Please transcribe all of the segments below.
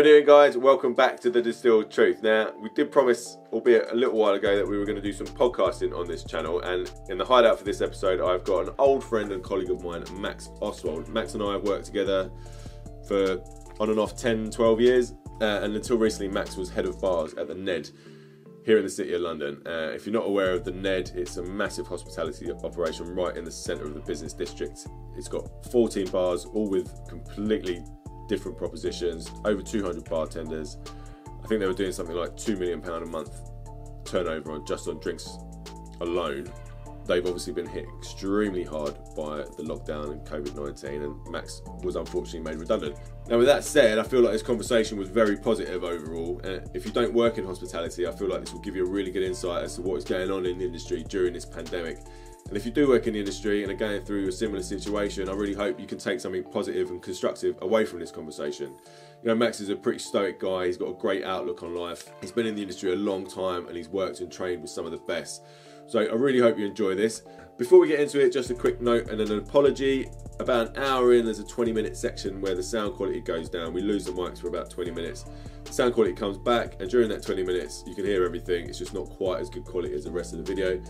we doing, guys? Welcome back to the Distilled Truth. Now, we did promise, albeit a little while ago, that we were going to do some podcasting on this channel. And in the hideout for this episode, I've got an old friend and colleague of mine, Max Ostwald. Max and I have worked together for on and off 10, 12 years. Uh, and until recently, Max was head of bars at the Ned here in the city of London. Uh, if you're not aware of the Ned, it's a massive hospitality operation right in the centre of the business district. It's got 14 bars, all with completely different propositions, over 200 bartenders. I think they were doing something like £2 million a month turnover on just on drinks alone. They've obviously been hit extremely hard by the lockdown and COVID 19, and Max was unfortunately made redundant. Now, with that said, I feel like this conversation was very positive overall. Uh, if you don't work in hospitality, I feel like this will give you a really good insight as to what is going on in the industry during this pandemic. And if you do work in the industry and are going through a similar situation, I really hope you can take something positive and constructive away from this conversation. You know, Max is a pretty stoic guy, he's got a great outlook on life. He's been in the industry a long time and he's worked and trained with some of the best. So I really hope you enjoy this. Before we get into it, just a quick note and an apology. About an hour in, there's a 20 minute section where the sound quality goes down. We lose the mics for about 20 minutes. Sound quality comes back, and during that 20 minutes, you can hear everything. It's just not quite as good quality as the rest of the video.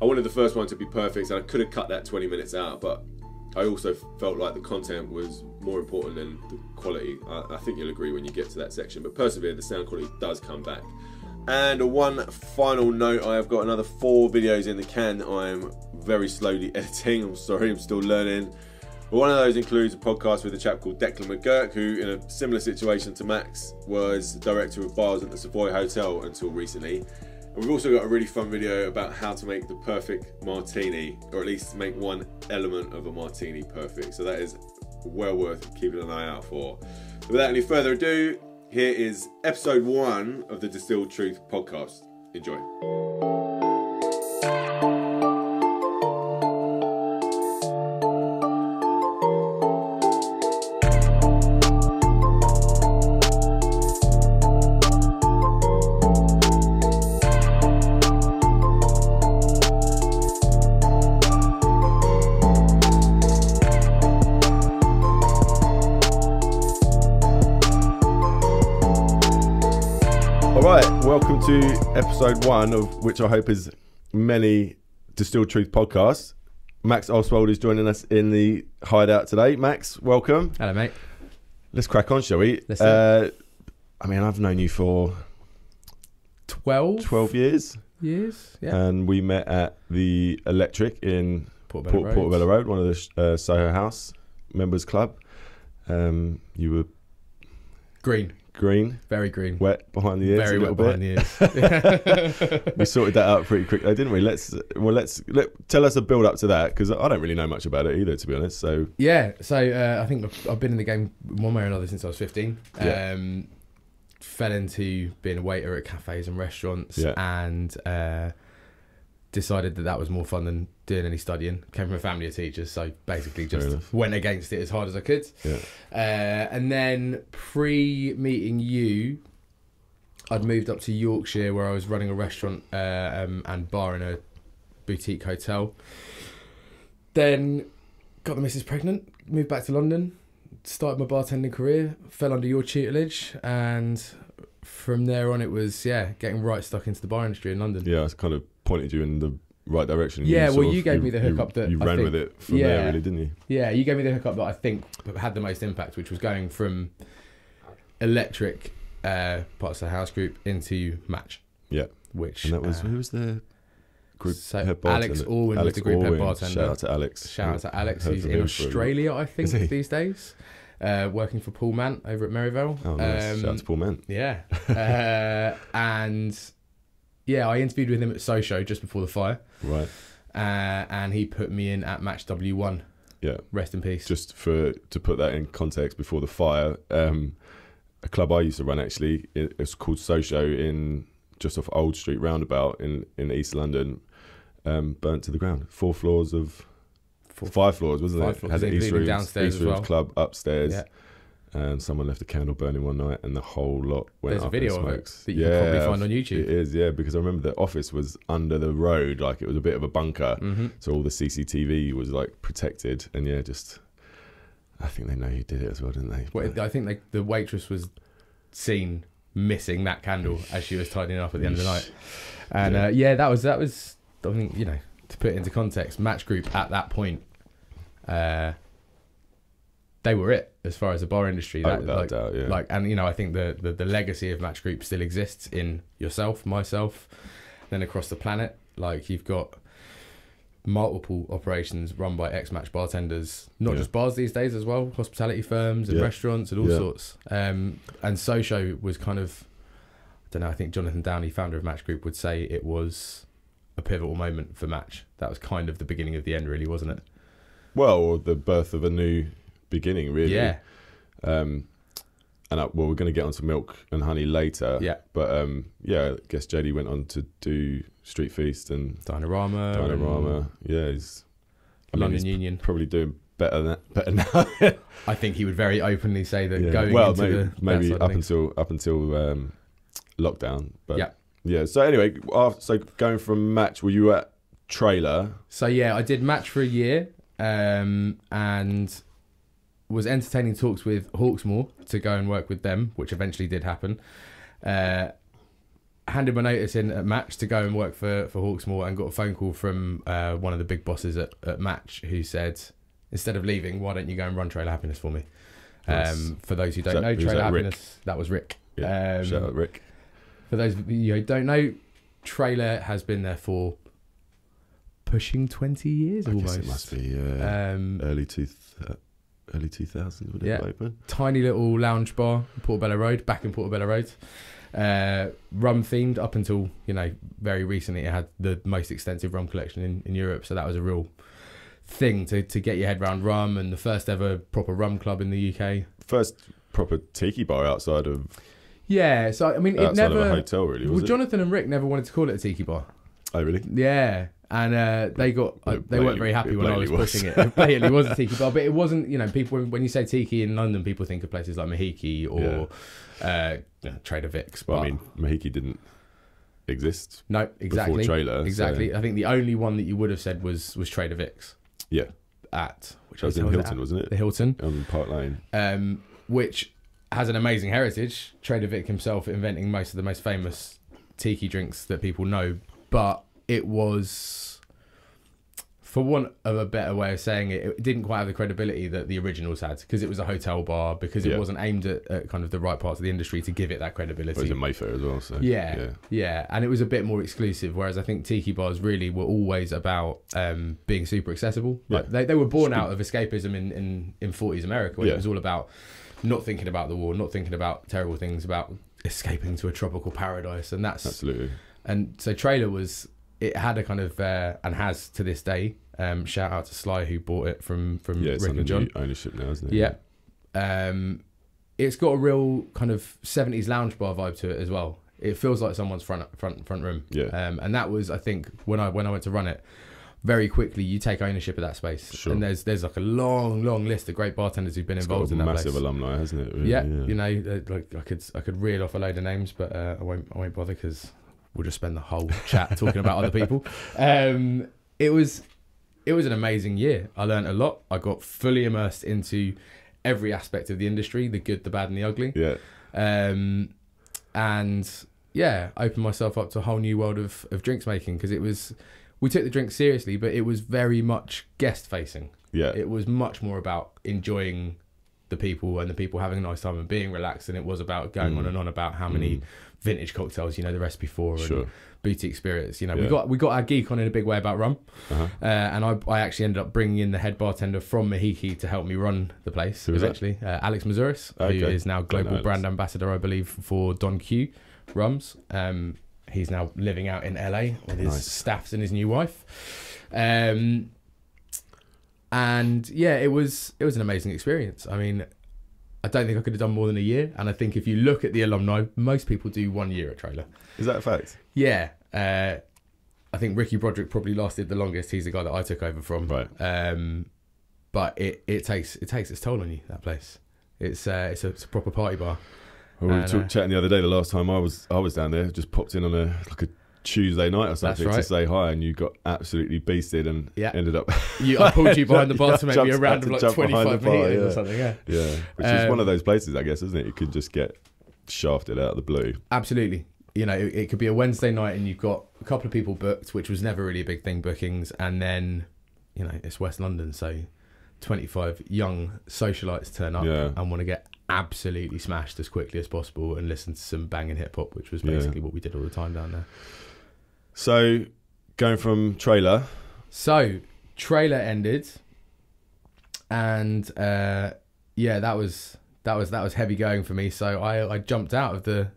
I wanted the first one to be perfect, and I could have cut that 20 minutes out, but I also felt like the content was more important than the quality. I, I think you'll agree when you get to that section. But persevere, the sound quality does come back. And one final note, I have got another four videos in the can. I'm very slowly editing. I'm sorry, I'm still learning. But one of those includes a podcast with a chap called Declan McGurk, who, in a similar situation to Max, was director of bars at the Savoy Hotel until recently. And we've also got a really fun video about how to make the perfect martini, or at least make one element of a martini perfect. So that is well worth keeping an eye out for. So without any further ado, here is episode one of the Distilled Truth podcast. Enjoy. Welcome to episode one of which I hope is many Distilled Truth podcasts. Max Ostwald is joining us in the hideout today. Max, welcome. Hello, mate. Let's crack on, shall we? Let's Uh, I mean, I've known you for 12, 12 years, years. Yeah. and we met at the Electric in Portobello Port, Portobello Road, one of the uh, Soho House members club. Um, you were Green. Green, Very green. wet behind the ears Very a wet bit. behind the ears. we sorted that out pretty quickly, didn't we? Let's well, let's let, tell us a build up to that because I don't really know much about it either, to be honest. So yeah. So uh, I think I've, I've been in the game one way or another since I was 15. Yeah. Um, fell into being a waiter at cafes and restaurants Yeah. and uh, decided that that was more fun than doing any studying. Came from a family of teachers, so basically just went against it as hard as I could. yeah, Uh, and then pre meeting you, I'd moved up to Yorkshire where I was running a restaurant uh, um, and bar in a boutique hotel. Then got the missus pregnant, moved back to London, started my bartending career, fell under your tutelage, and from there on it was yeah getting right stuck into the bar industry in London. yeah, I kind of pointed you in the right direction. Yeah, sort well, of- you gave me the hookup that you I ran think- with it from Yeah. there, really, didn't you? Yeah, you gave me the hookup that I think had the most impact, which was going from electric uh, parts of the house group into match. Yeah. which And that was uh, who was the group so head Alex bartender? Orwin was Alex the group head Orwin. bartender. Shout out to Alex. Shout out to Alex, Heard who's from in him for a- Australia, I think, these days, uh, working for Paul Mant over at Merivale. Oh, nice. Um, Shout out to Paul Mant. Yeah, uh, and yeah, I interviewed with him at Sosho just before the fire, Right. uh, and he put me in at Match W One. Yeah. Rest in peace. Just for to put that in context, before the fire, um, a club I used to run actually, it, it's called Sosho in just off Old Street roundabout in in East London, um, burnt to the ground. Four floors of Four- five floors, wasn't Five it? floors, Had an East Rooms, downstairs East as Rooms well. club upstairs. Yeah. And someone left a candle burning one night, and the whole lot went There's a video in smokes. that you can probably find on YouTube. It is, yeah, because I remember the office was under the road, like it was a bit of a bunker, hmm so all the CCTV was like protected, and yeah, just I think they know who did it as well, didn't they? Well, I think like the waitress was seen missing that candle as she was tidying up at the end of the night. And yeah, uh, yeah that was that was I think you know to put it into context, match group at that point, uh, they were it as far as the bar industry. Oh, That, like, doubt, yeah. like, and you know, I think the, the the legacy of match group still exists in yourself, myself, then across the planet. Like you've got multiple operations run by ex-match bartenders, not Yeah. just bars these days as well, hospitality firms and Yeah. restaurants and all Yeah. sorts. Um, and Sosho was kind of, I don't know. I think Jonathan Downey, founder of Match Group, would say it was a pivotal moment for Match. That was kind of the beginning of the end, really, wasn't it? well, the birth of a new beginning, really. Yeah, Um, and I, well, we're going to get onto milk and honey later. yeah. But um, yeah, I guess JD went on to do Street Feast and Dinerama, Dinerama. Yeah, he's. I mean, London he's Union. probably doing better than better now. I think he would very openly say that Yeah. going well, into maybe, the maybe of up until up until um, lockdown. But Yeah. yeah. So anyway, after, so going from match, were you at trailer? So yeah, I did match for a year, um, and was entertaining talks with Hawksmoor to go and work with them, which eventually did happen. Uh, handed my notice in at Match to go and work for for Hawksmoor, and got a phone call from uh, one of the big bosses at, at Match who said, instead of leaving, why don't you go and run Trailer Happiness for me? Nice. Um, for those who don't that- know, Trailer that, Rick? Happiness, that was Rick. Yeah. Um, Shout out Rick. For those of you who don't know, Trailer has been there for pushing 20 years I almost. guess it must be uh, Um, early two early two thousands. Would it Yeah. tiny little lounge bar, Portobello Road, back in Portobello Road. Uh, rum themed up until, you know, very recently it had the most extensive rum collection in, in Europe. So that was a real thing to, to get your head around rum and the first ever proper rum club in the UK. First proper tiki bar outside of Yeah, so I mean, it never. hotel, really. well, it? Jonathan and Rick never wanted to call it a tiki bar. oh, really? Yeah, and uh, they got uh, they weren't very happy when I was was. pushing it. It blatantly was a tiki bar, but it wasn't. You know, people when you say tiki in London, people think of places like Mahiki or uh, Trader Vic's. Well, but I mean, Mahiki didn't exist no, exactly, before trailer. so- exactly. I think the only one that you would have said was was Trader Vic's yeah, at which was in Hilton, at? wasn't it? the Hilton, On Park Lane. um, which has an amazing heritage. Trader Vic himself inventing most of the most famous tiki drinks that people know, but it was, for want of a better way of saying it, it didn't quite have the credibility that the originals had because it was a hotel bar because it Yeah. wasn't aimed at, at kind of the right parts of the industry to give it that credibility. It was in Mayfair as well. So Yeah. yeah, Yeah, and it was a bit more exclusive. Whereas I think tiki bars really were always about um, being super accessible. Like they, they were born out of escapism in, in, in 40s America, when Yeah. it was all about not thinking about the war, not thinking about terrible things, about escaping to a tropical paradise, and that's absolutely. and so trailer was it had a kind of uh, and has to this day. Um, shout out to Sly who bought it from from Yeah, it's Rick and John. new ownership now, isn't it? Yeah. Um, it's got a real kind of 70s lounge bar vibe to it as well. It feels like someone's front front front room. Yeah. Um, and that was I think when I when I went to run it, very quickly you take ownership of that space. Sure. And there's there's like a long long list of great bartenders who've been It's involved a in that massive place. alumni, hasn't it? really? yeah, you know, uh, like I could I could reel off a load of names, but uh, I won't I won't bother because we'll just spend the whole chat talking about other people. Um, it was it was an amazing year. I learned a lot. I got fully immersed into every aspect of the industry, the good, the bad, and the ugly. yeah. Um, and yeah, opened myself up to a whole new world of, of drinks making because it was we took the drink seriously, but it was very much guest facing Yeah. it was much more about enjoying the people and the people having a nice time and being relaxed and it was about going Mm. on and on about how many Mm. Vintage cocktails you know the recipe for and Sure. boutique spirits you know we got we got our geek on in a big way about rum Uh-huh. uh, and I, I actually ended up bringing in the head bartender from Mahiki to help me run the place Who was that? uh, Alex Mazuris who Okay. is now global brand ambassador I believe for Don Q rums um, he's now living out in LA with his Nice. staffs and his new wife um, and yeah, it was it was an amazing experience. I mean, I don't think I could have done more than a year, and I think if you look at the alumni, most people do one year at Trailer. Is that a fact? Yeah, uh, I think Ricky Broderick probably lasted the longest. He's the guy that I took over from. Right. Um, but it, it takes it takes its toll on you. That place. It's uh, it's a, it's a proper party bar. Well, we were And, uh, chatting the other day. The last time I was I was down there, just popped in on a like a Tuesday night or something to say hi, and you got absolutely beasted and Yeah. ended up You, I pulled you behind the bar Yeah, to maybe a jumped- round of like jump behind twenty the five bar, meters yeah. or something. Yeah. yeah, which is Um, one of those places, I guess, isn't it? You could just get shafted out of the blue. Absolutely. You know, it, it could be a Wednesday night and you've got a couple of people booked, which was never really a big thing, bookings. And then, you know, it's West London. So 25 young socialites turn up Yeah. and want to get absolutely smashed as quickly as possible and listen to some banging hip hop, which was Yeah. basically what we did all the time down there. So going from trailer, So trailer ended, and uh, yeah, that was that was that was heavy going for me. So I I jumped out of the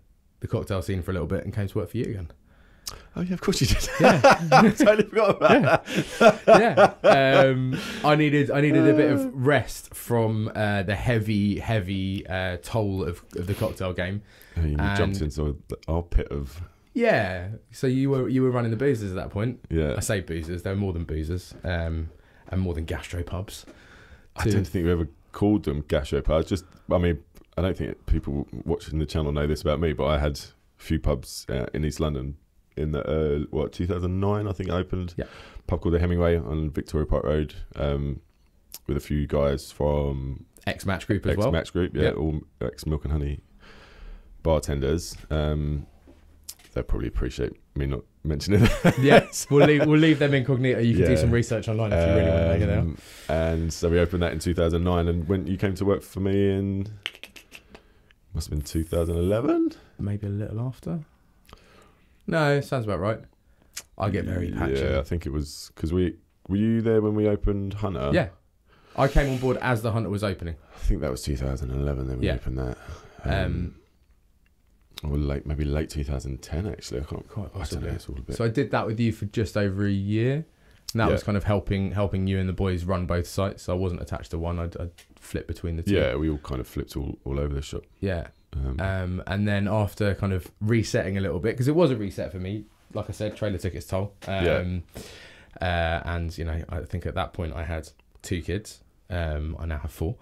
the cocktail scene for a little bit and came to work for you again. oh yeah, of course you did. Yeah. I totally forgot about that. yeah. Um, I needed I needed a bit of rest from uh, the heavy heavy uh, toll of, of the cocktail game. And you jumped And- into our pit of Yeah. So you were you were running the boozers at that point. yeah. I say boozers, they're more than boozers, um, and more than gastropubs. I don't think we ever called them gastropubs. Just, I mean, I don't think people watching the channel know this about me, but I had a few pubs uh, in East London in the uh, what 2009. I think I opened Yeah. a pub called the Hemingway on Victoria Park Road um, with a few guys from X match group as ex well. Match Group, yeah, Yeah. all ex Milk and Honey bartenders. Um, they probably appreciate me not mentioning that. yeah, we'll leave we'll leave them incognito. You can do some research online if you really want to who they are. Um, And so we opened that in 2009. And when you came to work for me in, must have been 2011. Maybe a little after. No, sounds about right. I get very patchy. Yeah, I think it was because we were you there when we opened Hunter. Yeah. I came on board as the hunter was opening. I think that was 2011. Then we Yeah. opened that. Um, or late, maybe late 2010. Actually, I can't Quite I don't know. It's all a bit. So I did that with you for just over a year. And that Yeah. was kind of helping helping you and the boys run both sites. So I wasn't attached to one. I'd, I'd flip between the two. yeah, we all kind of flipped all, all over the shop. Yeah. Um, Um, and then after kind of resetting a little bit, because it was a reset for me. Like I said, trailer took its toll. Um, uh, and you know, I think at that point I had two kids. Um, I now have four.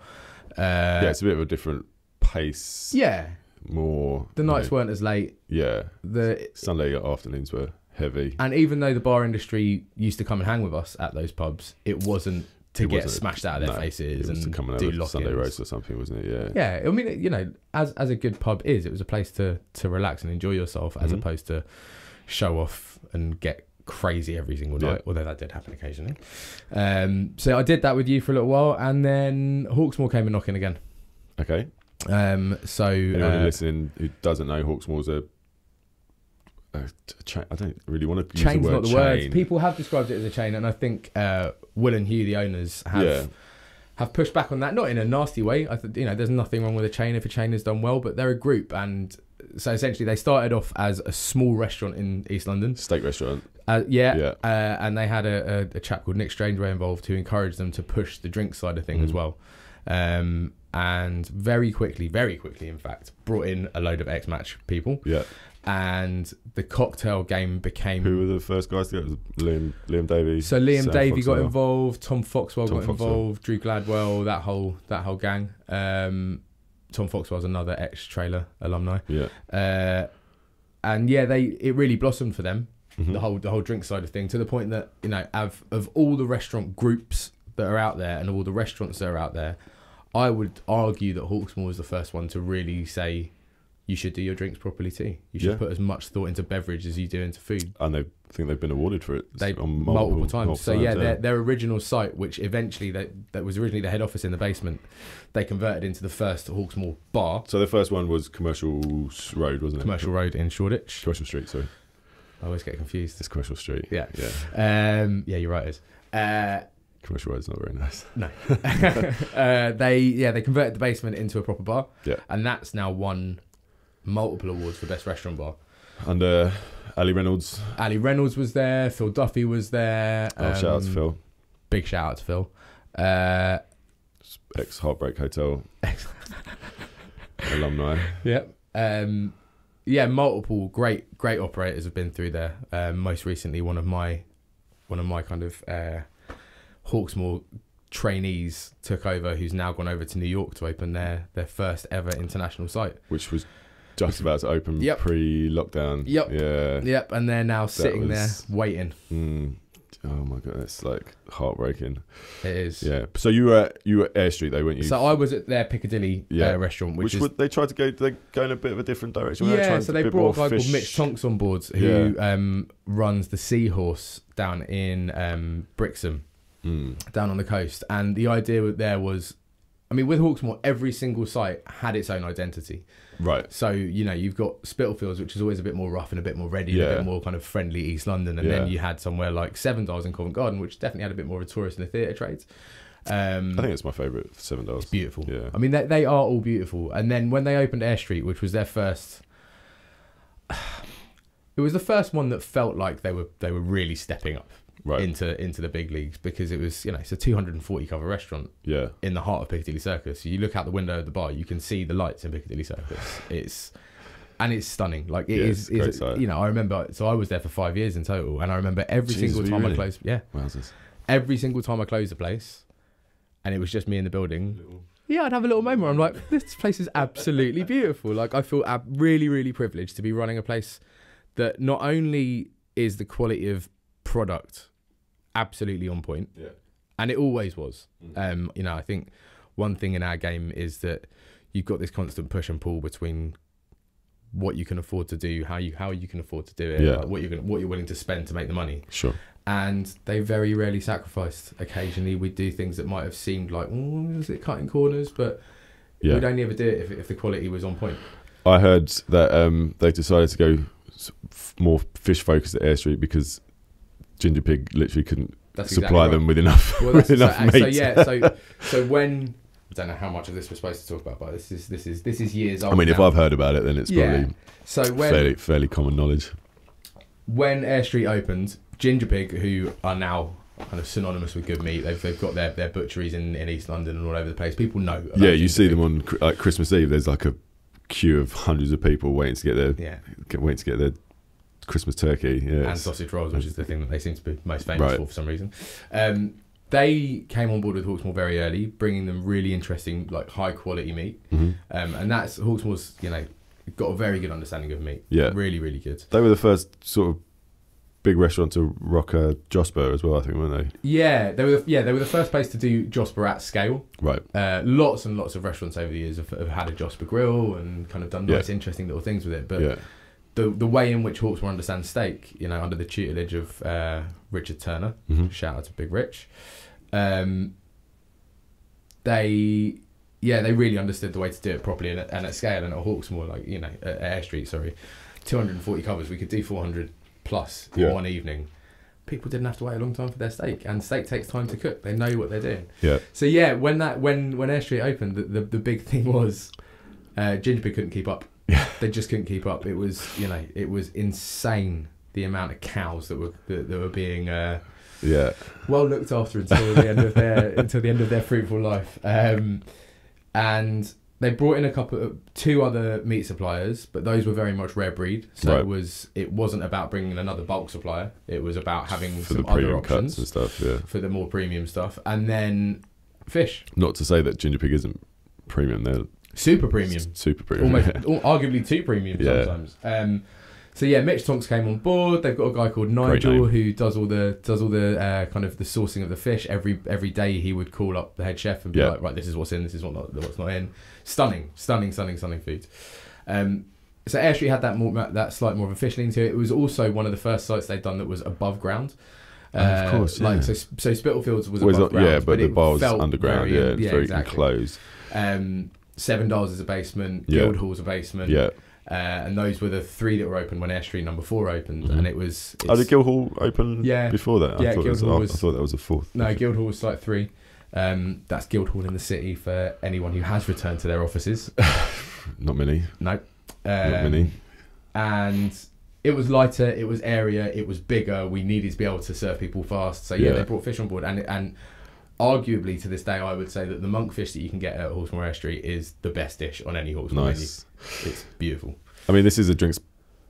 Uh, yeah, it's a bit of a different pace. yeah. More. The you nights know, weren't as late. Yeah, The Sunday afternoons were heavy. and even though the bar industry used to come and hang with us at those pubs, it wasn't to It get wasn't- smashed out of their no, faces and coming out do lock Sunday roast or something, wasn't it? Yeah. Yeah, I mean, you know, as as a good pub is, it was a place to to relax and enjoy yourself, as Mhm. opposed to show off and get crazy every single Yeah. night. Although that did happen occasionally. Um, so I did that with you for a little while, and then Hawksmoor came and knocking again. Okay. Um, so Anyone uh, listening who doesn't know Hawksmoor's a, a, a cha- I don't really want to use chain's the word not the chain. word. People have described it as a chain, and I think uh, Will and Hugh, the owners, have. Yeah. Have pushed back on that, not in a nasty way. I th- you know, there's nothing wrong with a chain if a chain is done well, but they're a group, and so essentially they started off as a small restaurant in East London. Steak restaurant. Uh, yeah, Yeah. Uh, and they had a, a, a chap called Nick Strangeway involved who encouraged them to push the drink side of thing as Mhm. well. Um, and very quickly, very quickly, in fact, brought in a load of X Match people, Yeah. and the cocktail game became. Who were the first guys to go? Was Liam, Liam Davies. so Liam Sam Davey got involved, Tom Foxwell Tom got Foxwell. involved, Drew Gladwell, that whole that whole gang. Um, Tom Foxwell's another ex trailer alumni, Yeah. uh, and yeah, they it really blossomed for them. Mhm. the whole the whole drink side of thing to the point that you know of of all the restaurant groups that are out there and all the restaurants that are out there, I would argue that Hawksmoor was the first one to really say you should do your drinks properly too. You should Yeah. put as much thought into beverage as you do into food. And they I think they've been awarded for it. They on multiple, times. multiple so yeah, their their original site, which eventually that that was originally the head office in the basement, they converted into the first Hawksmoor bar, So the first one was Commercial Road, wasn't it? Commercial Road in Shoreditch. Commercial Street. Sorry, I always get confused. it's Commercial Street. Yeah. Yeah. Um, yeah, you're right. It is. Uh, Commercial Road's not very nice. No. uh, they yeah they converted the basement into a proper bar. Yeah. And that's now won multiple awards for best restaurant bar. And uh, Ali Reynolds. Ali Reynolds was there. Phil Duffy was there. Oh, shout out to um, Phil. Big shout out to Phil. Uh, Ex Heartbreak Hotel. alumni. Yep. Um, yeah, multiple great great operators have been through there. Um, most recently, one of my one of my kind of uh, Hawksmoor trainees took over, who's now gone over to New York to open their their first ever international site. which was just about to open Yep. pre-lockdown. Yep. Yeah. Yep, and they're now sitting was- there waiting. Mm, Oh my god, it's like heartbreaking. It is. Yeah. So you were at, you were at Air Street though, weren't you? So I was at their Piccadilly Yeah. uh, restaurant, which, which is would they tried to go? They go in a bit of a different direction. yeah. trying So they brought a guy fish- called Mitch Tonks on board, who um, runs the Seahorse down in um, Brixham, Mm. down on the coast. And the idea there was, I mean, with Hawksmoor, every single site had its own identity. Right. So you know, you've got Spitalfields, which is always a bit more rough and a bit more ready, and a bit more kind of friendly East London, and then you had somewhere like Seven Dials in Covent Garden, which definitely had a bit more of a tourist and a theatre trades. Um, I think it's my favourite Seven Dials. it's beautiful. Yeah. I mean, they, they are all beautiful. And then when they opened Air Street, which was their first, it was the first one that felt like they were they were really stepping up Right. into into the big leagues because it was you know it's a 240 cover restaurant yeah. in the heart of Piccadilly Circus. You look out the window of the bar, you can see the lights in Piccadilly Circus. It's and it's stunning. Like it Yeah, is, it's a great is- sight. you know, I remember. So I was there for five years in total, and I remember every Jesus, single time I really? closed. Yeah, Wowzers. every single time I closed the place, and it was just me in the building. Yeah, I'd have a little moment where I'm like, this place is absolutely beautiful. Like I feel ab- really, really privileged to be running a place that not only is the quality of product absolutely on point, Yeah. and it always was. Mm. Um, you know, I think one thing in our game is that you've got this constant push and pull between what you can afford to do, how you how you can afford to do it, Yeah. like what you're gonna, what you're willing to spend to make the money. Sure. And they very rarely sacrificed. Occasionally, we'd do things that might have seemed like, oh, is it cutting corners? But Yeah. we'd only ever do it if, if the quality was on point. I heard that um, they decided to go more fish focused at Air Street because Ginger Pig literally couldn't That's supply exactly right. them with enough Well, with enough so, meat. so yeah, so so when I don't know how much of this we're supposed to talk about, but this is this is this is years old. I mean, if. I've heard about it, then it's yeah. probably So when fairly fairly common knowledge. when Air Street opened, Ginger Pig, who are now kind of synonymous with good meat, they've, they've got their, their butcheries in, in East London and all over the place. People know. Yeah, you see them on like Christmas Eve. There's like a queue of hundreds of people waiting to get their Yeah, waiting to get their Christmas turkey. Yeah, and sausage rolls, which is the thing that they seem to be most famous Right. for for some reason. Um, they came on board with Hawksmoor very early, bringing them really interesting, like high quality meat. Mhm. Um, and that's Hawksmoor's, you know, got a very good understanding of meat. Yeah. really, really good. They were the first sort of big restaurant to rock a Josper as well. I think, weren't they? Yeah, they were. The, yeah, they were the first place to do Josper at scale. Right. Uh, lots and lots of restaurants over the years have, have had a Josper grill and kind of done Yeah. nice, interesting little things with it. But yeah. The the way in which Hawksmoor understands steak, you know, under the tutelage of uh, Richard Turner, Mhm. shout out to Big Rich, um, they yeah they really understood the way to do it properly and, at- and at scale. And at Hawksmoor, like you know, at Air Street, sorry, 240 covers, we could do 400 plus in Yeah. one evening. People didn't have to wait a long time for their steak, and steak takes time to cook. They know what they're doing. Yeah. So yeah, when that when when Air Street opened, the the, the big thing was uh, Ginger Pig couldn't keep up. They just couldn't keep up. It was you know it was insane the amount of cows that were that, that were being uh, Yeah. well looked after until the end of their until the end of their fruitful life. Um, and they brought in a couple of two other meat suppliers, but those were very much rare breed. So Right. it was it wasn't about bringing in another bulk supplier. It was about having For some the other premium cuts options and stuff. Yeah. for the more premium stuff, and then fish, Not to say that Ginger Pig isn't premium. They're super premium. super premium. almost yeah. arguably too premium Yeah. sometimes. Um, so yeah, Mitch Tonks came on board. They've got a guy called Nigel who does all the does all the uh, kind of the sourcing of the fish. Every every day he would call up the head chef and be Yeah. like, right, this is what's in, this is what not, what's not in. Stunning, stunning, stunning, stunning food. Um, so Air Street had that more that slight more of a fish lean to it. It was also one of the first sites they'd done that was above ground. Oh, of course, like yeah. so. So Spitalfields was above on- ground, yeah, but, the it bar was underground. very- yeah, it's very exactly. enclosed. Um, Seven Dials is a basement. Yeah. Guildhall's a basement. Yeah. Uh, and those were the three that were open when Air Street number four opened, Mhm. and it was. Oh, did Guildhall open Yeah. before that? I Yeah, thought it was, Guildhall was- I thought that was a fourth. no, Guildhall was site three. Um, that's Guildhall in the city for anyone who has returned to their offices. Not many. No, Not Um, many. And it was lighter, it was area, it was bigger. We needed to be able to serve people fast. So yeah, Yeah. they brought fish on board, and and arguably to this day, I would say that the monkfish that you can get at Hawksmoor Air Street is the best dish on any Hawksmoor Nice. menu. It's beautiful. I mean, this is a drinks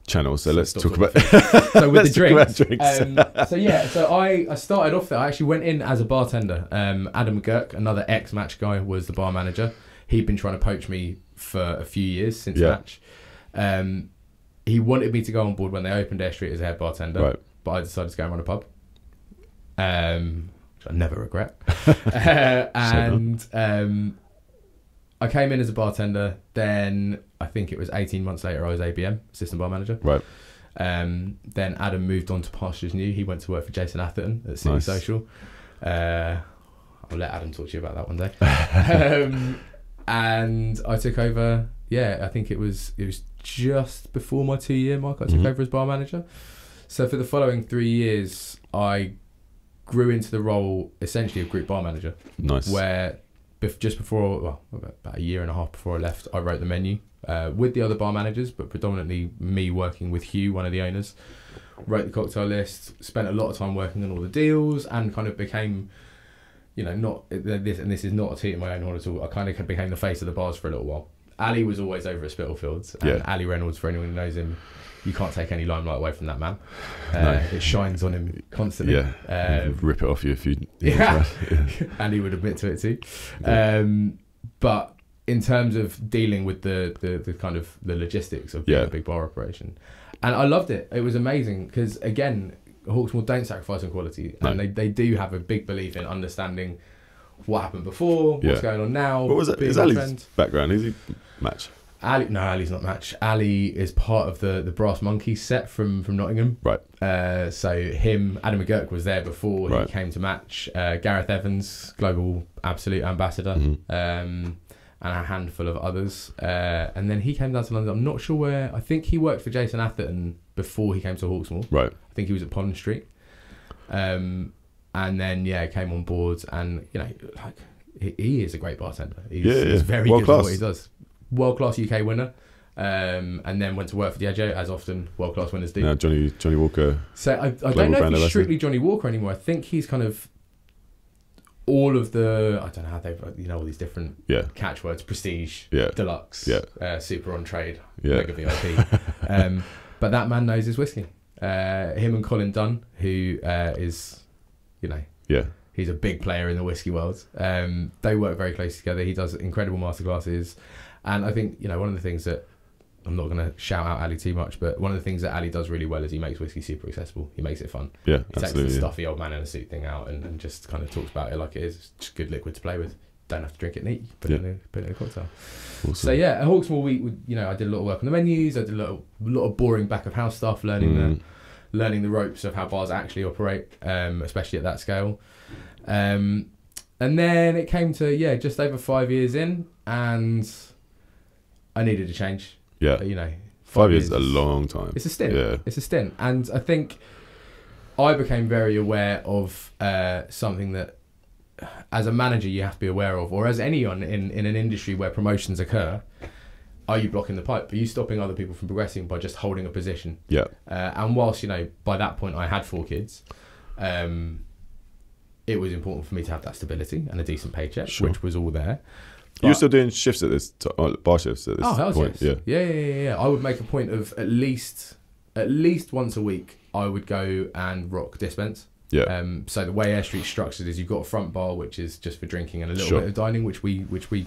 channel, so So let's talk about. so with the drinks, drinks. um, so yeah, so I, I started off there. I actually went in as a bartender. Um, Adam McGurk, another ex match guy, was the bar manager. He'd been trying to poach me for a few years since Yeah. match. Um, he wanted me to go on board when they opened Air Street as a head bartender, Right. but I decided to go and run a pub. um, I never regret. uh, and um, I came in as a bartender. Then I think it was 18 months later, I was ABM, assistant bar manager. Right. Um, then Adam moved on to Pastures New. He went to work for Jason Atherton at City Nice. Social. Uh, I'll let Adam talk to you about that one day. um, and I took over. Yeah, I think it was it was just before my two year mark. I took Mhm. over as bar manager. So for the following three years, I grew into the role essentially of group bar manager Nice. where bef- just before, well, about a year and a half before I left, I wrote the menu uh, with the other bar managers, but predominantly me working with Hugh, one of the owners. Wrote the cocktail list, spent a lot of time working on all the deals, and kind of became, you know, not this, and this is not a toot in my own horn at all. I kind of became the face of the bars for a little while. Ali was always over at Spitalfields, and Yeah. Ali Reynolds, for anyone who knows him, you can't take any limelight away from that man. Uh, No. It shines on him constantly. Yeah. Um, Rip it off you if you. Yeah. and he would admit to it too. Um, but in terms of dealing with the, the, the kind of the logistics of Yeah. a big bar operation, and I loved it. It was amazing because again, Hawksmoor don't sacrifice on quality, No. and they, they do have a big belief in understanding what happened before, what's Yeah. going on now. What was it? Is Ali's trend. background? Is he match? Ali, no, Ali's not match. Ali is part of the, the Brass Monkey set from, from Nottingham. Right. Uh, so him, Adam McGurk was there before Right. he came to match. Uh, Gareth Evans, global Absolut ambassador, Mhm. um, and a handful of others. Uh, and then he came down to London. I'm not sure where. I think he worked for Jason Atherton before he came to Hawksmoor. Right. I think he was at Pond Street. Um, and then yeah, came on board, and you know, like he, he is a great bartender. He's, Yeah, he's very World good at what he does. World class UK winner. Um, and then went to work for Diageo, as often world class winners do. Now Johnnie Johnnie Walker. So I, I don't know if he's strictly Johnnie Walker anymore. I think he's kind of all of the I don't know how they you know all these different Yeah. catchwords: prestige, Yeah. deluxe, Yeah. uh, super on trade, Yeah. mega VIP. um, but that man knows his whiskey. Uh, him and Colin Dunn, who uh, is, you know, Yeah. He's a big player in the whiskey world. Um, they work very closely together. He does incredible masterclasses, and I think you know one of the things that I'm not going to shout out Ali too much, but one of the things that Ali does really well is he makes whiskey super accessible. He makes it fun. Yeah. He takes the stuffy old man in a suit thing out and, and just kind of talks about it like it is. It's just good liquid to play with. Don't have to drink it neat. Put it in a, put it in a cocktail. Awesome. So yeah, at Hawksmoor, we, we you know I did a lot of work on the menus. I did a lot of, lot of boring back of house stuff, learning Mm. the learning the ropes of how bars actually operate, um, especially at that scale. Um, and then it came to yeah, just over five years in, and I needed a change. Yeah. You know, Five years is a long time. It's a stint. Yeah. It's a stint, and I think I became very aware of uh, something that, as a manager, you have to be aware of, or as anyone in in an industry where promotions occur. Are you blocking the pipe? Are you stopping other people from progressing by just holding a position? Yeah. Uh, and whilst you know, by that point, I had four kids. Um, it was important for me to have that stability and a decent paycheck, Sure. which was all there. You're still doing shifts at this t- uh, bar shifts at this Oh, point. yes. Yeah. yeah, yeah, yeah. I would make a point of at least at least once a week. I would go and rock dispense. Yeah. Um, so the way Air Street's structured is you've got a front bar which is just for drinking and a little Sure. bit of dining, which we which we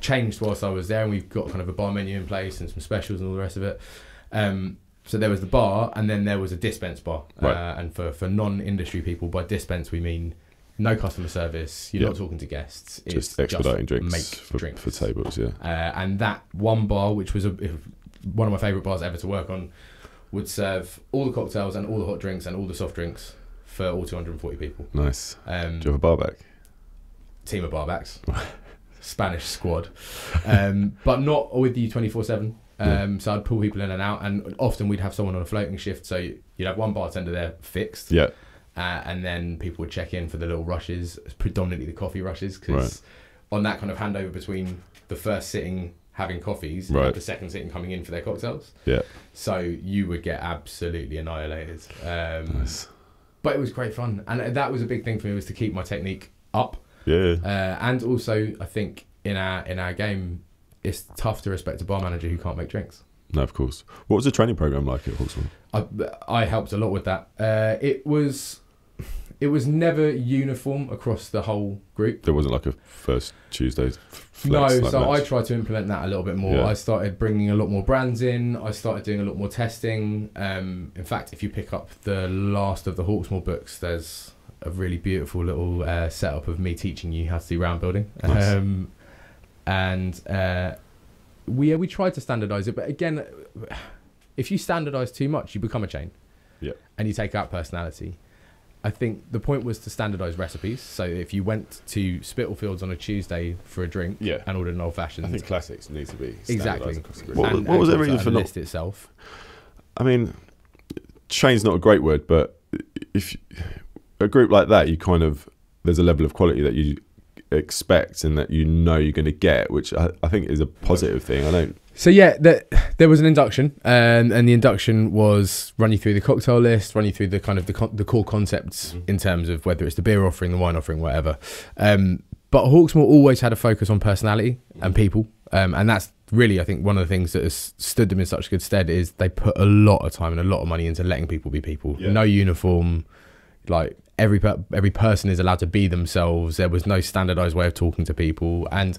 changed whilst I was there, and we've got kind of a bar menu in place and some specials and all the rest of it. Um, so there was the bar, and then there was a dispense bar. Right. Uh, and for for non-industry people, by dispense we mean no customer service. You're Yeah. not talking to guests. It's just expediting drinks make for, drinks. for tables. Yeah. Uh, and that one bar, which was a, one of my favourite bars ever to work on, would serve all the cocktails and all the hot drinks and all the soft drinks for all 240 people. Nice. Um, Do you have a bar back? team of barbacks, Spanish squad, um, but not with you 24 7. Um, So I'd pull people in and out, and often we'd have someone on a floating shift. So you'd have one bartender there fixed, Yeah. uh, and then people would check in for the little rushes, predominantly the coffee rushes, because on that kind of handover between the first sitting having coffees Right. and the second sitting coming in for their cocktails. Yeah. So you would get absolutely annihilated. Um, Nice. But it was great fun, and that was a big thing for me was to keep my technique up, Yeah. uh, and also I think in our in our game, it's tough to respect a bar manager who can't make drinks. No, of course. What was the training program like at Hawksmoor? I, I helped a lot with that. Uh, it was it was never uniform across the whole group. There wasn't like a first Tuesday. No, like so I tried to implement that a little bit more. Yeah. I started bringing a lot more brands in. I started doing a lot more testing. Um, in fact, if you pick up the last of the Hawksmoor books, there's a really beautiful little uh, setup of me teaching you how to do round building. Nice. Um, and uh, we we tried to standardize it, but again, if you standardize too much, you become a chain. Yeah. And you take out personality. I think the point was to standardize recipes. So if you went to Spitalfields on a Tuesday for a drink Yeah. and ordered an old fashioned, I think classics need to be exactly. across the. What- and- what was and the reason for a not- list itself? I mean, chain's not a great word, but if a group like that, you kind of there's a level of quality that you expect and that you know you're going to get, which I, I think is a positive thing. I don't. So yeah, there, there was an induction, um, and the induction was run you through the cocktail list, run you through the kind of the, con- the core concepts Mhm. in terms of whether it's the beer offering, the wine offering, whatever. Um, but Hawksmoor always had a focus on personality and people, um, and that's really I think one of the things that has stood them in such good stead is they put a lot of time and a lot of money into letting people be people. Yeah. No uniform, like every per- every person is allowed to be themselves. There was no standardized way of talking to people, and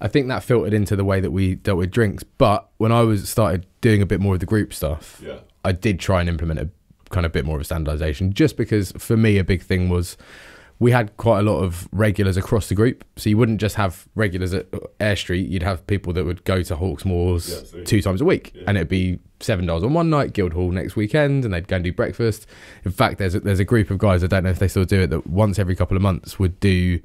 I think that filtered into the way that we dealt with drinks. But when I was started doing a bit more of the group stuff, Yeah. I did try and implement a kind of bit more of a standardization, just because for me a big thing was we had quite a lot of regulars across the group. So you wouldn't just have regulars at Air Street, you'd have people that would go to Hawksmoors Yeah, two times a week. Yeah. And it'd be Seven Dials on one night, Guildhall next weekend, and they'd go and do breakfast. In fact, there's a, there's a group of guys, I don't know if they still do it, that once every couple of months would do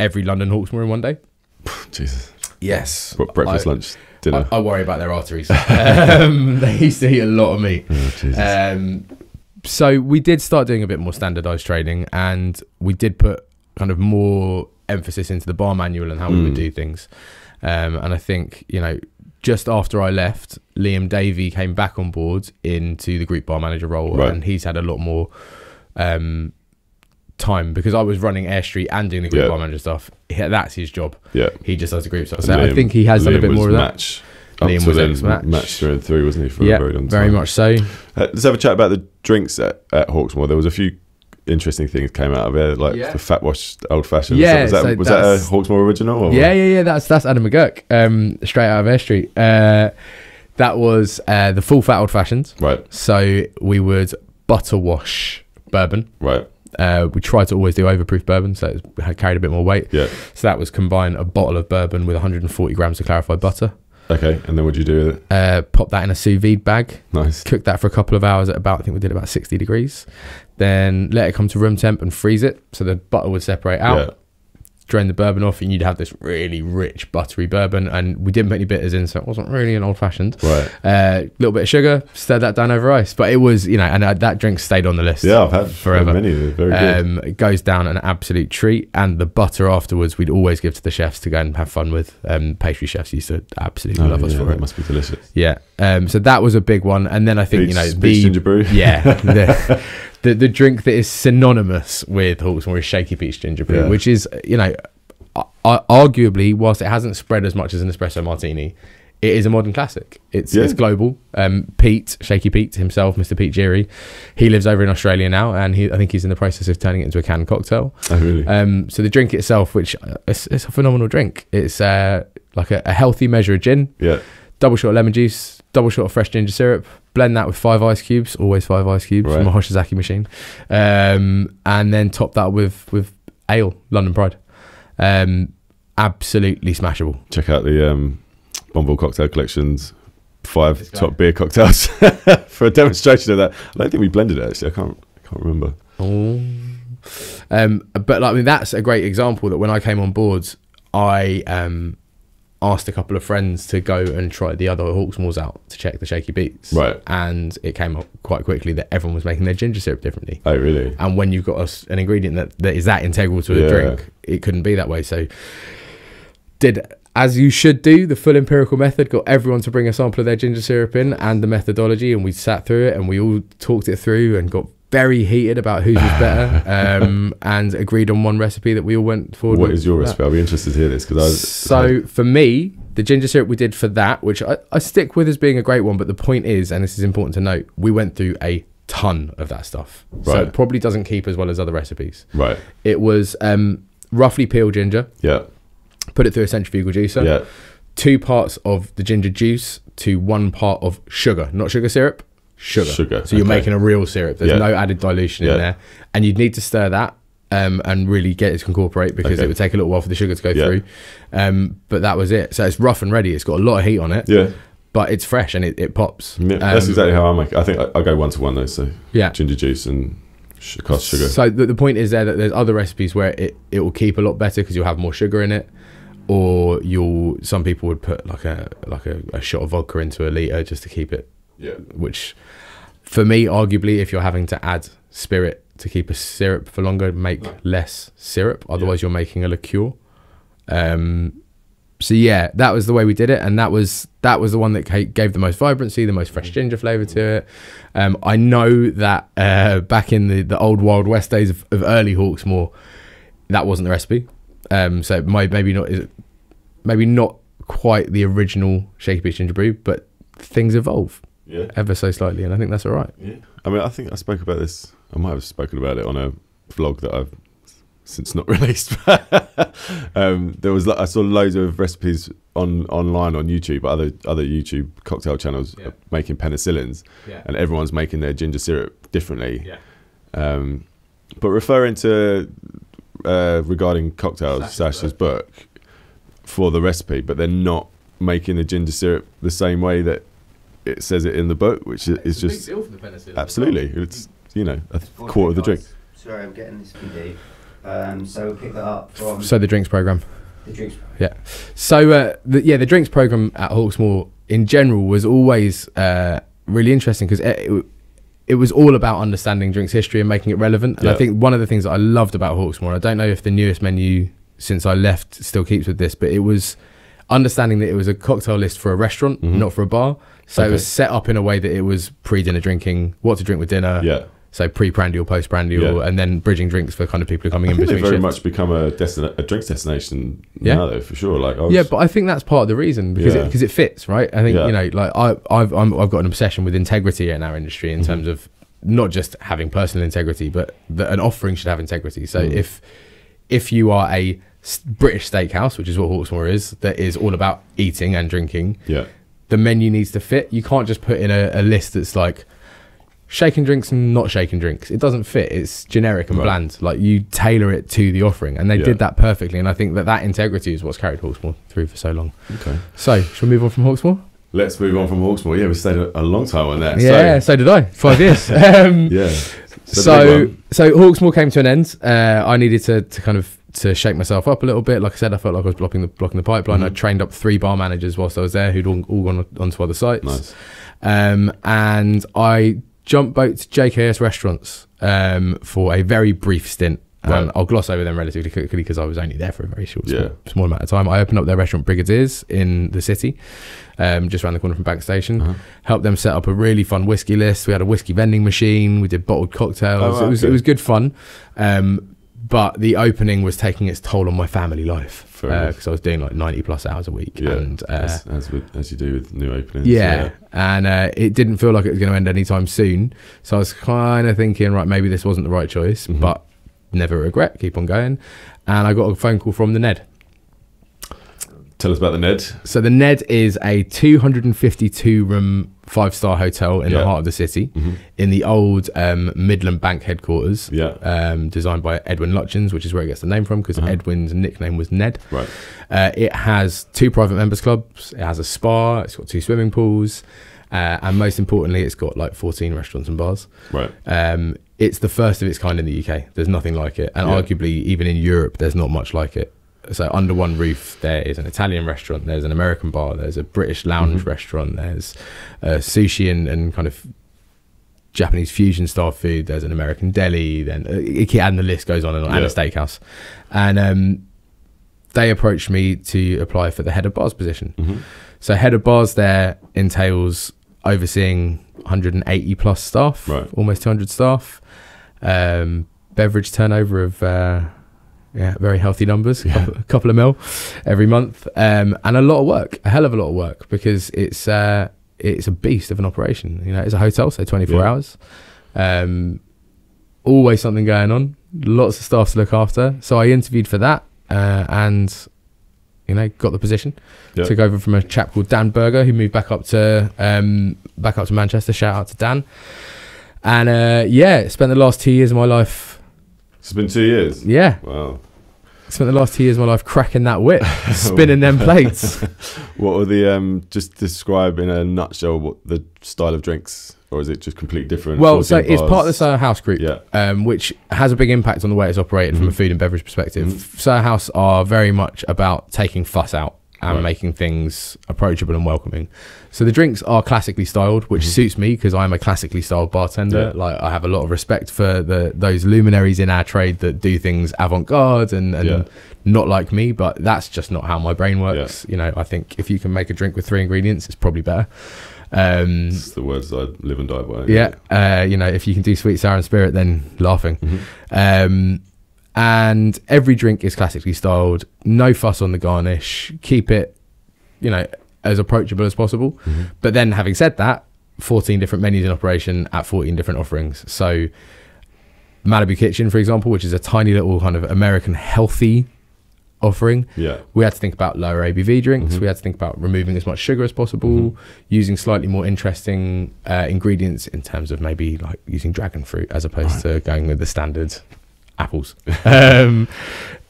every London Hawksmoor in one day. Jesus. Yes. Breakfast, I, lunch, dinner. I, I worry about their arteries. um, they used to eat a lot of meat. oh, Jesus. Um, so we did start doing a bit more standardized training, and we did put kind of more emphasis into the bar manual and how we would Mm. do things. Um, and I think you know, just after I left, Liam Davey came back on board into the group bar manager role, Right. and he's had a lot more um, time because I was running Air Street and doing the group Yeah. bar manager stuff. Yeah, that's his job. yeah. He just does the group stuff. So I think he has done a Liam bit more of that. match. Up Liam was then, ex-match. match through and through, wasn't he, for yeah, a very long time? very much so. Uh, let's have a chat about the drinks at, at Hawksmoor. There was a few interesting things came out of it, like Yeah. the fat wash old fashioned. Yeah, was that, so was that a Hawksmoor original? Or? Yeah, yeah, yeah. That's that's Adam McGurk, um, straight out of Air Street. Uh, that was uh, the full fat old fashions. Right, So we would butter wash bourbon. right. Uh, we tried to always do overproof bourbon, so it had carried a bit more weight. Yeah. So that was combine a bottle of bourbon with 140 grams of clarified butter. Okay. And then what'd you do with it? Uh, pop that in a sous vide bag. Nice. Cook that for a couple of hours at about I think we did about 60 degrees. Then let it come to room temp and freeze it, so the butter would separate out. Yeah. Drain the bourbon off, and you'd have this really rich buttery bourbon. And we didn't put any bitters in, so it wasn't really an old fashioned. Right. A little bit of sugar, stirred that down over ice. But it was, you know, and uh, that drink stayed on the list. Yeah, I've had Forever. many. Very good. Um, it goes down an absolute treat, and the butter afterwards, we'd always give to the chefs to go and have fun with. Um, pastry chefs used to absolutely Oh, love us for that it. must be delicious. Yeah. Um, so that was a big one, and then I think Beach, you know the ginger brew. yeah the, the the drink that is synonymous with Hawksmoor is Shaky Pete's ginger brew, Yeah. which is you know arguably whilst it hasn't spread as much as an espresso martini. It is a modern classic. It's Yeah. it's global. Um, Pete, Shaky Pete himself, Mr. Pete Jeary, he lives over in Australia now, and he I think he's in the process of turning it into a canned cocktail. Oh, really? Um, so the drink itself, which uh, it's, it's a phenomenal drink. It's uh, like a, a healthy measure of gin, yeah. double shot of lemon juice, double shot of fresh ginger syrup. Blend that with five ice cubes, always five ice cubes from a Right. Hoshizaki machine, um, and then top that with with ale, London Pride. Um, absolutely smashable. Check out the um, Bonneville Cocktail Collections five top beer cocktails for a demonstration of that. I don't think we blended it actually. I can't. I can't remember. Oh. Um, but like, I mean, that's a great example that when I came on board, I um, asked a couple of friends to go and try the other Hawksmoors out to check the Shaky Petes. Right. And it came up quite quickly that everyone was making their ginger syrup differently. Oh, really? And when you've got a an ingredient that, that is that integral to a Yeah. drink, it couldn't be that way. So, did as you should do the full empirical method. Got everyone to bring a sample of their ginger syrup in and the methodology, and we sat through it and we all talked it through and got very heated about whose was better, um, and agreed on one recipe that we all went forward. What is your for recipe? I'll be interested to hear this because I. So for me, the ginger syrup we did for that, which I, I stick with as being a great one, but the point is, and this is important to note, we went through a ton of that stuff. So it probably doesn't keep as well as other recipes. right. It was um, roughly peeled ginger, Yeah. put it through a centrifugal juicer, yeah. two parts of the ginger juice to one part of sugar, not sugar syrup, sugar. Sugar, So you're okay. making a real syrup. There's Yeah. no added dilution Yeah. in there, and you'd need to stir that. Um, and really get it to incorporate because Okay. it would take a little while for the sugar to go Yeah. through. Um, but that was it. So it's rough and ready. It's got a lot of heat on it, Yeah, but it's fresh and it, it pops. yeah that's Um, exactly how I make. it. I think I, I go one to one though. So Yeah. ginger juice and cast sugar. So the, the point is there that there's other recipes where it, it will keep a lot better because you'll have more sugar in it, or you'll some people would put like a like a, a shot of vodka into a liter just to keep it. Yeah, Which, for me, arguably, if you're having to add spirit to keep a syrup for longer, make less syrup. Otherwise, you're making a liqueur. Um, so yeah, that was the way we did it, and that was that was the one that gave the most vibrancy, the most fresh ginger flavour to it. Um, I know that uh, back in the, the old Wild West days of, of early Hawksmoor, that wasn't the recipe. Um, so might maybe not is maybe not quite the original Shaky Pete's Ginger Brew, but things evolve yeah, ever so slightly, and I think that's all right. yeah. I mean, I think I spoke about this. I might have spoken about it on a vlog that I've since not released. um, there was I saw loads of recipes on online on YouTube, other other YouTube cocktail channels Yeah. making penicillins, Yeah. and everyone's making their ginger syrup differently. Yeah. Um, but referring to uh, regarding cocktails, Sash's Sash's book for the recipe, but they're not making the ginger syrup the same way that it says it in the book, which is, is just deal for the penicillin. absolutely it's you know a quarter of the drink. Sorry, I'm getting this PD. Um, so we'll pick that up from So the drinks program. the drinks. Yeah. So uh, the, yeah, the drinks program at Hawksmoor in general was always uh, really interesting because it, it, it was all about understanding drinks history and making it relevant. And I think one of the things that I loved about Hawksmoor, I don't know if the newest menu since I left still keeps with this, but it was understanding that it was a cocktail list for a restaurant, Mhm. not for a bar. So it was set up in a way that it was pre-dinner drinking, what to drink with dinner. Yeah, So pre-prandial, post-prandial, Yeah. and then bridging drinks for kind of people who are coming I in think they've between very shifts. much become a destina- a drinks destination Yeah. now, though for sure. Like I was, Yeah, but I think that's part of the reason because Yeah. it, because it fits, right? I think Yeah. you know, like I, I've I'm, I've got an obsession with integrity in our industry in Mhm. terms of not just having personal integrity, but that an offering should have integrity. So Mm. if if you are a British steakhouse, which is what Hawksmoor is, that is all about eating and drinking, yeah, the menu needs to fit. You can't just put in a, a list that's like shaking drinks and not shaking drinks. It doesn't fit. It's generic and Right. bland. Like you tailor it to the offering, and they Yeah. did that perfectly. And I think that that integrity is what's carried Hawksmoor through for so long. okay. So, shall we move on from Hawksmoor? Let's move on from Hawksmoor. Yeah, we stayed a, a long time on that. Yeah, so, so, did I. Five years. um, yeah. the so, so Hawksmoor came to an end. Uh, I needed to, to kind of to shake myself up a little bit. Like I said, I felt like I was blocking the blocking the pipeline. I Mhm. trained up three bar managers whilst I was there, who'd all, all gone onto other sites. nice. Um, and I jumpp boat to JKS restaurants um, for a very brief stint. And I'll gloss over them relatively quickly because I was only there for a very short, small, Yeah. small amount of time. I opened up their restaurant Brigadiers in the city, um, just around the corner from Bank Station. Uh-huh. Helped them set up a really fun whiskey list. We had a whiskey vending machine. We did bottled cocktails. Oh, wow, it was okay. it was good fun. Um, but the opening was taking its toll on my family life because I was doing like ninety plus hours a week. Yeah, And uh, as, as, with, as you do with new openings. yeah, and uh, it didn't feel like it was going to end anytime soon. So I was kind of thinking, right, maybe this wasn't the right choice, Mhm. but never regret, keep on going. And I got a phone call from the Ned. Tell us about the Ned. So the Ned is a 252 room five star hotel in Yeah. the heart of the city, Mhm. in the old um, Midland Bank headquarters. Yeah. Um, designed by Edwin Lutyens, which is where it gets the name from because Uh-huh. Edwin's nickname was Ned. Right. Uh, it has two private members clubs. It has a spa. It's got two swimming pools, uh, and most importantly, it's got like 14 restaurants and bars. Right. Um, it's the first of its kind in the UK. There's nothing like it, and Yeah. arguably even in Europe, there's not much like it. So under one roof, there is an Italian restaurant, there's an American bar, there's a British lounge Mhm. restaurant, there's uh, sushi and, and kind of Japanese fusion style food. There's an American deli, then uh, and the list goes on and on, and a steakhouse. And um, they approached me to apply for the head of bars position. hmm So head of bars there entails overseeing 180 plus staff, Right. almost 200 staff, um, beverage turnover of uh, yeah very healthy numbers, a Yeah. couple, a couple of mil every month, um, and a lot of work, a hell of a lot of work because it's uh, it's a beast of an operation. You know, it's a hotel, so 24 Yeah. hours. Um, always something going on, lots of staff to look after. So I interviewed for that, uh, and you know, got the position. Yeah. Took over from a chap called Dan Berger, who moved back up to um, back up to Manchester. Shout out to Dan. And uh, yeah, spent the last two years of my life. It's been two years. Yeah, Wow. spent the last two years of my life cracking that whip, spinning them plates. What were the um? Just describe in a nutshell what the style of drinks, or is it just completely different? Well, so 14 it's part of the? House group, Yeah. um, which has a big impact on the way it's operated from a Mhm. food and beverage perspective. Mhm. Soho House are very much about taking fuss out and Right. making things approachable and welcoming. So the drinks are classically styled, which Mhm. suits me because I'm a classically styled bartender. Yeah. Like I have a lot of respect for the those luminaries in our trade that do things avant-garde and, and Yeah. not like me, but that's just not how my brain works. You know, I think if you can make a drink with three ingredients, it's probably better. Um, It's the words I live and die by. yeah, uh, you know, if you can do sweet, sour, and spirit, then laughing. Mhm. Um, and every drink is classically styled. No fuss on the garnish. Keep it, you know, as approachable as possible. Mhm. But then, having said that, 14 different menus in operation at 14 different offerings. So, Malibu Kitchen, for example, which is a tiny little kind of American healthy offering, Yeah. we had to think about lower ABV drinks. Mhm. We had to think about removing as much sugar as possible, Mhm. using slightly more interesting uh, ingredients in terms of maybe like using dragon fruit as opposed to going with the standard apples. um,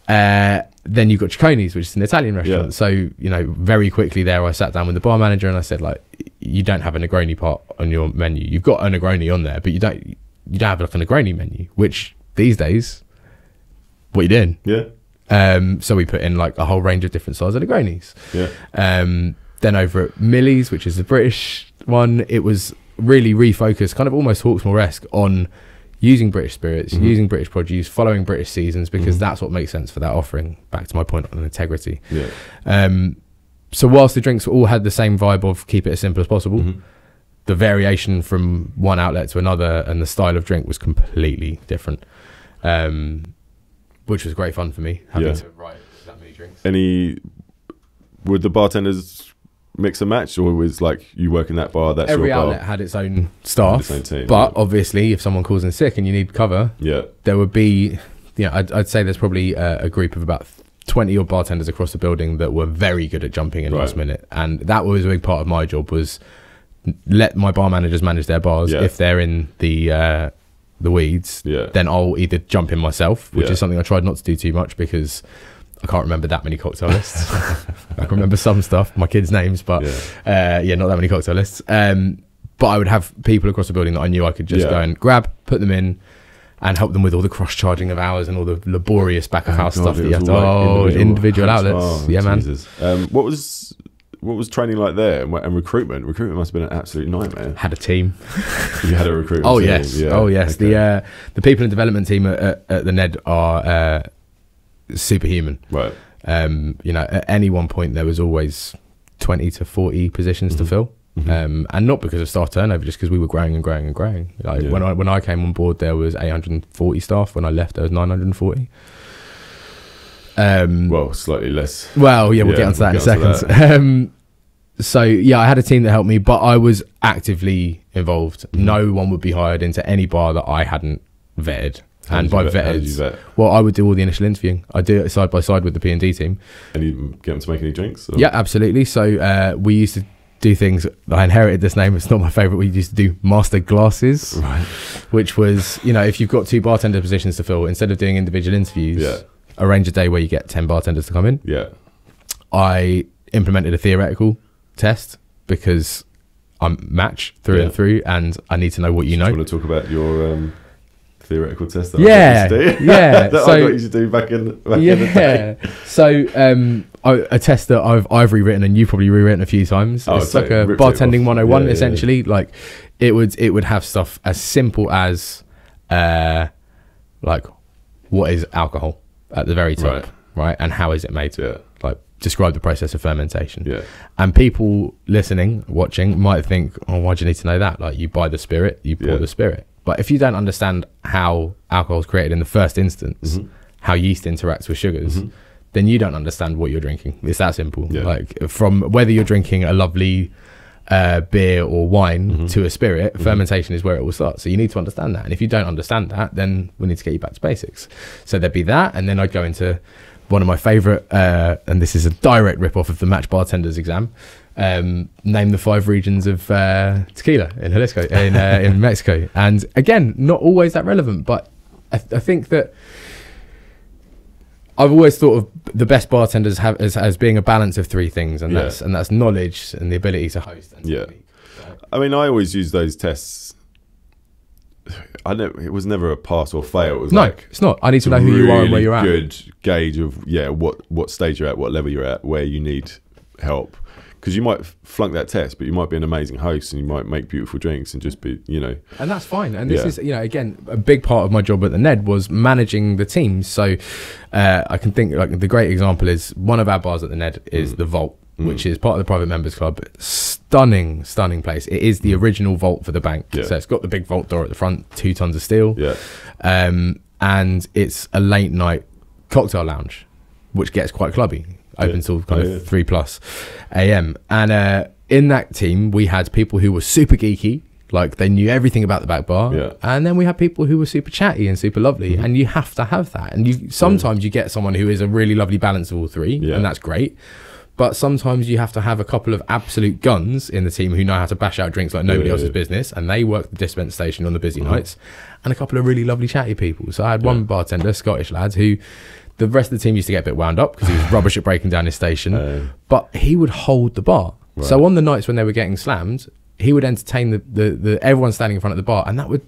uh, then you've got Cecconi's, which is an Italian restaurant. Yeah. So you know, very quickly there, I sat down with the bar manager and I said, like, you don't have a Negroni part on your menu. You've got a Negroni on there, but you don't. You don't have like a Negroni menu, which these days, what are you doing? Yeah. Um, so we put in like a whole range of different sizes of Negronis. Yeah. Um, then over at Millie's, which is the British one, it was really refocused, kind of almost Hawksmoor-esque on using British spirits, Mhm. using British produce, following British seasons, because Mhm. that's what makes sense for that offering. Back to my point on integrity. Yeah. Um, so whilst the drinks all had the same vibe of keep it as simple as possible, Mhm. the variation from one outlet to another and the style of drink was completely different, um, which was great fun for me. Having Yeah. to write that many drinks. Any? Would the bartenders mix and match, or was like you work in that bar? That's Every your bar. outlet had its own staff, Its own team, but yeah. obviously, if someone calls in sick and you need cover, Yeah. there would be, you know, I'd, I'd say there's probably a, a group of about 20 odd bartenders across the building that were very good at jumping in Right. last minute. And that was a big part of my job was let my bar managers manage their bars. Yeah. If they're in the, uh, the weeds, Yeah. then I'll either jump in myself, which Yeah. is something I tried not to do too much because I can't remember that many cocktail lists. I can remember some stuff, my kids' names, but Yeah. uh, yeah, not that many cocktail lists. Um, but I would have people across the building that I knew I could just Yeah. go and grab, put them in, and help them with all the cross charging of hours and all the laborious back of house Oh, stuff that you have to. all, Oh, like, individual, outlets. oh, yeah, man. Jesus. Um, what was what was training like there and, and recruitment? Recruitment must have been an absolute nightmare. Had a team. You had a recruitment. Oh team, yes. yeah, Oh yes. okay. The uh, the people in development team at, at, at the Ned are uh, superhuman. right. Um, you know, at any one point there was always twenty to forty positions to Mhm. fill. Mhm. um, and not because of staff turnover, just because we were growing and growing and growing. Like Yeah. when I when I came on board, there was 840 staff. When I left, there was 940. Um, well, well, slightly less. well, yeah, we'll yeah, get onto that we'll in a second. Um, so yeah, I had a team that helped me, but I was actively involved. Mhm. No one would be hired into any bar that I hadn't vetted. How and by vet- how did you vetted, vet? well, I would do all the initial interviewing. I do it side by side with the P and D team. And you get them to make any drinks? or- Yeah, absolutely. So uh, we used to do things. I inherited this name. It's not my favorite. We used to do master glasses, Right. which was you know if you've got two bartender positions to fill, instead of doing individual interviews, Yeah. arrange a day where you get ten bartenders to come in. Yeah. I implemented a theoretical test because I'm match through Yeah. and through, and I need to know what you Do know. you want to talk about your um, theoretical test? That Yeah, I got you to do? yeah, that so- I got you to do back in back in the day. Yeah. so um, I, a test that I've I've rewritten and you've probably rewritten a few times. Oh, it's so like a ripped it off. bartending 101 Yeah, yeah, yeah. essentially. Like it would it would have stuff as simple as uh, like what is alcohol at the very top, Right. right? And how is it made? Yeah. Like describe the process of fermentation. Yeah. And people listening, watching, might think, "Oh, why do you need to know that?" Like you buy the spirit, you pour Yeah. the spirit. But if you don't understand how alcohol is created in the first instance, Mhm. how yeast interacts with sugars, Mhm. then you don't understand what you're drinking. It's that simple. Yeah. Like from whether you're drinking a lovely uh, beer or wine Mhm. to a spirit, Mhm. fermentation is where it will start. So you need to understand that. And if you don't understand that, then we need to get you back to basics. So there'd be that, and then I'd go into one of my favourite, uh, and this is a direct rip off of the match bartenders exam. Um, name the five regions of uh, tequila in Jalisco, in, uh, in Mexico. And again, not always that relevant, but I, th- I think that I've always thought of the best bartenders have as, as being a balance of three things, and Yeah. that's and that's knowledge and the ability to host. And Yeah. technique. I mean, I always use those tests. I know it was never a pass or fail. It was No, like it's not. I need to know who you are and where you're at. Good gauge of yeah, what what stage you're at, what level you're at, where you need help. Because you might flunk that test, but you might be an amazing host and you might make beautiful drinks and just be, you know, and that's fine. And this Yeah. is, you know, again, a big part of my job at the Ned was managing the teams. So uh, I can think like the great example is one of our bars at the Ned is Mm. the Vault, which is part of the private members club. Stunning, stunning place. It is the original vault for the bank. Mm. Yeah. So it's got the big vault door at the front, two tons of steel, yeah, um, and it's a late night cocktail lounge, which gets quite clubby. Open Yeah. till kind Oh, of yeah. three plus a.m. And uh, in that team, we had people who were super geeky, like they knew everything about the back bar, Yeah. and then we had people who were super chatty and super lovely. Mm-hmm. And you have to have that. And you sometimes you get someone who is a really lovely balance of all three, Yeah. and that's great. But sometimes you have to have a couple of absolute guns in the team who know how to bash out drinks like nobody Yeah, else's yeah. business, and they work the dispense station on the busy Uh-huh. nights, and a couple of really lovely chatty people. So I had one bartender, Scottish lads, who the rest of the team used to get a bit wound up because he was rubbish at breaking down his station, Uh, but he would hold the bar. So on the nights when they were getting slammed, he would entertain the, the, the everyone standing in front of the bar, and that would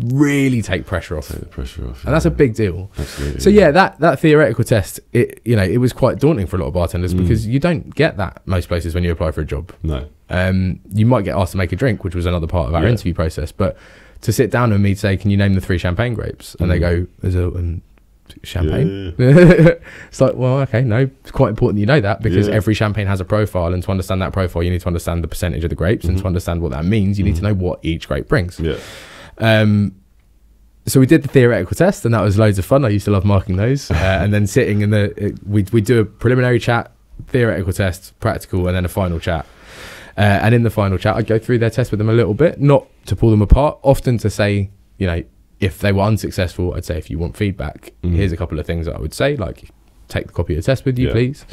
really take pressure off. take the pressure off. And that's a big deal. Absolutely. So yeah, that that theoretical test, it you know, it was quite daunting for a lot of bartenders Mm. because you don't get that most places when you apply for a job. No. Um, you might get asked to make a drink, which was another part of our Yeah. interview process. But to sit down and me, say, "Can you name the three champagne grapes?" and they Mm. go, "There's a um, champagne." Yeah, it's like, well, okay, no, it's quite important you know that because Yeah. every champagne has a profile, and to understand that profile, you need to understand the percentage of the grapes, and Mhm. to understand what that means, you need to know what each grape brings. Yeah. Um, so we did the theoretical test, and that was loads of fun. I used to love marking those, uh, and then sitting in the it, we we do a preliminary chat, theoretical test, practical, and then a final chat. Uh, and in the final chat, I'd go through their test with them a little bit, not to pull them apart, often to say, you know, if they were unsuccessful, I'd say if you want feedback, Mhm. here's a couple of things that I would say, like take the copy of the test with you, Yeah. please.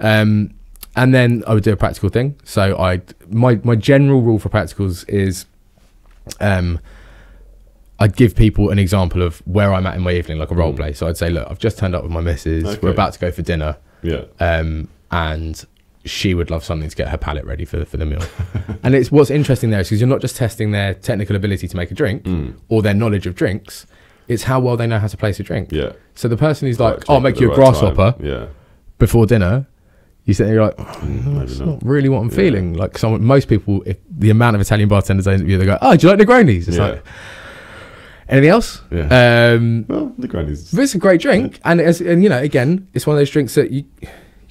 Um, and then I would do a practical thing. So I my my general rule for practicals is, um, I'd give people an example of where I'm at in my evening, like a role Mm. play. So I'd say, look, I've just turned up with my missus. Okay. We're about to go for dinner, Yeah. um, and she would love something to get her palate ready for for the meal. and it's what's interesting there is because you're not just testing their technical ability to make a drink Mm. or their knowledge of drinks. It's how well they know how to place a drink. Yeah. So the person who's like, Right "I'll make you a right grasshopper time. Yeah. before dinner," you sit there, you're like, oh, Mm, "That's not. not really what I'm Yeah. feeling." Like someone, most people, if the amount of Italian bartenders I interview, they go, "Oh, do you like Negronis?" It's Yeah. like, anything else? Yeah. Um, Well, the granny's. but it's a great drink, and it's, and you know, again, it's one of those drinks that you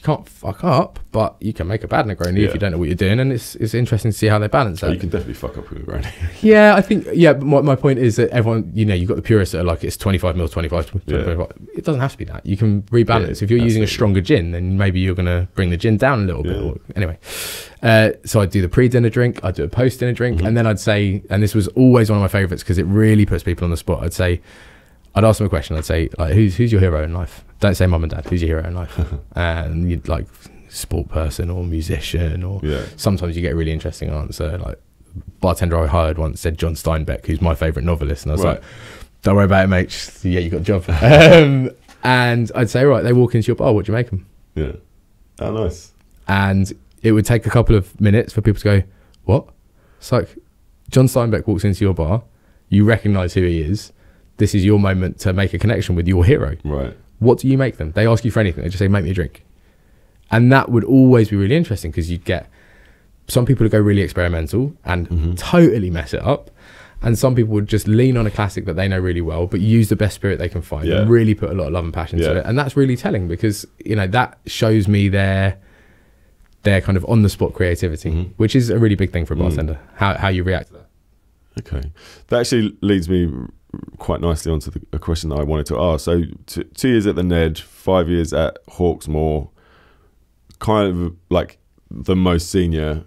can't fuck up, but you can make a bad Negroni Yeah. if you don't know what you're doing, and it's it's interesting to see how they balance Oh, that. you can definitely fuck up with a Negroni. Yeah, I think yeah. but My, my point is that everyone, you know, you've got the purists that are like it's 25 mils, 25, 25. Yeah. It doesn't have to be that. You can rebalance. Yeah, if you're using a stronger gin, then maybe you're going to bring the gin down a little bit. Or, anyway, uh, so I'd do the pre-dinner drink, I'd do a post-dinner drink, Mhm. and then I'd say, and this was always one of my favorites because it really puts people on the spot. I'd say, I'd ask them a question. I'd say, like, who's who's your hero in life? Don't say mum and dad. Who's your hero in life? and you'd like sport person or musician or Yeah. sometimes you get a really interesting answer. Like bartender I hired once said John Steinbeck, who's my favourite novelist, and I was Right. like, "Don't worry about it, mate. Just- yeah, you got a job." um, and I'd say, "Right, they walk into your bar. What do you make them?" Yeah. Oh, nice. And it would take a couple of minutes for people to go, "What?" It's like John Steinbeck walks into your bar. You recognise who he is. This is your moment to make a connection with your hero. Right. What do you make them? They ask you for anything. They just say, "Make me a drink," and that would always be really interesting because you'd get some people who go really experimental and Mhm. totally mess it up, and some people would just lean on a classic that they know really well, but use the best spirit they can find Yeah. and really put a lot of love and passion to Yeah. it, and that's really telling because you know that shows me their their kind of on the spot creativity, Mhm. which is a really big thing for a Mm. bartender. How how you react to that. Okay, that actually leads me quite nicely onto the, a question that I wanted to ask. So, t- two years at the Ned, five years at Hawksmoor, kind of like the most senior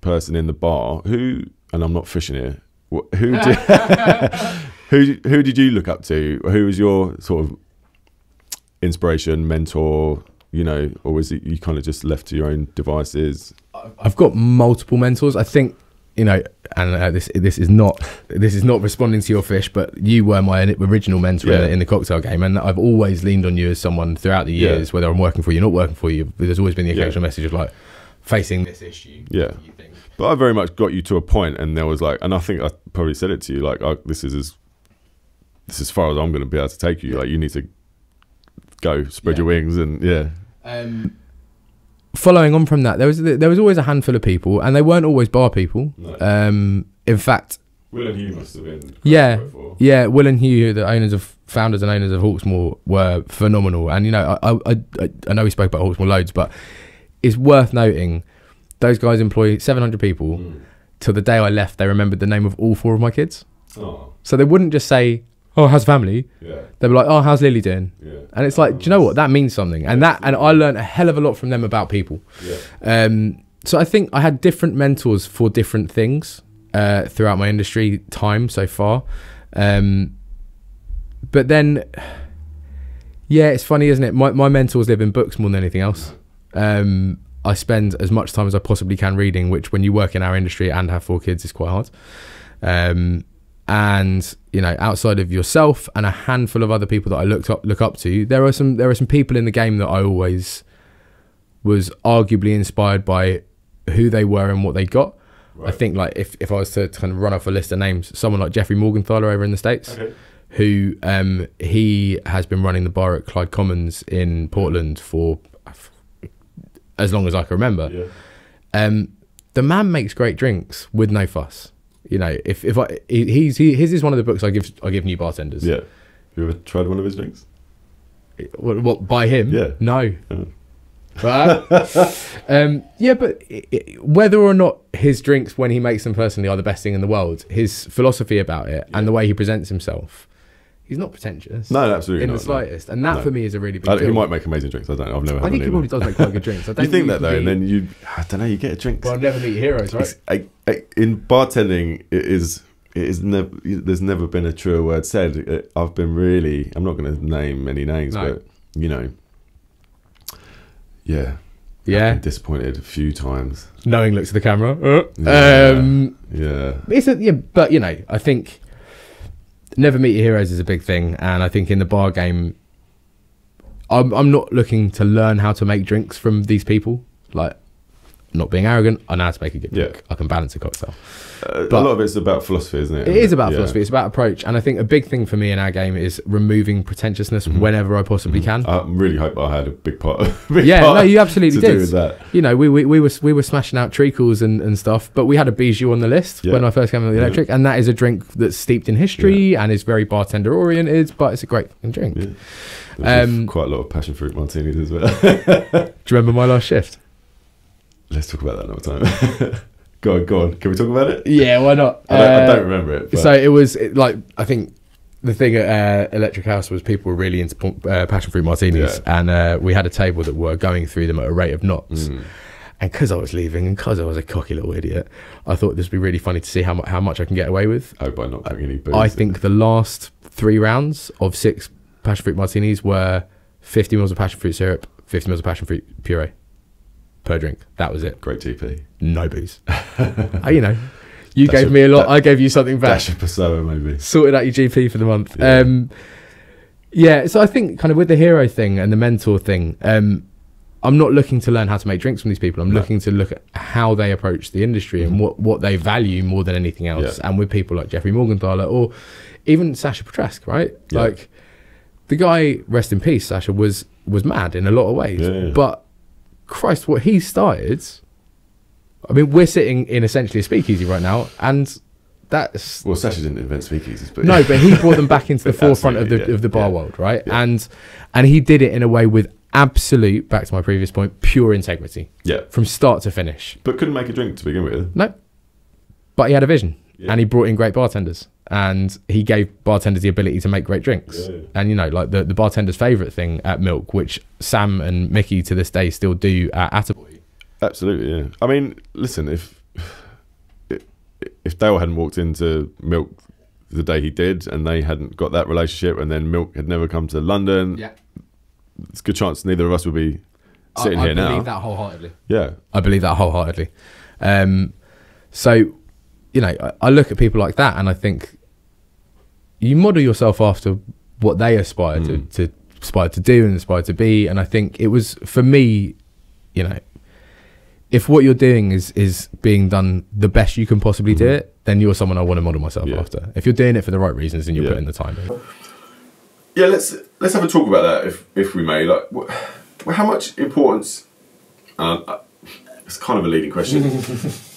person in the bar. Who, and I'm not fishing here. Who did, who who did you look up to? Who was your sort of inspiration, mentor? You know, or was it you kind of just left to your own devices? I've got multiple mentors. I think you know, and uh, this this is not this is not responding to your fish, but you were my original mentor in, the, in the cocktail game, and I've always leaned on you as someone throughout the Yeah. years, whether I'm working for you, or not working for you. There's always been the Yeah. occasional message of like facing this issue. Yeah. You think? But I very much got you to a point, and there was like, and I think I probably said it to you, like, this is as this is as far as I'm going to be able to take you. Like, you need to go, spread Yeah. your wings, and yeah, Um, following on from that, there was there was always a handful of people, and they weren't always bar people. No. Um, in fact, Will and Hugh must have been. Yeah. yeah, Will and Hugh, the owners of founders and owners of Hawksmoor, were phenomenal. And you know, I I, I, I know we spoke about Hawksmoor loads, but it's worth noting those guys employ 700 people. Mm. Till the day I left, they remembered the name of all four of my kids. Oh, So they wouldn't just say, "Oh, how's family?" yeah, They'd be like, "Oh, how's Lily doing?" yeah. And it's like, do you know what? That means something. And that, and I learned a hell of a lot from them about people. Yeah. Um, so I think I had different mentors for different things uh, throughout my industry time so far. Um, but then, yeah, it's funny, isn't it? My, my mentors live in books more than anything else. Um, I spend as much time as I possibly can reading, which when you work in our industry and have four kids is quite hard. Um, and you know, outside of yourself and a handful of other people that I looked up look up to, there are some there are some people in the game that I always was arguably inspired by who they were and what they got. I think like if, if I was to kind of run off a list of names, someone like Jeffrey Morgenthaler over in the States, Okay. who um, he has been running the bar at Clyde Commons in Portland for as long as I can remember. Yeah. Um, the man makes great drinks with no fuss. You know, if if I he, he's he, his is one of the books I give I give new bartenders. Yeah. You ever tried one of his drinks? What, what by him? Yeah. No. Oh. But um, yeah, but i i whether or not his drinks when he makes them personally are the best thing in the world, his philosophy about it and the way he presents himself, he's not pretentious. No, absolutely not. in not. the slightest, and that No. for me is a really big I, deal. he might make amazing drinks. I don't know. I've never had I think he probably does make quite good drinks. I don't You think that though, and then you, I don't know, you get a drink. well, I never meet heroes, right? I, I, in bartending, it is it is never. There's never been a truer word said. I've been really. I'm not going to name any names, No. but you know, yeah, I've Yeah, been disappointed a few times. knowing looks at the camera. Uh, Yeah. Um, Yeah, it's a, yeah, but you know, I think never meet your heroes is a big thing, and I think in the bar game, I'm I'm not looking to learn how to make drinks from these people. Like, not being arrogant, I know how to make a good Yeah. drink. I can balance a cocktail. uh, But- a lot of it's about philosophy, isn't it? It is about Yeah. philosophy. It's about approach, and I think a big thing for me in our game is removing pretentiousness Mhm. whenever I possibly can. I really hope I had a big part. a big Yeah, part no, you absolutely did. that. you know, we, we, we were we were smashing out treacles and, and stuff, but we had a bijou on the list Yeah. when I first came on the electric, and that is a drink that's steeped in history and is very bartender oriented, but it's a great drink. Um, quite a lot of passion fruit martinis as well. Do you remember my last shift? Let's talk about that another time. go on, go on. Can we talk about it? Yeah, why not? I don't, I Uh, don't remember it. But So it was it, like I think the thing at uh, Electric House was people were really into uh, passion fruit martinis, and uh, we had a table that were going through them at a rate of knots. Mm. And because I was leaving, and because I was a cocky little idiot, I thought this would be really funny to see how mu- how much I can get away with. Oh, by not putting any booze. I think the last three rounds of six passion fruit martinis were 50 mils of passion fruit syrup, 50 mils of passion fruit puree per drink. That was it. great GP. No booze. Uh, you know, you Dash gave me a lot. I gave you something back. Dash of Passoa, maybe. Sorted out your GP for the month. Yeah. Um, yeah. So I think kind of with the hero thing and the mentor thing, um, I'm not looking to learn how to make drinks from these people. I'm No. looking to look at how they approach the industry and what, what they value more than anything else. Yeah. And with people like Jeffrey Morgenthaler or even Sasha Petraske, right? Yeah. Like the guy, rest in peace, Sasha was was mad in a lot of ways. But Christ, what he started. I mean, we're sitting in essentially a speakeasy right now, and that's Well, Sasha didn't invent speakeasies, but no, but he brought them back into the forefront of the yeah, of the bar yeah. world, right? Yeah. And and he did it in a way with absolute, back to my previous point, pure integrity yeah, from start to finish. but couldn't make a drink to begin with. No, but he had a vision, Yeah. and he brought in great bartenders, and he gave bartenders the ability to make great drinks. Yeah. And you know, like the the bartender's favorite thing at Milk, which Sam and Mickey to this day still do at Attaboy. Absolutely, yeah. I mean, listen, if if Dale hadn't walked into Milk the day he did, and they hadn't got that relationship, and then Milk had never come to London, Yeah. it's a good chance neither of us would be sitting I, I here now. I believe that wholeheartedly. Yeah, I believe that wholeheartedly. Um, so, you know, I, I look at people like that and I think you model yourself after what they aspire Mm. to, to aspire to do and aspire to be. And I think it was for me, you know, if what you're doing is is being done the best you can possibly do it, then you're someone I want to model myself. Yeah. after. If you're doing it for the right reasons and you're Yeah. putting the time in. Yeah, let's let's have a talk about that if if we may. Like, how much importance? Uh, uh, it's kind of a leading question,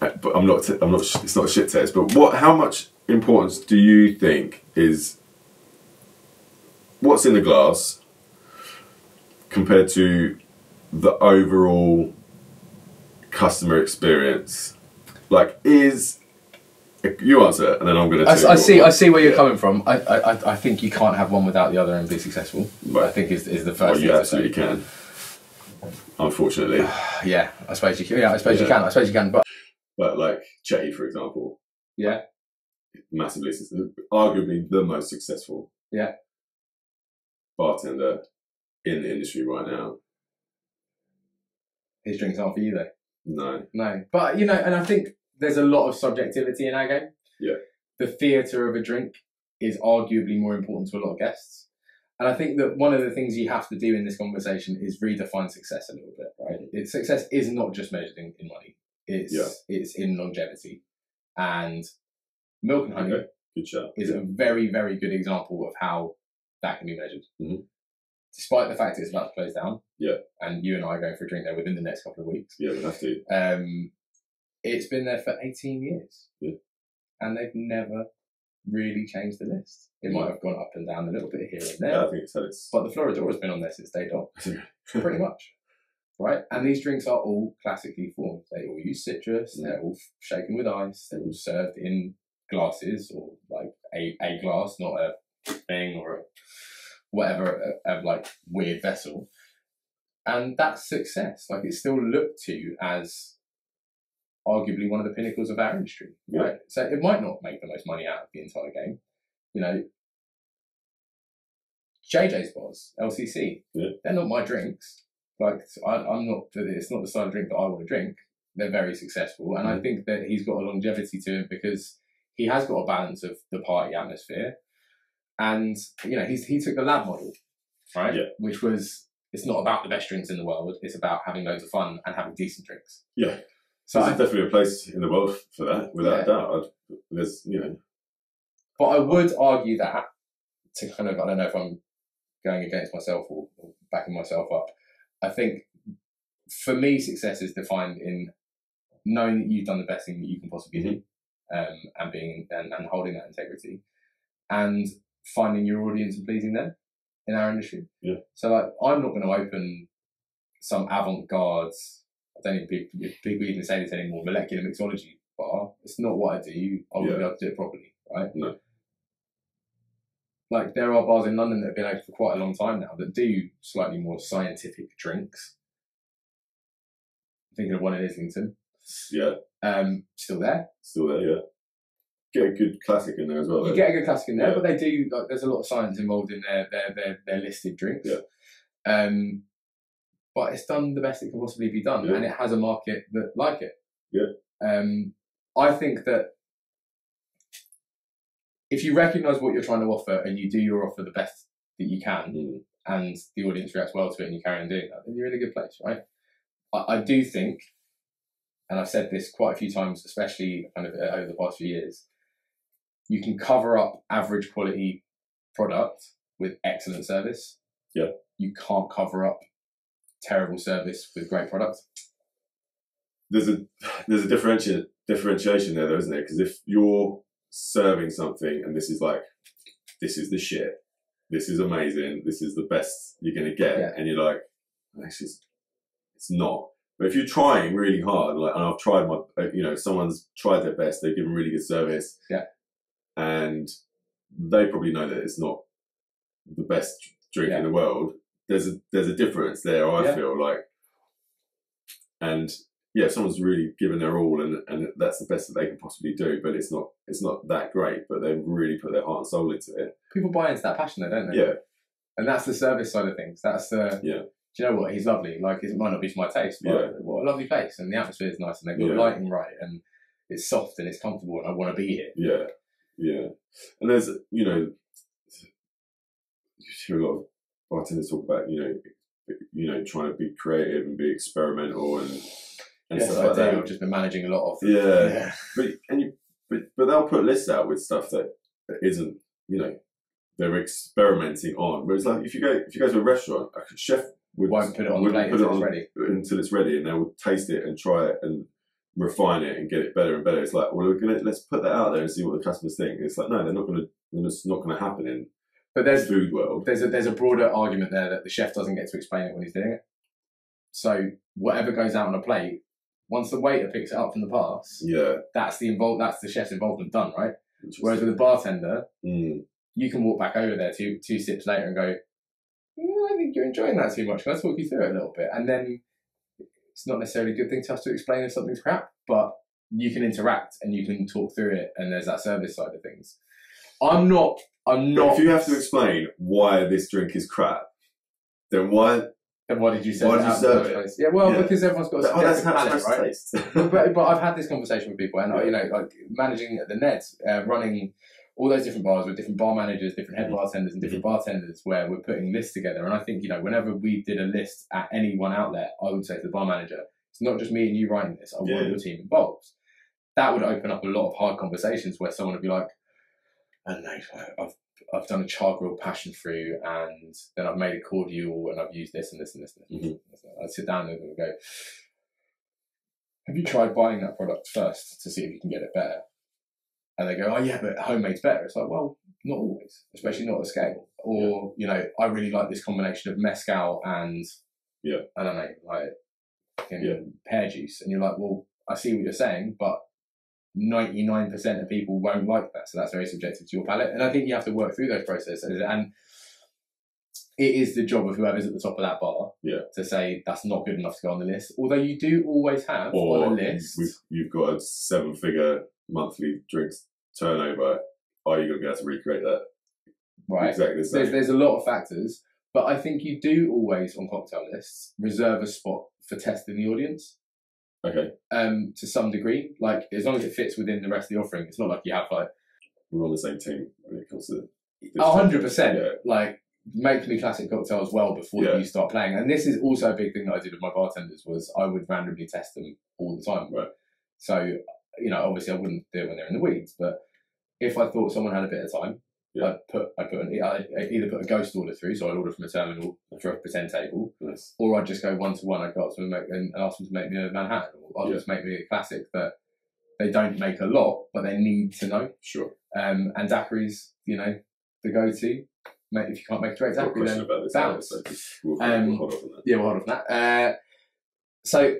but I'm not. I'm not. It's not a shit test. But what? How much importance do you think is what's in the glass compared to the overall customer experience? Like, is you answer, and then I'm going to. I, I see. I see where you're Yeah. coming from. I, I, I- think you can't have one without the other and be successful. Right. I think is, is the first. Well, thing you to absolutely can. Unfortunately. Yeah, I suppose you can. Yeah, I suppose you can. I suppose you can. But But like Chetty, for example, yeah, massively arguably the most successful Yeah. bartender in the industry right now. his drinks aren't for you though. No, No, but you know, and I think there's a lot of subjectivity in our game. Yeah. The theatre of a drink is arguably more important to a lot of guests. And I think that one of the things you have to do in this conversation is redefine success a little bit, right? It, success is not just measured in, in money. It's Yeah. it's in longevity. And milk and honey Okay. good is a very, very good example of how that can be measured. Mhm. Despite the fact it's about to close down. Yeah. And you and I are going for a drink there within the next couple of weeks. Yeah, we have to. Um, it's been there for 18 years. Yeah. And they've never really changed the list. It might have gone up and down a little bit here and there. Yeah, I think had its. But the Floridora has been on there since day dot, pretty much. Right? And these drinks are all classically formed. They all use citrus, mm. they're all shaken with ice, they're all served in glasses or like a, a glass, not a thing or a whatever, a, a like weird vessel. And that's success. Like it's still looked to as arguably one of the pinnacles of our industry. Yeah. Right. So it might not make the most money out of the entire game. You know, JJ's bars, LCC, Yeah. they're not my drinks. Like I, I'm not. It's not the style of drink that I want to drink. They're very successful, and I Mhm. think that he's got a longevity to him because he has got a balance of the party atmosphere, and you know he's he took the lab model, right? Yeah. Which was it's not about the best drinks in the world. It's about having loads of fun and having decent drinks. Yeah. So, There's I, definitely a place in the world for that, without Yeah. a doubt. I'd, there's, you know, but I would argue that to kind of I don't know if I'm going against myself or, or backing myself up. I think for me, success is defined in knowing that you've done the best thing that you can possibly do, um, and being and, and holding that integrity, and finding your audience and pleasing them in our industry. Yeah. So like, I'm not going to open some avant-garde. I don't think people, people even say this anymore. Molecular mixology bar. It's not what I do. I wouldn't Yeah. be able to do it properly, right? No. Like there are bars in London that have been open for quite a long time now that do slightly more scientific drinks. I'm thinking of one in Islington. yeah, Um, still there. still there, yeah. Get a good classic in there as well. You though. get a good classic in there, Yeah. but they do like there's a lot of science involved in their their their, their listed drinks. Yeah. Um, but it's done the best it can possibly be done, Yeah. and it has a market that like it. Yeah. Um, I think that if you recognise what you're trying to offer and you do your offer the best that you can, Mm. and the audience reacts well to it, and you carry on doing that, then you're in a good place, right? I, I do think, and I've said this quite a few times, especially kind of uh, over the past few years, you can cover up average quality product with excellent service. Yeah. You can't cover up terrible service with great product. there's a there's a differenti- differentiation there though, isn't there? Because if you're serving something and this is like this is the shit, this is amazing, this is the best you're gonna get, Yeah. and you're like, this is it's not. But if you're trying really hard, like and I've tried my, uh, you know, someone's tried their best, they've given really good service, Yeah. and they probably know that it's not the best drink Yeah. in the world. There's a there's a difference there. I Yeah. feel like, and yeah, someone's really given their all and, and that's the best that they can possibly do, but it's not it's not that great, but they've really put their heart and soul into it. People buy into that passion though, don't they? Yeah. and that's the service side of things. That's the Yeah. Do you know what? He's lovely. Like it might not be to my taste, but Yeah. what a lovely place, and the atmosphere is nice, and they've got Yeah. the lighting right, and it's soft and it's comfortable, and I want to be here. Yeah, yeah. And there's, you know, you hear a lot of bartenders talk about, you know, you know, trying to be creative and be experimental and and Yes, stuff I like that. I've just been managing a lot of. Yeah. But and you, but but they'll put lists out with stuff that isn't, you know, they're experimenting on. Whereas like if you go if you go to a restaurant, a chef would Won't put it on the plate put until it it's ready. until it's ready, and they will taste it and try it and refine it and get it better and better. It's like, well, we're gonna let's put that out there and see what the customers think. It's like, no, they're not gonna. It's not gonna happen in But there's food world. there's a there's a broader argument there that the chef doesn't get to explain it when he's doing it. So whatever goes out on a plate, once the waiter picks it up from the pass, Yeah. that's the involved that's the chef's involvement done, right? Whereas with a bartender, Mm. you can walk back over there two two sips later and go, "Mm, I think you're enjoying that too much. Can I talk you through it a little bit? And then it's not necessarily a good thing to have to explain if something's crap, but you can interact and you can talk through it, and there's that service side of things. I'm not. I'm But not. if you have to explain why this drink is crap, then why? Then why did you say Why did you out in the serve it? Yeah, well, Yeah. because everyone's got a Oh, that's subjective palate, right? to taste. but, but I've had this conversation with people, and you know, like managing the Neds, uh, running all those different bars with different bar managers, different head Mhm. bartenders, and different bartenders, where we're putting lists together. And I think you know, whenever we did a list at any one outlet, I would say to the bar manager, "It's not just me and you writing this. I want Yeah. your team involved." That would open up a lot of hard conversations where someone would be like, "I don't know, I've I've done a char grilled passion fruit, and then I've made a cordial, and I've used this and this and this." And this. I'd mm-hmm. sit down with them and go, have you tried buying that product first to see if you can get it better? And they go, oh yeah, but homemade's better. It's like, well, not always, especially not at scale. Or, you know, I really like this combination of mezcal and, Yeah. I don't know, like Yeah. pear juice. And you're like, well, I see what you're saying, but 99% of people won't like that. So that's very subjective to your palate. And I think you have to work through those processes. And it is the job of whoever's at the top of that bar Yeah. to say that's not good enough to go on the list. Although you do always have Or on a list. we've, you've got a seven-figure monthly drinks turnover. Are you going to be able to recreate that right. exactly the There's, there's a lot of factors, but I think you do always on cocktail lists reserve a spot for testing the audience Okay, um, to some degree. Like as long as it fits within the rest of the offering, it's not like you have like we're on the same team when it comes to. hundred percent Yeah. like make me classic cocktails well before Yeah. you start playing. And this is also a big thing that I did with my bartenders was I would randomly test them all the time. Right. So you know, obviously I wouldn't do it when they're in the weeds, but if I thought someone had a bit of time, Yeah. I'd put I put an, I either put a ghost order through, so I'd order from a terminal for a pretend table, Nice. or I'd just go one to one. I'd go up to them and, ask them to make me a Manhattan, or I'll Yeah. just make me a classic But they don't make a lot, but they need to know. Sure. Um, and daiquiris, you know, the go-to. Mate, if you can't make a got daiquiri, then about this. bounce. later, so we'll, Um, we'll hold off on that. yeah, we'll hold off on that. Uh, so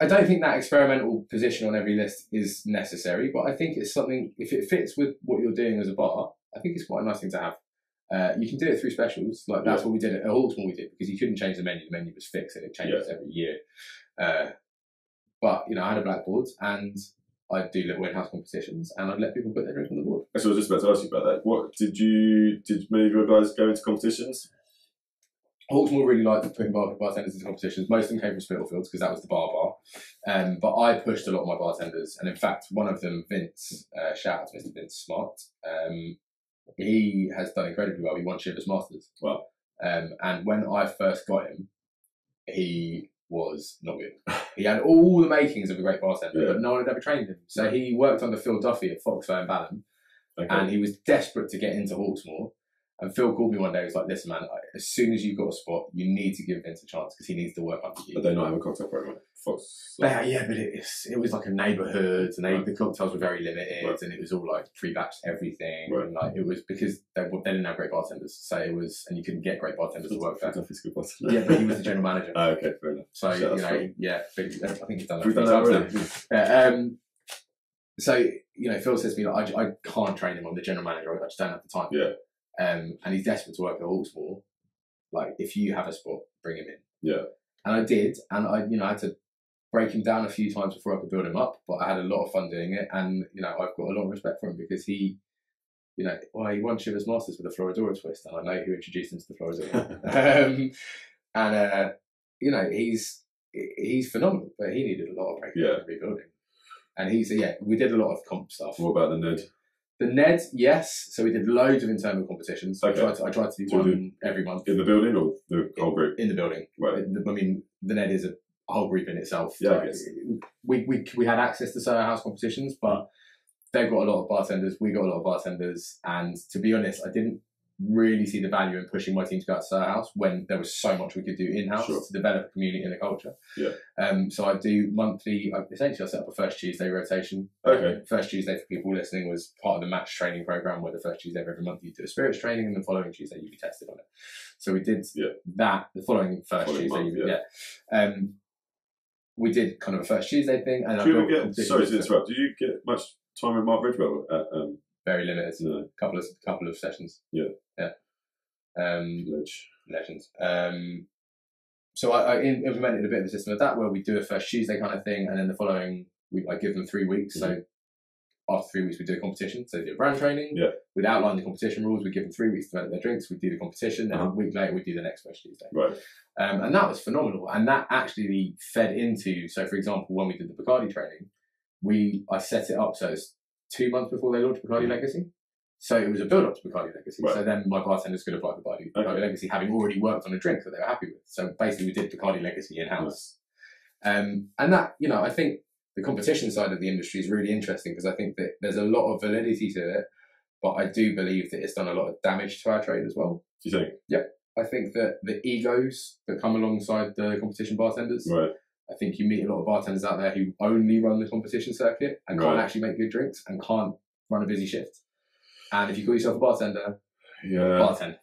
I don't think that experimental position on every list is necessary, but I think it's something, if it fits with what you're doing as a bar, I think it's quite a nice thing to have. Uh, you can do it through specials, like that's Yeah. what we did at Hawksmoor. We did because you couldn't change the menu; the menu was fixed and it changes every year. Uh, but you know, I had a blackboard and I'd do little in-house competitions and I'd let people put their drink on the board. So I was just about to ask you about that. What did you? Did many of your guys go into competitions? Hawksmoor really liked putting bar- bartenders into competitions. Most of them came from Spitalfields because that was the bar bar. Um, but I pushed a lot of my bartenders, and in fact, one of them, Vince, uh, shout out to Mr. Vince Smart. Um, he has done incredibly well. He won Chivas Masters. Well, Um, and when I first got him, he was not good. He had all the makings of a great bartender, Yeah. but no one had ever trained him. So he worked under Phil Duffy at Foxfire in Balham, Okay. and he was desperate to get into Hawksmoor. And Phil called me one day. He was like, "Listen, man, as soon as you've got a spot, you need to give Vince a chance because he needs to work under you." But they not have a cocktail program. Fox. They- yeah, but it, it's, it was like a neighbourhood, and they, Right. the cocktails were very limited, Right. and it was all like free batch everything, Right. and like it was because they, they didn't have great bartenders, so it was, and you couldn't get great bartenders to work there. Duffy's good boss. Yeah, but he was the general manager, Oh, okay, fair enough. so you know, yeah, but I think he's done that. We've done that. Yeah, um, so you know, Phil says to me, like, I, I can't train him. I'm the general manager. I just don't have the time. Yeah. Um, and he's desperate to work at Hawksmoor. Like, if you have a spot, bring him in. Yeah. And I did, and I, you know, I had to break him down a few times before I could build him up. But I had a lot of fun doing it, and you know, I've got a lot of respect for him because he you know, well, he won Chivas Masters with a Floridora twist, and I know who introduced him to the Floridora. um, and uh, you know, he's he's phenomenal, but he needed a lot of breaking Yeah. and rebuilding. And he's yeah, we did a lot of comp stuff. What about the Ned? The Ned, yes. So we did loads of internal competitions. I Okay. tried to I tried to do So one every month In the building or the whole group? in the building. Right. I mean, the Ned is a whole group in itself. Yeah, Like, we, we we had access to Soho House competitions, but they've got a lot of bartenders. We got a lot of bartenders, and to be honest, I didn't really see the value in pushing my team to go out to Soho House when there was so much we could do in house Sure. to develop a community and a culture. Yeah. Um. So I do monthly. Essentially, I set up a first Tuesday rotation. Okay. Um, first Tuesday for people listening was part of the match training program, where the first Tuesday of every month you do a spirits training, and the following Tuesday you be tested on it. So we did Yeah. that the following first Following Tuesday. month, yeah. yeah. Um, we did kind of a first Tuesday thing, and I Did you built get, sorry to interrupt, did you get much time with Mark Ridgewell at um, very limited. no, Couple of couple of sessions. Yeah. Yeah. Um, legends. Um, so I, I implemented a bit of a system of that where we do a first Tuesday kind of thing, and then the following week I give them three weeks. So after three weeks we do a competition. So they do brand training. Yeah. We'd outline the competition rules. We give them three weeks to develop their drinks. We do the competition, and Uh-huh. a week later we do the next first Tuesday. Right. Um, and that was phenomenal. And that actually fed into, so for example, when we did the Bacardi training, we I set it up so it's two months before they launched Bacardi Legacy. So it was a build up to Bacardi Legacy. Right. So then my bartenders could apply for Bacardi, Bacardi Okay. Legacy having already worked on a drink that they were happy with. So basically we did Bacardi Legacy in house. Um, and that, you know, I think the competition side of the industry is really interesting because I think that there's a lot of validity to it, but I do believe that it's done a lot of damage to our trade as well. Do you think? I think that the egos that come alongside the competition bartenders, Right. I think you meet a lot of bartenders out there who only run the competition circuit and can't actually make good drinks and can't run a busy shift. And if you call yourself a bartender, Yeah. bartend.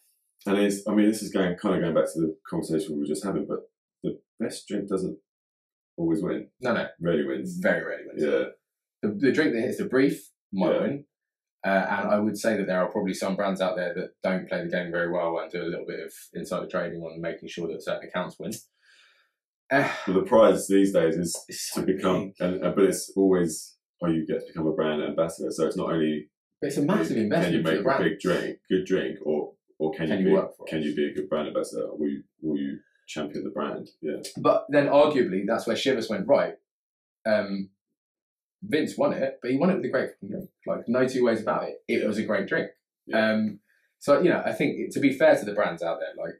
And it's, I mean, this is going kind of going back to the conversation we were just having, but the best drink doesn't always win. No, no, Rarely wins. very rarely wins. Yeah. The, the drink that hits the brief might Yeah. win. Uh, and I would say that there are probably some brands out there that don't play the game very well and do a little bit of insider trading on making sure that certain accounts win. Uh, But the prize these days is to become, and, and but it's always, oh, you get to become a brand ambassador. So it's not only it's a massive investment. can you make a brand. big drink, good drink, or or can, Can you, be, work for can you be a good brand ambassador? Will you will you champion the brand? Yeah. But then, arguably, that's where Chivas went right. Um, Vince won it, but he won it with a great drink. Like no two ways about it. It Yeah. was a great drink. Yeah. Um, so you know, I think to be fair to the brands out there, like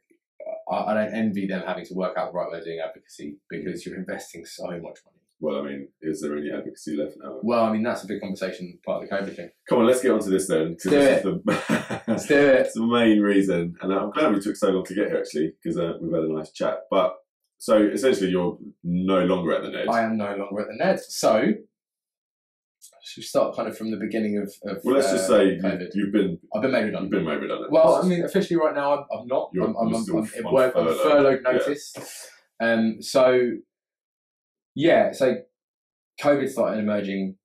I, I don't envy them having to work out the right way of doing advocacy because you're investing so much money. Well, I mean, is there any advocacy left now? Well, I mean that's a big conversation part of the COVID thing. Come on, let's get onto this then. 'cause Do this it. the, Let's do it. it's the main reason, and I'm glad we took so long to get here actually because uh, we've had a nice chat. But so essentially, you're no longer at the Ned. I am no longer at the Ned, so should we start kind of from the beginning of. of well, let's just uh, say you, COVID. you've been I've been made redundant. you've been made redundant. Well, I mean, officially right now, I'm, I'm not. You're- I'm, I'm, you're I'm, still I'm, on at work on furlough. furlough Yeah. notice. Um, so, yeah, so COVID started emerging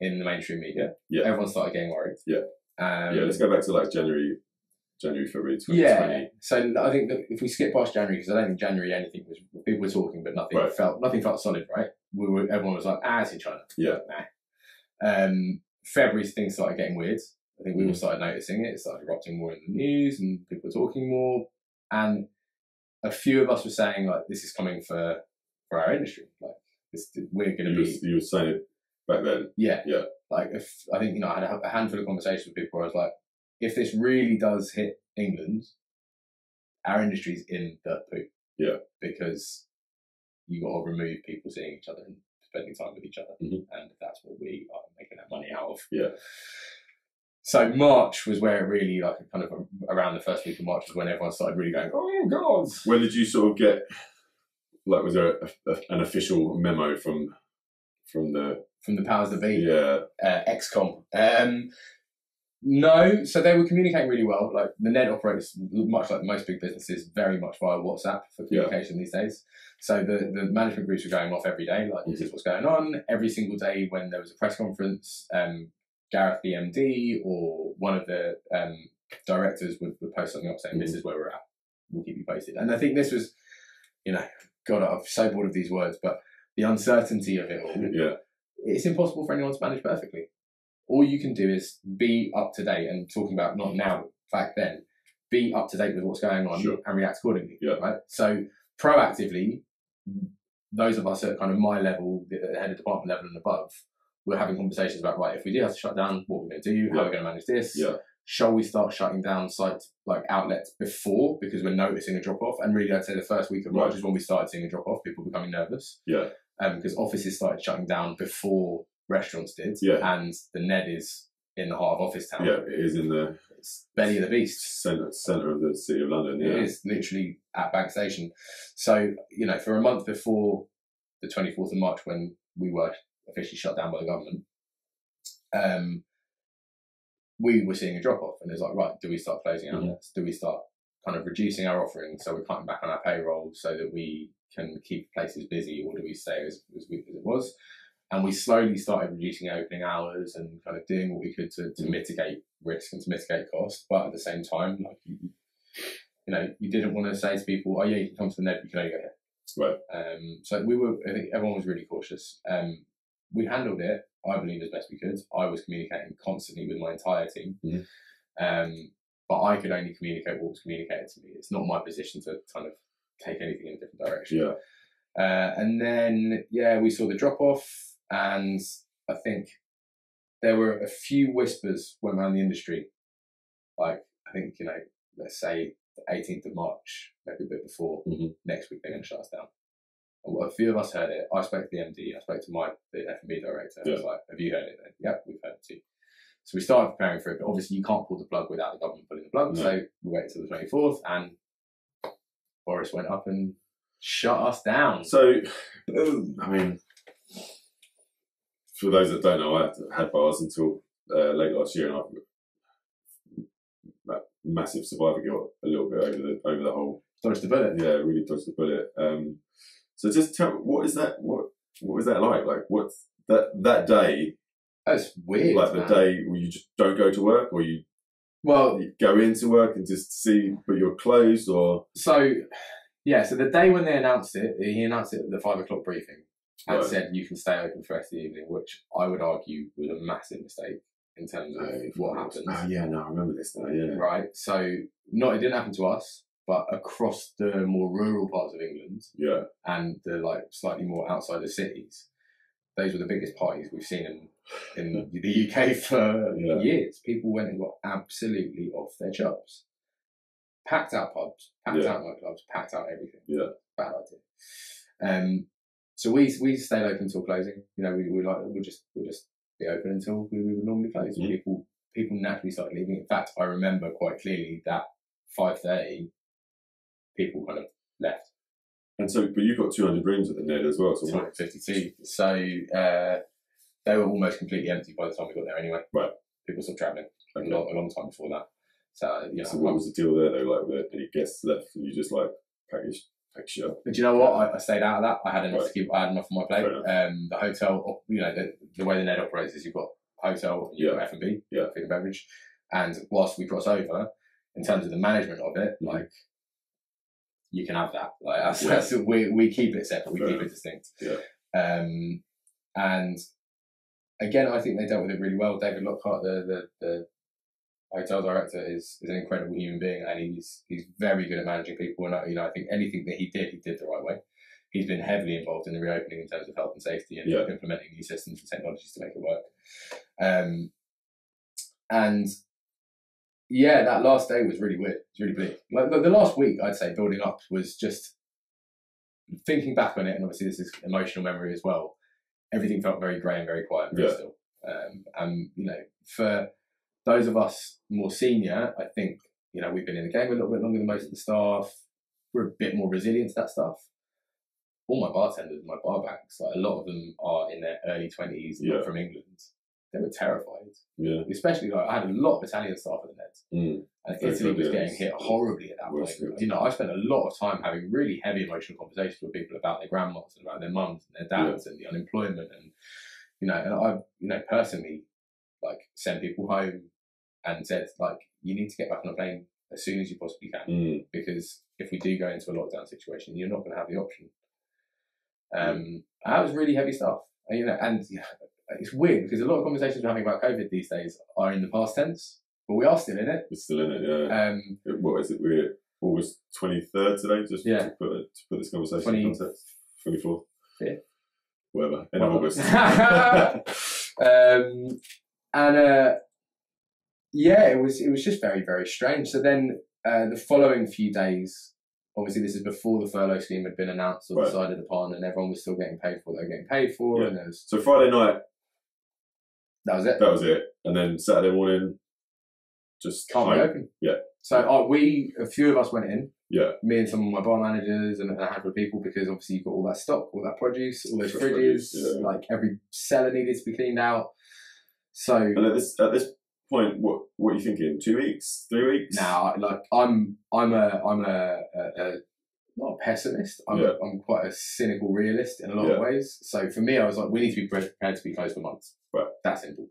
in the mainstream media. Yeah. Everyone started getting worried. Yeah. Um, yeah, let's go back to like January, January, February 2020. yeah. So I think that if we skip past January, because I don't think January anything was people were talking, but nothing Right. felt nothing felt solid, right? We were everyone was like, ah, it's in China. Yeah. Nah. Um, February things started getting weird. I think we all Mhm. started noticing it. It started erupting more in the news, and people were talking more. And a few of us were saying like, this is coming for for our industry. Like, this we're going to You, were, be you were saying it back then. yeah. Yeah. Like if I think you know I had a, handful of conversations with people where I was like, if this really does hit England, our industry's in the poop. Yeah. Because you got to remove people seeing each other and spending time with each other, Mhm. and that's what we are making our money out of. Yeah. So March was where it really like kind of around the first week of March was when everyone started really going, oh god. When did you sort of get like was there a, a, an official memo from from the From the powers that be. yeah uh, ExCom. Um, no, so they were communicating really well. Like the Ned operates much like most big businesses, very much via WhatsApp for Yeah. communication these days. So the, the management groups were going off every day, like this is what's going on. Every single day when there was a press conference, um, Gareth the MD or one of the um, directors would, would post something up saying, "This is where we're at. We'll keep you posted." And I think this was, you know, God, I'm so bored of these words, but the uncertainty of it all yeah it's impossible for anyone to manage perfectly. all you can do is be up to date and talking about not now, back then, be up to date with what's going on Sure. and react accordingly. Yeah. Right. So proactively, those of us at kind of my level, the the head of department level and above, we're having conversations about right, if we do have to shut down, what we're going to do, how Yeah. we're going to manage this. Yeah. Shall we start shutting down sites like outlets before because we're noticing a drop off? And really, I'd say the first week of March Right. is when we started seeing a drop off. People becoming nervous Yeah. um, because offices started shutting down before restaurants did. Yeah. And the Ned is in the heart of office town. Yeah, it is in the belly of the beast. centre, centre of the city of London. It Yeah. is literally at Bank Station. So, you know, for a month before the 24th of March when we were officially shut down by the government, um, we were seeing a drop off. And it was like, right, do we start closing outlets? Do we start kind of reducing our offering so we're cutting back on our payroll so that we can keep places busy or do we stay as, as weak as it was? And we slowly started reducing opening hours and kind of doing what we could to, to Mhm. mitigate risk and to mitigate cost. But at the same time, like you, you know, you didn't want to say to people, "Oh yeah, you can come to the Ned, you can only go here." Right. Um, so we were. I think everyone was really cautious. Um, we handled it, I believe, as best we could. I was communicating constantly with my entire team, Mhm. um, but I could only communicate what was communicated to me. It's not my position to kind of take anything in a different direction. Yeah. Uh, and then, yeah, we saw the drop off, and I think there were a few whispers went around the industry. Like, I think, you know, let's say the 18th of March, maybe a bit before, Mhm. next week they're going to shut us down. A few of us heard it. I spoke to the MD, I spoke to my the F&B director. I was like, have you heard it then? Yep, we've heard it too. So we started preparing for it, but obviously you can't pull the plug without the government pulling the plug. No. So we waited till the 24th, and Boris went up and shut us down. So, I mean, for those that don't know, I had bars until uh, late last year, and I've ma- massive survivor guilt a little bit over the over the whole. Dodged the bullet. Yeah, really dodged the bullet. Um, so just tell what is that? What what was that like? Like what's that that day? That's weird. like the man. day where you just don't go to work, or you, Well, you go into work and just see, but you're closed, or so yeah, so the day when they announced it, he announced it at the five o'clock briefing and Right. said you can stay open for the rest of the evening, which I would argue was a massive mistake in terms of oh, what happened. Oh yeah, no, I remember this now. Yeah, Right. So not it didn't happen to us, but across the more rural parts of England yeah, and the like slightly more outside the cities, those were the biggest parties we've seen in in the UK for Yeah. years. People went and got absolutely off their chops. Packed out pubs, packed Yeah. out nightclubs, packed out everything. yeah, Bad idea. Um, so we we stayed open until closing. You know, we we like we'll just we'll just be open until we, we would normally close. Mhm. People people naturally started leaving. In fact, I remember quite clearly that five thirty, people kind of left. And so, but you've got 200 rooms at the Ned as well. So what? 252. So uh, they were almost completely empty by the time we got there anyway. Right. People stopped travelling a, long, a long time before that. So, know, So what was the deal there though? Like, any guests left? And you just like package up? But you know what? I, I stayed out of that. I had enough Right. to keep. I had enough on my plate. Um, the hotel, you know, the, the way the Ned operates is you've got hotel, you've got F and B, Yeah. food and beverage, and whilst we cross over, in terms of the management of it, Mhm. like you can have that. Like that's, Yeah. that's we we keep it separate. We Fair keep enough. it distinct. Yeah. Um, and again, I think they dealt with it really well. David Lockhart, the the, the hotel director, is is an incredible human being, and he's he's very good at managing people. And I, you know, I think anything that he did, he did the right way. He's been heavily involved in the reopening in terms of health and safety and Yeah. implementing new systems and technologies to make it work. Um, and yeah, that last day was really weird. It's really bleak. Like the, the last week, I'd say building up was just thinking back on it, and obviously this is emotional memory as well. Everything felt very grey and very quiet and very Yeah. still. Um, and you know, for those of us more senior, I think you know we've been in the game a little bit longer than most of the staff. We're a bit more resilient to that stuff. All my bartenders, my bar backs, like a lot of them are in their early twenties, Yeah. not from England. They were terrified, Yeah. especially like I had a lot of Italian staff at the Nets. Mm. And Very Italy was getting hit horribly at that point. yeah. You know, I spent a lot of time having really heavy emotional conversations with people about their grandmas and about their mums and their dads and the unemployment and you know, and I, you know, personally, like sent people home and said like, you need to get back on a plane as soon as you possibly can Mm. because if we do go into a lockdown situation, you're not going to have the option. Um, that was really heavy stuff. And, you know, and yeah, it's weird because a lot of conversations we're having about COVID these days are in the past tense, but we are still in it. We're still in it, yeah. Um, what is it? We're August 23rd today, just Yeah. to, put, to put this conversation 20 in context. 24th? Yeah. Whatever, in Well August. um, and uh, yeah, it was it was just very very strange. So then uh, the following few days, obviously this is before the furlough scheme had been announced or Right. decided upon, and everyone was still getting paid for what they were getting paid for, Yeah. and there was, so Friday night, that was it. that was it. And then Saturday morning, just Can't home. be open. Yeah. So uh, we, a few of us went in. Yeah. Me and some of my bar managers and a handful of people because obviously you've got all that stock, all that produce, all those Fresh fridges. produce, yeah. Like every cellar needed to be cleaned out. So And at this at this point, what what are you thinking? Two weeks? Three weeks? now, like I'm, I'm a, I'm a, a, a not a pessimist. I'm, Yeah. I'm quite a cynical realist in a lot of ways. So for me, I was like, we need to be prepared to be closed for months. Right. That's simple.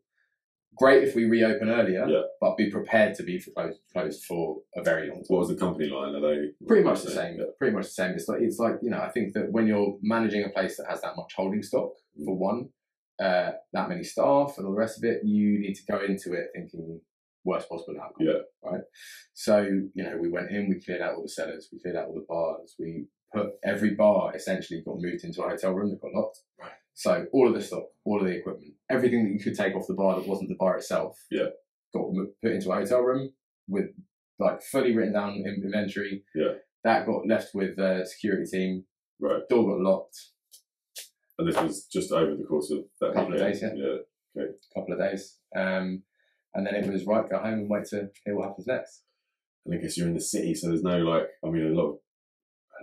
Great if we reopen earlier, Yeah. but be prepared to be for closed, closed for a very long time. What was the company line? Are they Pretty much the same. Yeah. Pretty much the same. It's like it's like you know. I think that when you're managing a place that has that much holding stock, Mm. for one, uh, that many staff and all the rest of it, you need to go into it thinking worst possible outcome. Yeah. Right. So you know, we went in, we cleared out all the cellars, we cleared out all the bars, we put every bar essentially got moved into a hotel room that got locked. Right. So all of the stock, all of the equipment, everything that you could take off the bar that wasn't the bar itself, Yeah. got put into a hotel room with like fully written down inventory. Yeah. That got left with the security team. Right. Door got locked. And this was just over the course of that Couple of days, yeah. Yeah. A couple of days. Um, and then it was right, go home and wait to hear what happens next. And I guess you're in the city, so there's no like. I mean, a lot of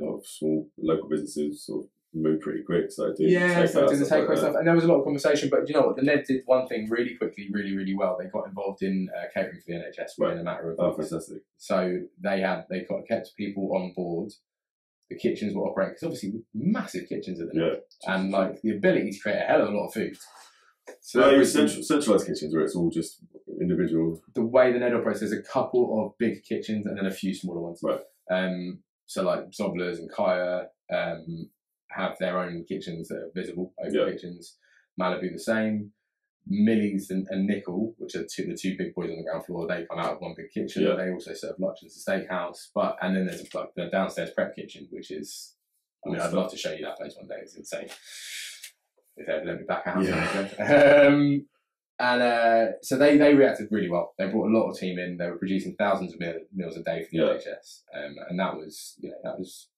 a lot of small local businesses sort of move pretty quick. So I do Yeah, so takeout, did the stuff like takeaway stuff, and there was a lot of conversation. But you know what? The Ned did one thing really quickly, really, really well. They got involved in uh, catering for the NHS Right. within a matter of Oh, fantastic! So they had they got kept people on board. The kitchens were operating because obviously massive kitchens at the Ned, Yeah. and like the ability to create a hell of a lot of food. So everything- central, centralized kitchens where it's all just individual. the way the Ned operates, there's a couple of big kitchens and then a few smaller ones. Right. Um, so like Zobler's and Kaia um, have their own kitchens that are visible, open Yeah. kitchens. Malibu the same. Millie's and, and Nickel, which are two, the two big boys on the ground floor, they come out of one big kitchen. Yeah. They also serve lunch as a steakhouse. But and then there's like the downstairs prep kitchen, which is I mean, I'd love to show you that place one day. It's insane. If they ever let me back out. Yeah. Um, and uh, so they, they reacted really well. They brought a lot of team in. They were producing thousands of meal, meals a day for the Yeah. NHS, um, and that was you know that was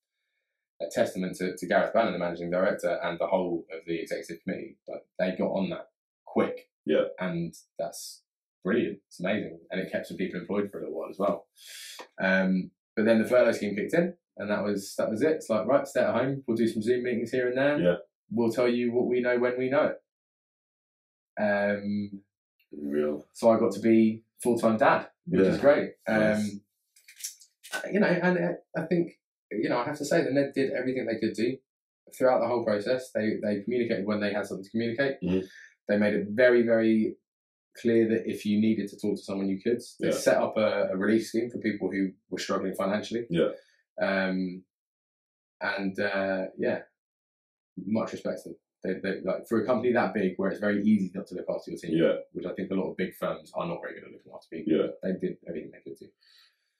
a testament to, to Gareth Bannon, the managing director, and the whole of the executive committee. But they got on that quick. Yeah. and that's brilliant. It's amazing, and it kept some people employed for a little while as well. Um, but then the furlough scheme kicked in, and that was that was it. It's like right, stay at home. We'll do some Zoom meetings here and there. Yeah. We'll tell you what we know when we know it. Um, Real. so I got to be full time dad, which Yeah. is great. Um, Nice. You know, and I think you know I have to say that Ned did everything they could do throughout the whole process. They they communicated when they had something to communicate. Mhm. They made it very very clear that if you needed to talk to someone, you could. They Yeah. set up a, a relief scheme for people who were struggling financially. Yeah. Um, and uh, yeah, much respect to them. They, they, like for a company that big, where it's very easy not to look after your team, Yeah. which I think a lot of big firms are not very good at looking after people. Yeah. They did everything they could do.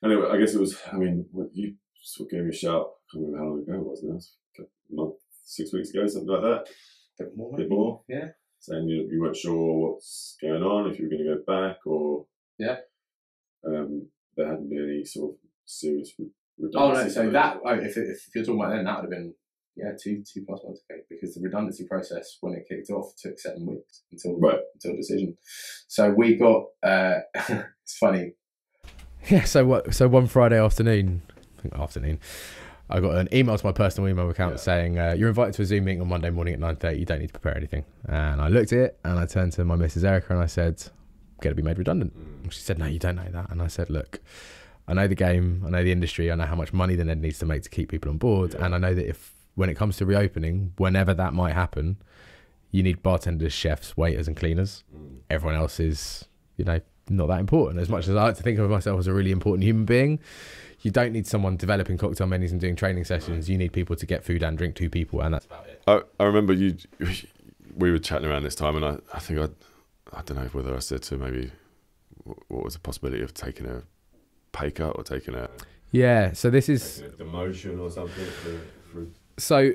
Anyway, I guess it was. I mean, what you sort of gave me a shout. I can't remember how long ago it was now. It was a month, six weeks ago, something like that. bit more. A bit more. Yeah. Saying you, you weren't sure what's going on, if you were going to go back or. Yeah. Um, there hadn't been any sort of serious re- Oh no! So that oh, if, if you're talking about then, that would have been yeah two two plus months ago because the redundancy process when it kicked off took seven weeks until Right. until decision. So we got uh, it's funny. Yeah. So what? So one Friday afternoon, I think afternoon, I got an email to my personal email account Yeah. saying uh, you're invited to a Zoom meeting on Monday morning at nine thirty. You don't need to prepare anything. And I looked at it and I turned to my Mrs. Erica and I said, "Going to be made redundant." Mm. She said, "No, you don't know that." And I said, "Look, I know the game. I know the industry. I know how much money the Ned needs to make to keep people on board. Yeah. And I know that if when it comes to reopening, whenever that might happen, you need bartenders, chefs, waiters, and cleaners. Mm. Everyone else is, you know, not that important. As much as I like to think of myself as a really important human being, you don't need someone developing cocktail menus and doing training sessions. You need people to get food and drink to people, and that's about it. I, I remember you we were chatting around this time, and I, I think I, I don't know whether I said to maybe what, what was the possibility of taking a pay cut or taking a, Yeah. So this is demotion or something. For, for, so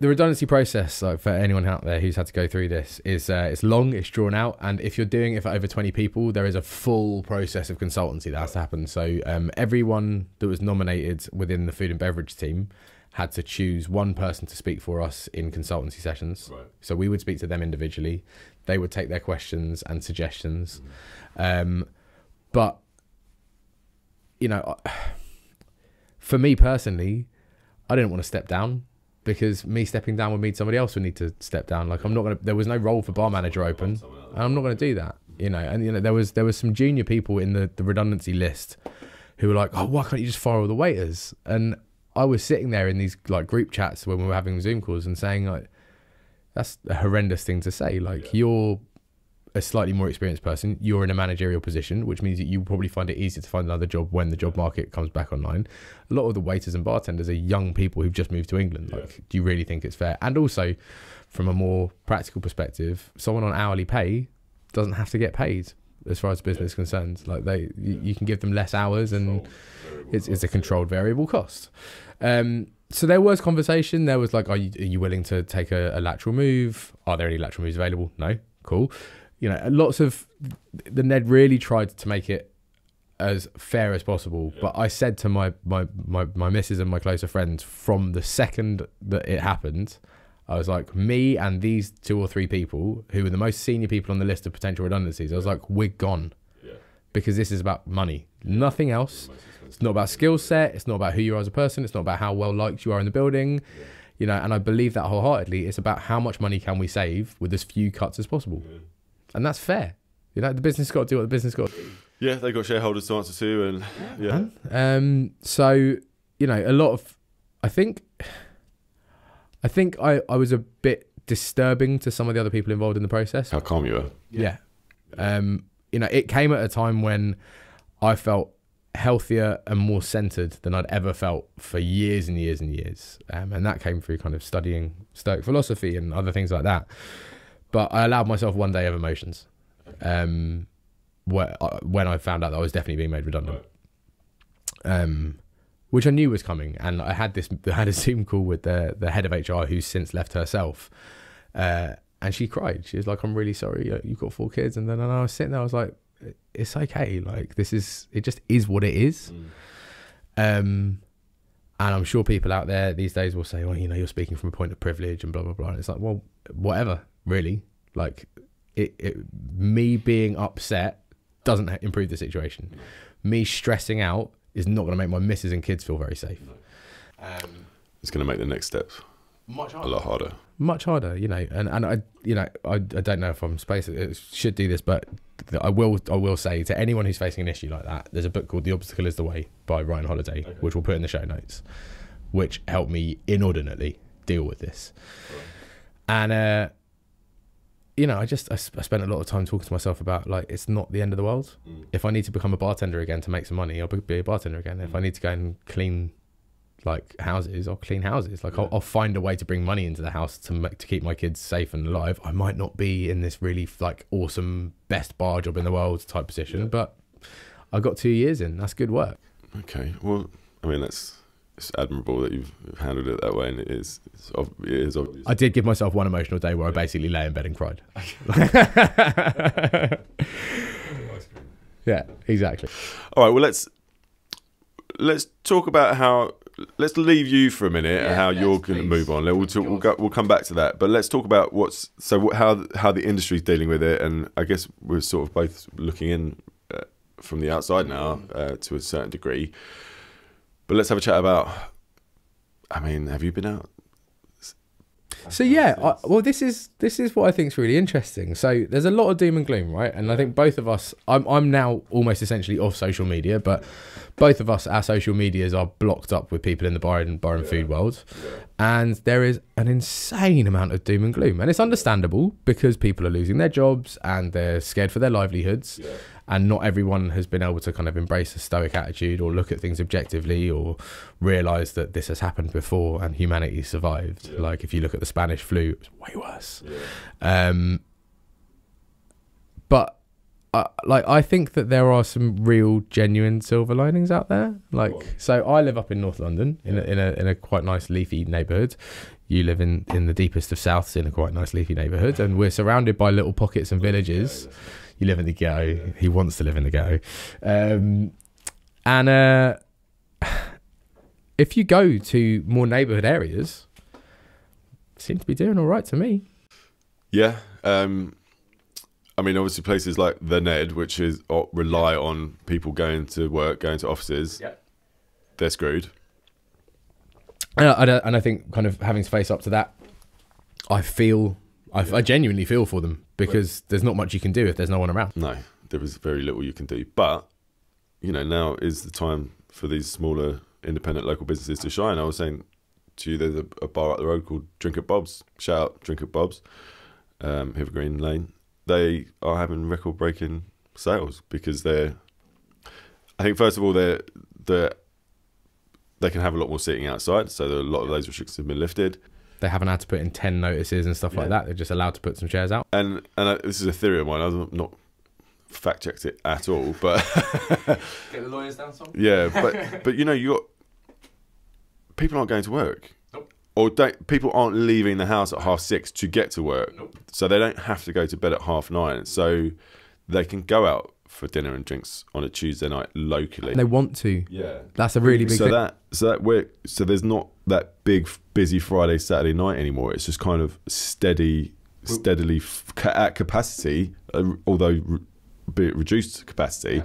the redundancy process like for anyone out there who's had to go through this is uh, it's long it's drawn out and if you're doing it for over 20 people there is a full process of consultancy that has to happen. So um, everyone that was nominated within the food and beverage team had to choose one person to speak for us in consultancy sessions. Right. so we would speak to them individually. They would take their questions and suggestions. Um, but you know for me personally i didn't want to step down because me stepping down would mean somebody else would need to step down. Like I'm not gonna. There was no role for bar manager open, and I'm not gonna do that. You know, and you know there was there was some junior people in the the redundancy list who were like, oh, why can't you just fire all the waiters? And I was sitting there in these like group chats when we were having Zoom calls and saying like, that's a horrendous thing to say. Like you're a slightly more experienced person, you're in a managerial position, which means that you probably find it easier to find another job when the job market comes back online. A lot of the waiters and bartenders are young people who've just moved to England. Like, do you really think it's fair? And also, from a more practical perspective, someone on hourly pay doesn't have to get paid as far as business is concerned. Like they, you, you can give them less hours and it's, it's a controlled variable cost. Um, so there was conversation. There was like, are you, are you willing to take a, a lateral move? Are there any lateral moves available? No. Cool. You know, lots of the Ned really tried to make it as fair as possible. But I said to my, my, my, my missus and my closer friends from the second that it happened, I was like, me and these two or three people who were the most senior people on the list of potential redundancies, I was like, we're gone. Because this is about money, nothing else. It's not about skill set. It's not about who you are as a person. It's not about how well liked you are in the building. You know, and I believe that wholeheartedly. It's about how much money can we save with as few cuts as possible, and that's fair. You know, the business got to do what the business got. To do. Yeah, they got shareholders to answer to, and yeah, Um, so you know, a lot of, I think, I think I I was a bit disturbing to some of the other people involved in the process. how calm you were. Yeah. Um, you know, it came at a time when I felt healthier and more centered than I'd ever felt for years and years and years. Um, and that came through kind of studying Stoic philosophy and other things like that. But I allowed myself one day of emotions um, where, uh, when I found out that I was definitely being made redundant. Um, which I knew was coming, and I had this I had a Zoom call with the the head of HR who's since left herself, uh, and she cried. She was like, "I'm really sorry. uh, You've got four kids." And then and I was sitting there, I was like, "It's okay. Like this is it. Just is what it is." Um, and I'm sure people out there these days will say, "Well, you know, you're speaking from a point of privilege and blah blah blah." And it's like, well, whatever, really. Like, it, it me being upset doesn't improve the situation. Me stressing out is not going to make my missus and kids feel very safe. Um, It's going to make the next step much harder. a lot harder. much harder, you know. And and I, you know, I, I don't know if I'm supposed to should do this, but I will I will say to anyone who's facing an issue like that, there's a book called The Obstacle Is the Way by Ryan Holiday, which we'll put in the show notes, which helped me inordinately deal with this. And uh, you know, I just I spent a lot of time talking to myself about like it's not the end of the world. Mm. If I need to become a bartender again to make some money, I'll be- a bartender again. If I mm. need to go and clean like houses, I'll clean houses. Like I'll, I'll find a way to bring money into the house to make, to keep my kids safe and alive. I might not be in this really like awesome best bar job in the world type position, but I got two years in. That's good work. Okay. Well, I mean, that's it's admirable that you've you've handled it that way, and it is it's, ob- it is obvious. I did give myself one emotional day where I basically lay in bed and cried. yeah, exactly. All right. Well, let's let's talk about how. Let's leave you for a minute and how let's, you're going to move on. We'll, talk, we'll go, we'll come back to that, but let's talk about what's so what, how how the industry's dealing with it, and I guess we're sort of both looking in uh, from the outside now uh, to a certain degree. But let's have a chat about. I mean, have you been out? So yeah, I, well, this is this is what I think is really interesting. So there's a lot of doom and gloom, right? And I think both of us, I'm I'm now almost essentially off social media, but both of us, our social medias are blocked up with people in the bar and bar and food world, and there is an insane amount of doom and gloom, and it's understandable because people are losing their jobs and they're scared for their livelihoods, and not everyone has been able to kind of embrace a stoic attitude or look at things objectively or realize that this has happened before and humanity survived. Yeah. Like if you look at the Spanish flu, it was way worse. Um, but uh, like I think that there are some real genuine silver linings out there. Like Cool. so, I live up in North London in a, in a in a quite nice leafy neighbourhood. You live in in the deepest of souths in a quite nice leafy neighbourhood, and we're surrounded by little pockets and villages. You live in the ghetto. He wants to live in the ghetto, um, and uh, if you go to more neighbourhood areas, seem to be doing all right to me. Yeah. Um, I mean, obviously, places like the Ned, which is uh, rely on people going to work, going to offices, Yeah. they're screwed. And I, and I- and I think kind of having to face up to that, I feel, I, I genuinely feel for them because there's not much you can do if there's no one around. No, there is very little you can do. But you know, now is the time for these smaller, independent local businesses to shine. I was saying to you, there's a, a bar up the road called Drink at Bob's. Shout out Drink at Bob's, um, Hither Green Lane. They are having record-breaking sales because they're. I think first of all they're they they can have a lot more seating outside, so a lot of those restrictions have been lifted. They haven't had to put in 10 notices and stuff like that. They're just allowed to put some chairs out. and and I, this is a theory of mine. I've not fact checked it at all, but Get the lawyers down, Tom. yeah, but but you know, you got people aren't going to work, Nope. or don't, people aren't leaving the house at half six to get to work, Nope. so they don't have to go to bed at half nine, so they can go out for dinner and drinks on a Tuesday night locally. They want to. yeah. That's a really big so thing. that so that we're so there's not that big busy Friday Saturday night anymore. It's just kind of steady, steadily f- at capacity, uh, although re- be it reduced capacity,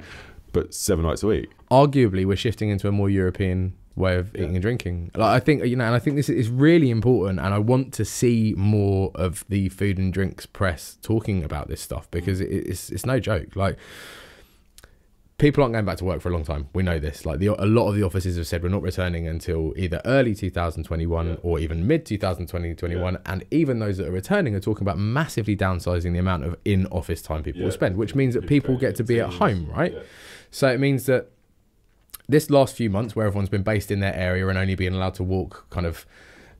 but seven nights a week. arguably we're shifting into a more European way of eating and drinking. Like I think you know, and I think this is really important. And I want to see more of the food and drinks press talking about this stuff because it's it's no joke. Like people aren't going back to work for a long time. We know this. Like the, a lot of the offices have said we're not returning until either early 2021 Yeah. or even mid 2021. And even those that are returning are talking about massively downsizing the amount of in-office time people Yeah. will spend, which means that People get to be at home, right? Yeah. So it means that this last few months, where everyone's been based in their area and only being allowed to walk kind of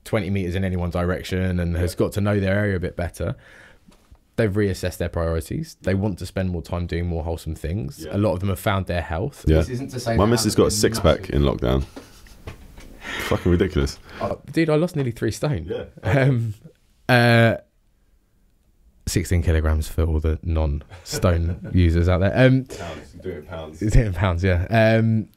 20 meters in any one direction and has got to know their area a bit better, they've reassessed their priorities. They want to spend more time doing more wholesome things. Yeah. A lot of them have found their health. Yeah. This isn't to say My missus got a been six pack in lockdown. Fucking ridiculous. Oh, dude, I lost nearly three stone. Yeah. Um, uh, 16 kilograms for all the non-stone users out there. Um, Pounds, doing pounds. It's in pounds, yeah. Um,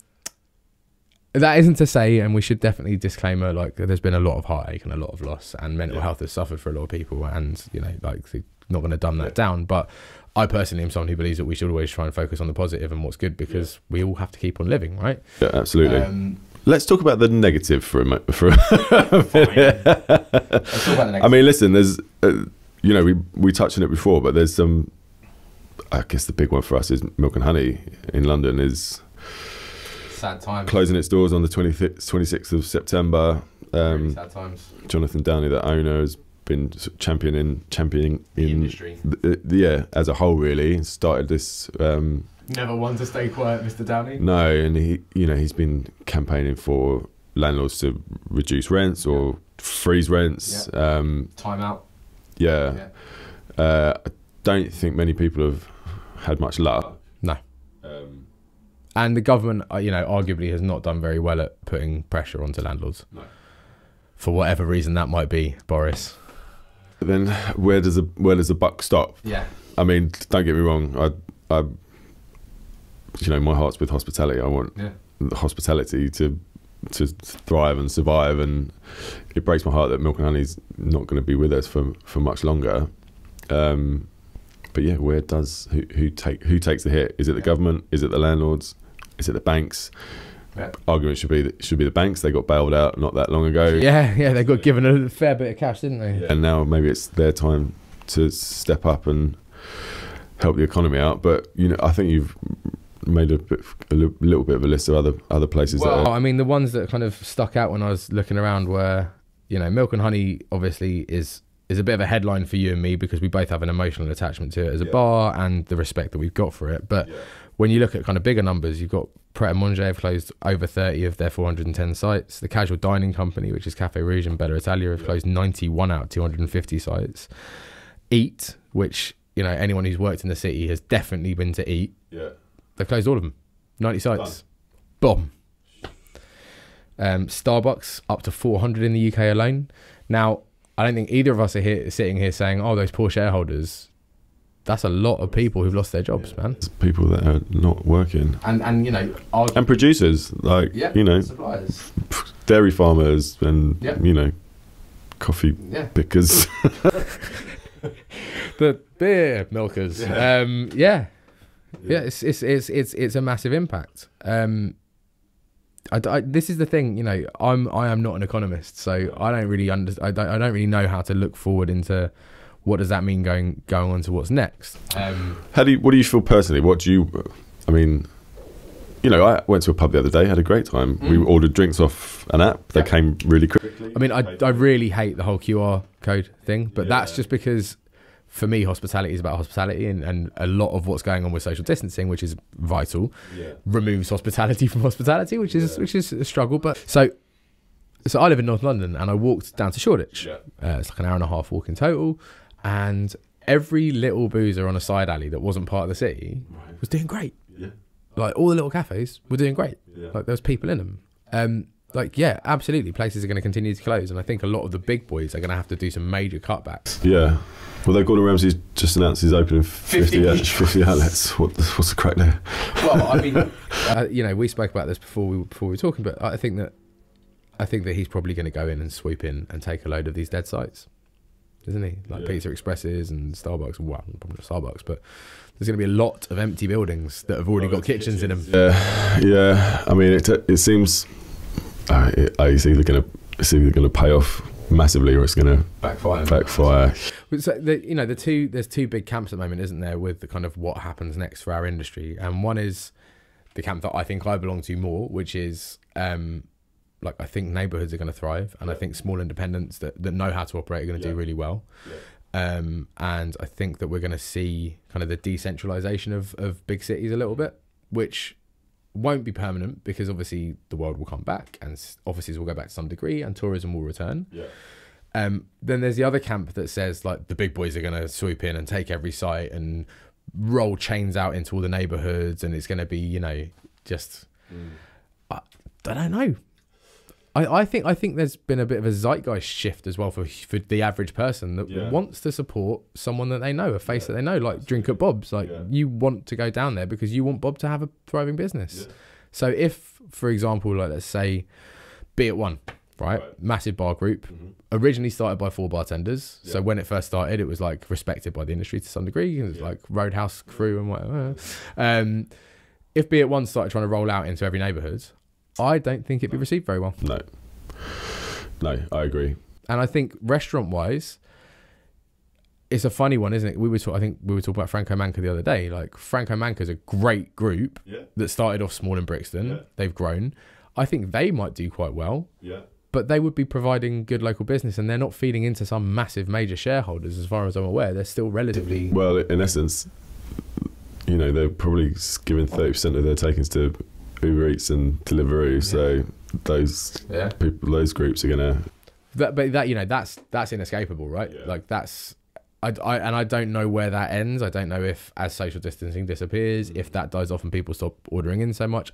that isn't to say, and we should definitely disclaimer like there's been a lot of heartache and a lot of loss, and mental Yeah. health has suffered for a lot of people, and you know, like they're not going to dumb that down. But I personally am someone who believes that we should always try and focus on the positive and what's good because we all have to keep on living, right? Yeah, absolutely. Um, Let's talk about the negative for a mo- for. A let's talk about the I mean, listen, there's, uh, you know, we we touched on it before, but there's some. I guess the big one for us is Milk and Honey in London is sad times. closing its doors on the 25th, 26th of September. Um, sad times. Jonathan Downey, the owner, has been s- championing championing in industry. th- uh, yeah as a whole. Really started this. Um, Never one to stay quiet, Mr. Downey. no, and he you know he's been campaigning for landlords to reduce rents or freeze rents. Um, Time out. yeah. Uh, I don't think many people have had much luck. No. Um, And the government, uh, you know, arguably has not done very well at putting pressure onto landlords. No. For whatever reason that might be, Boris. Then where does the where does the buck stop? Yeah. I mean, don't get me wrong. I, I, you know, my heart's with hospitality. I want Yeah. the hospitality to to thrive and survive, and it breaks my heart that Milk and Honey's not going to be with us for for much longer. Um, but yeah, where does who who take who takes the hit? Is it the Yeah. government? Is it the landlords? Is it the banks? Yeah. Argument should be that should be the banks. They got bailed out not that long ago. Yeah, yeah, they got given a fair bit of cash, didn't they? and now maybe it's their time to step up and help the economy out. But you know, I think you've made a, bit, a little bit of a list of other other places Well, I mean, the ones that kind of stuck out when I was looking around were you know, milk and honey obviously is is a bit of a headline for you and me because we both have an emotional attachment to it as a Yeah. bar and the respect that we've got for it. But Yeah. When you look at kind of bigger numbers, you've got Pret a Manger have closed over 30 of their 410 sites. The casual dining company, which is Cafe Rouge and Bella Italia, have closed 91 out of 250 sites. Eat, which you know anyone who's worked in the city has definitely been to Eat. Yeah. They've closed all of them, 90 sites. Boom. Um, Starbucks up to 400 in the UK alone. Now, I don't think either of us are here sitting here saying, "Oh, those poor shareholders." That's a lot of people who've lost their jobs, man. It's people that are not working. And and you know, argu- And producers, like, yeah, you know, suppliers. dairy farmers and, Yeah. you know, coffee Yeah, pickers. the beer milkers. Yeah. Um, yeah, yeah. It's it's it's it's it's a massive impact. Um, I, I- this is the thing, you know. I'm I am not an economist, so I don't really under I don't I don't really know how to look forward into what does that mean going going on to what's next. Um, How do you, what do you feel personally? What do you, I mean, you know, I went to a pub the other day, had a great time. We Mm. ordered drinks off an app. They Yeah. came really quickly. I mean, I I really hate the whole QR code thing, but that's just because. For me, hospitality is about hospitality, and, and a lot of what's going on with social distancing, which is vital, Yeah. removes hospitality from hospitality, which is Yeah. which is a struggle. But so, so I live in North London, and I walked down to Shoreditch. Yeah. Uh, it's like an hour and a half walk in total, and every little boozer on a side alley that wasn't part of the city Right. was doing great. Yeah. Like all the little cafes were doing great. Yeah. Like there was people in them. Um, like yeah, absolutely, places are going to continue to close, and I think a lot of the big boys are going to have to do some major cutbacks. Yeah. Well, though Gordon Ramsay's just announced he's opening 50, 50 50 outlets. What, what's the crack there? well, I mean, uh, you know, we spoke about this before we before we were talking, but I think that I think that he's probably going to go in and swoop in and take a load of these dead sites, isn't he? Like Yeah. Pizza Expresses and Starbucks. Well, probably not Starbucks, but there's going to be a lot of empty buildings that have already Oh, got it's kitchens in them. Yeah. Yeah. I mean, it, it seems uh, it, uh, it's either going to it's either going to pay off massively or it's going to Backfire. backfire. But So the, you know the two there's two big camps at the moment, isn't there, with the kind of what happens next for our industry, and one is the camp that I think I belong to more, which is um, like I think neighborhoods are going to thrive, and I think small independents that, that know how to operate are going to Yeah. do really well. Um, and I think that we're going to see kind of the decentralization of, of big cities a little bit, which won't be permanent because obviously the world will come back and offices will go back to some degree and tourism will return. Yeah. Um, then there's the other camp that says like the big boys are going to swoop in and take every site and roll chains out into all the neighborhoods, and it's going to be you know just Mm. I don't know. I, I think I think there's been a bit of a zeitgeist shift as well for for the average person that Yeah. wants to support someone that they know, a face that they know, like drink at Bob's. Like Yeah. you want to go down there because you want Bob to have a thriving business. Yeah. So if, for example, like let's say, Be At One, right, Right. massive bar group, Mhm. originally started by four bartenders. So when it first started, it was like respected by the industry to some degree. It was Yeah. like Roadhouse crew and whatever. Um, if Be At One started trying to roll out into every neighbourhood, I don't think it'd be received very well. No. No, I agree. And I think restaurant wise, it's a funny one, isn't it? We were talk- I think we were talking about Franco Manca the other day. Like Franco Manca is a great group Yeah. that started off small in Brixton. Yeah. They've grown. I think they might do quite well. Yeah. but they would be providing good local business and they're not feeding into some massive major shareholders as far as I'm aware they're still relatively Well, in essence, you know, they're probably giving 30% of their takings to Uber Eats and Deliveroo. So those yeah people, those groups are going to. that, but that you know that's that's inescapable right Yeah. like that's I, I and I don't know where that ends I don't know if as social distancing disappears if that dies off and people stop ordering in so much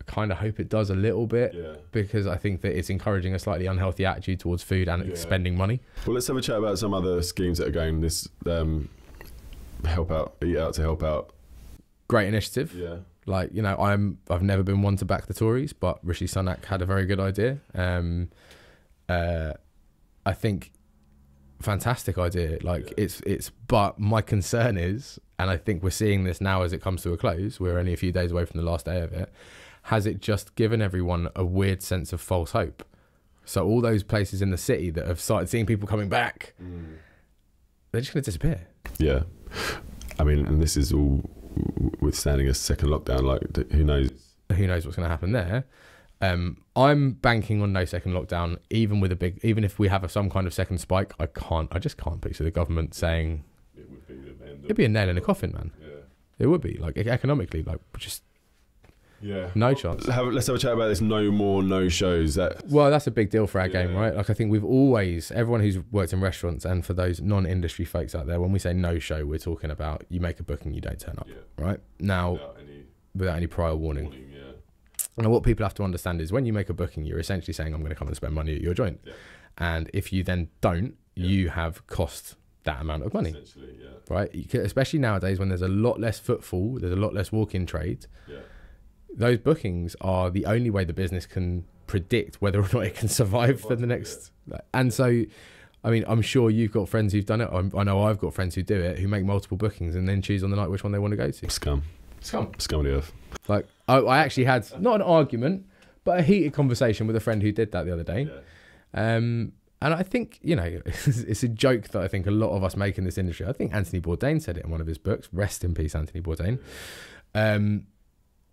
I kind of hope it does a little bit Yeah. because I think that it's encouraging a slightly unhealthy attitude towards food and Yeah. spending money Well, let's have a chat about some other schemes that are going this um, help out, eat out to help out. great initiative Yeah. Like you know, I'm I've never been one to back the Tories, but Rishi Sunak had a very good idea. Um, uh, I think fantastic idea. Like it's it's, but my concern is, and I think we're seeing this now as it comes to a close. We're only a few days away from the last day of it. Has it just given everyone a weird sense of false hope? So all those places in the city that have started seeing people coming back, Mm. they're just going to disappear. Yeah. I mean, and this is all withstanding a second lockdown. Like, who knows? who knows what's going to happen there. Um, I'm banking on no second lockdown, even with a big, even if we have a, some kind of second spike. I can't, I just can't picture the government saying It would be the end it'd be a nail in a coffin, man. yeah. It would be like economically, like just Yeah. no chance. Have, let's have a chat about this. No more no shows. That Well, that's a big deal for our game, right? Like I think we've always, everyone who's worked in restaurants, and for those non-industry folks out there, when we say no show, we're talking about you make a booking, you don't turn up, yeah. right? Now, Without any without any prior warning. warning. Yeah. And what people have to understand is when you make a booking, you're essentially saying, I'm going to come and spend money at your joint. Yeah. And if you then don't, Yeah. you have cost that amount of money, Essentially. Yeah. right? You Especially nowadays when there's a lot less footfall, there's a lot less walk in trade. Yeah. Those bookings are the only way the business can predict whether or not it can survive for the next. And so, I mean, I'm sure you've got friends who've done it. I'm, I know I've got friends who do it, who make multiple bookings and then choose on the night which one they want to go to. Scum. Scum. Scum of the earth. Like, I, I actually had not an argument, but a heated conversation with a friend who did that the other day. Yeah. Um, and I think, you know, it's a joke that I think a lot of us make in this industry. I think Anthony Bourdain said it in one of his books. Rest in peace, Anthony Bourdain. Um,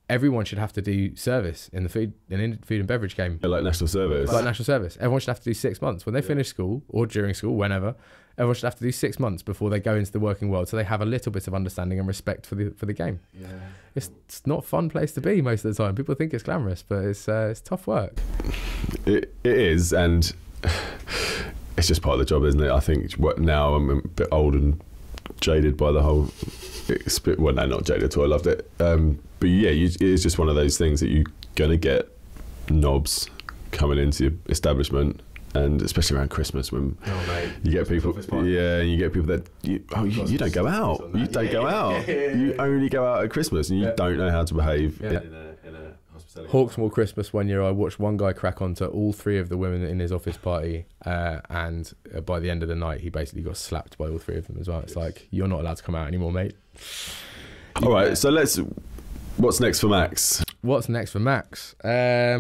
everyone should have to do service in the food in in food and beverage game, Yeah, like national service. like national service. Everyone should have to do six months when they Yeah. finish school or during school, whenever. Everyone should have to do six months before they go into the working world, so they have a little bit of understanding and respect for the for the game. Yeah. It's, it's not a fun place to be most of the time. People think it's glamorous, but it's uh, it's tough work. It, it is, and it's just part of the job, isn't it? I think what- now I'm a bit old and jaded by the whole. It's a bit, well, no, not jaded at all. I loved it, um, but yeah, you, it is just one of those things that you're gonna get knobs coming into your establishment, and especially around Christmas when Oh mate, you get people, yeah, and you get people that you, oh, you, you don't go out, you don't go out, you only go out at Christmas, and you Yeah. don't know how to behave Yeah. in, in a in a hospitality. Hawksmoor Christmas one year, I watched one guy crack onto all three of the women in his office party, uh, and uh, by the end of the night, he basically got slapped by all three of them as well. It's like you're not allowed to come out anymore, mate. All right, so let's. What's next for Max? What's next for Max? Um,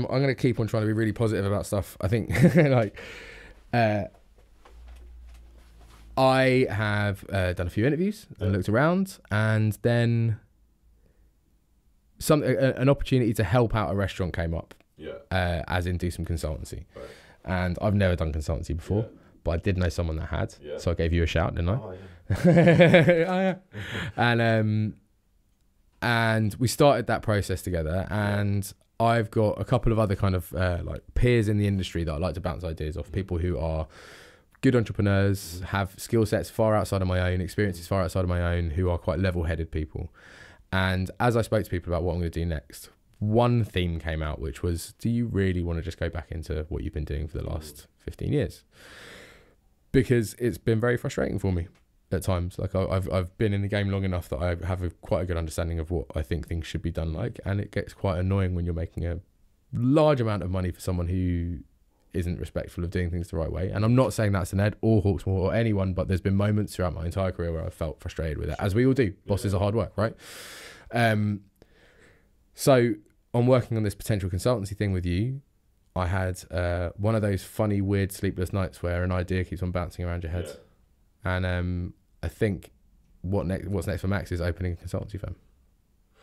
I'm gonna keep on trying to be really positive about stuff. I think like. Uh, I have uh, done a few interviews and Yeah. looked around, and then some a, a- an opportunity to help out a restaurant came up. Yeah. uh, as in do some consultancy. Right. And I've never done consultancy before, Yeah. but I did know someone that had, Yeah. so I gave you a shout, didn't I? Oh, oh yeah. and um, and we started that process together, and I've got a couple of other kind of uh, like peers in the industry that I like to bounce ideas off. People who are good entrepreneurs, have skill sets far outside of my own, experiences far outside of my own, who are quite level-headed people. And as I spoke to people about what I'm going to do next, one theme came out, which was, do you really want to just go back into what you've been doing for the last 15 years? Because it's been very frustrating for me at times. Like I- I've I've been in the game long enough that I have a, quite a good understanding of what I think things should be done like, and it gets quite annoying when you're making a large amount of money for someone who isn't respectful of doing things the right way. And I'm not saying that's an Ed or Hawksmoor or anyone, but there's been moments throughout my entire career where I've felt frustrated with it, as we all do. Bosses are hard work, right? Um, so on working on this potential consultancy thing with you, I had uh, one of those funny, weird, sleepless nights where an idea keeps on bouncing around your head, and um, I think what next? What's next for Max is opening a consultancy firm.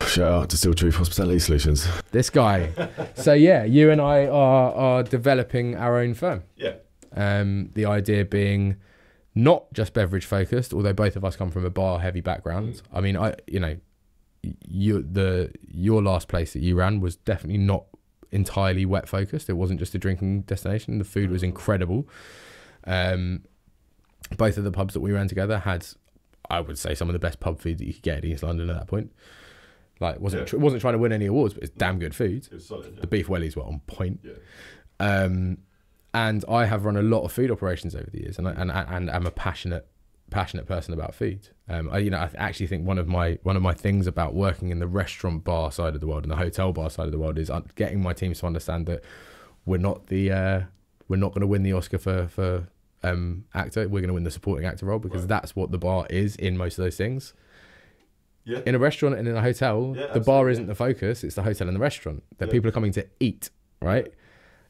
Shout out to Distilled Truth Hospitality Solutions. This guy. so yeah, you and I are are developing our own firm. Yeah. Um, the idea being not just beverage focused, although both of us come from a bar heavy background. I mean, I you know, you the your last place that you ran was definitely not entirely wet focused. It wasn't just a drinking destination. The food was incredible. Um, both of the pubs that we ran together had, I would say, some of the best pub food that you could get in East London at that point. Like, wasn't Yeah. tr- wasn't trying to win any awards, but it's damn good food. It was solid. The beef wellies were on point. Yeah. Um, and I have run a lot of food operations over the years, and I, and and I'm a passionate passionate person about food. Um, I you know I actually think one of my one of my things about working in the restaurant bar side of the world and the hotel bar side of the world is un- getting my teams to understand that we're not the uh, we're not going to win the Oscar for for um, actor. We're going to win the supporting actor role because Right. that's what the bar is in most of those things. Yeah. In a restaurant and in a hotel, Yeah, the bar isn't the focus; it's the hotel and the restaurant. That Yeah. people are coming to eat, right?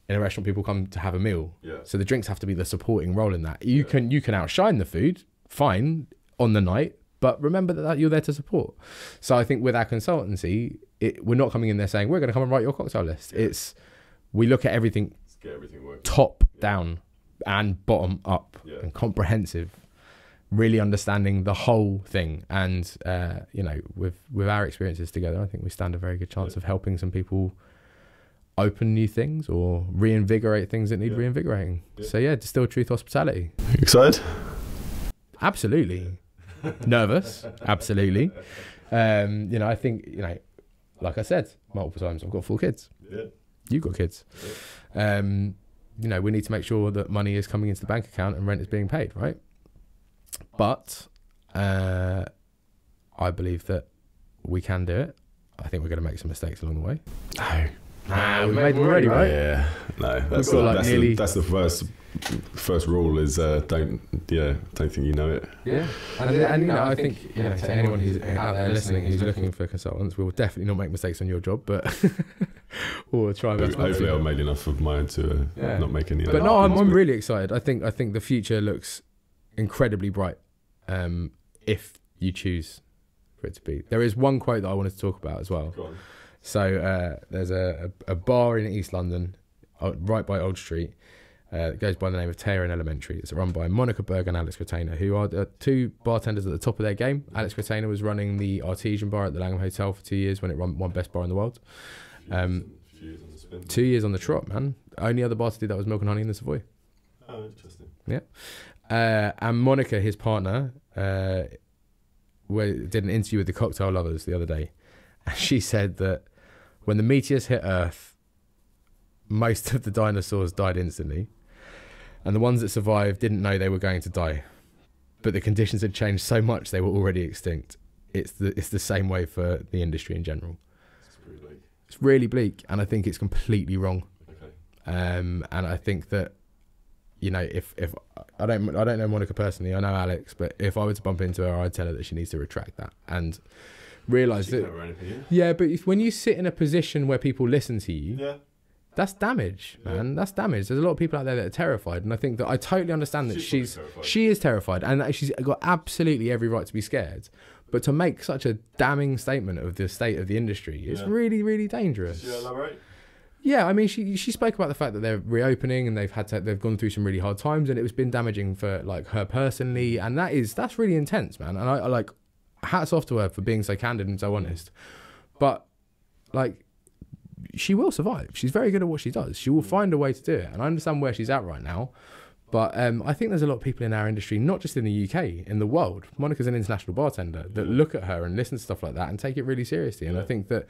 In a restaurant, people come to have a meal. Yeah. So the drinks have to be the supporting role in that. You Yeah. can you can outshine the food, fine, on the night, but remember that you're there to support. So I think with our consultancy, it, we're not coming in there saying we're going to come and write your cocktail list. It's we look at everything everything top down and bottom up Yeah. and comprehensive really understanding the whole thing and uh, you know with with our experiences together i think we stand a very good chance Yeah. of helping some people open new things or reinvigorate things that need Yeah. reinvigorating Yeah. so yeah distilled truth hospitality Excited? absolutely nervous absolutely um, you know i think you know like i said multiple times i've got four kids Yeah. you've got kids. Um, you know, we need to make sure that money is coming into the bank account and rent is being paid, right? But uh, I believe that we can do it. I think we're going to make some mistakes along the way. No. Ah, we made them already, right? Yeah. No. That's, got, the, like, that's, nearly- the, that's the first first rule is uh, don't yeah don't think you know it. Yeah, and, and, you know, I think you know, to anyone who's out there listening who's looking for consultants, we will definitely not make mistakes on your job, but we'll try our best. not to. Hopefully, I've made enough of mine to uh, Yeah. not make any. But no, I'm, I'm really excited. I think I think the future looks incredibly bright um, if you choose for it to be. There is one quote that I wanted to talk about as well. So uh, there's a, a, bar in East London, uh, right by Old Street. Uh, that goes by the name of Tayer + Elementary. It's run by Monica Berg and Alex Kratena, who are the two bartenders at the top of their game. Alex Kratena was running the Artesian Bar at the Langham Hotel for two years when it run, won Best Bar in the World. Um, Few years on the spin. Two years on the trot, man. Only other bar to do that was Milk and Honey in the Savoy. Oh, interesting. Uh, and Monica, his partner, uh, did an interview with the Cocktail Lovers the other day. And she said that when the meteors hit Earth, most of the dinosaurs died instantly. And the ones that survived didn't know they were going to die. But the conditions had changed so much they were already extinct. It's the, it's the same way for the industry in general. It's late. It's really bleak, and I think it's completely wrong. Okay. Um, and I think that, you know, if if I don't I don't know Monica personally, I know Alex, but if I were to bump into her, I'd tell her that she needs to retract that and realize that. have her own opinion. Yeah, but if, when you sit in a position where people listen to you, Yeah. that's damage, Yeah. man. That's damage. There's a lot of people out there that are terrified, and I think that I totally understand that She's she's terrified. she is terrified, and that she's got absolutely every right to be scared. But to make such a damning statement of the state of the industry is Yeah. really, really dangerous. Should I elaborate? Yeah, I mean, she she spoke about the fact that they're reopening and they've had to they've gone through some really hard times and it was been damaging for like her personally and that is that's really intense, man. And I, I like hats off to her for being so candid and so honest. But like, she will survive. She's very good at what she does. She will find a way to do it. And I understand where she's at right now. But um, I think there's a lot of people in our industry, not just in the UK, in the world. Monica's an international bartender that look at her and listen to stuff like that and take it really seriously. And I think that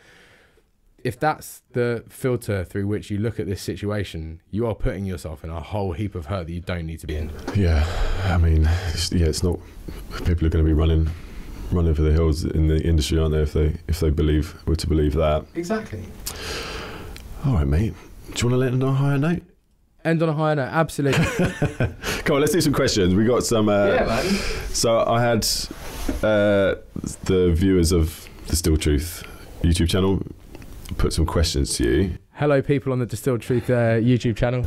if that's the filter through which you look at this situation, you are putting yourself in a whole heap of hurt that you don't need to be in. Yeah, I mean, it's, yeah, it's not. People are going to be running, running for the hills in the industry, aren't they? If they if they believe were to believe that. Exactly. All right, mate. Do you want to let on a higher note? End on a higher note, absolutely. Come on, let's do some questions. We got some. Uh, man. So I had uh, the viewers of the Distilled Truth YouTube channel put some questions to you. Hello, people on the Distilled Truth uh, YouTube channel.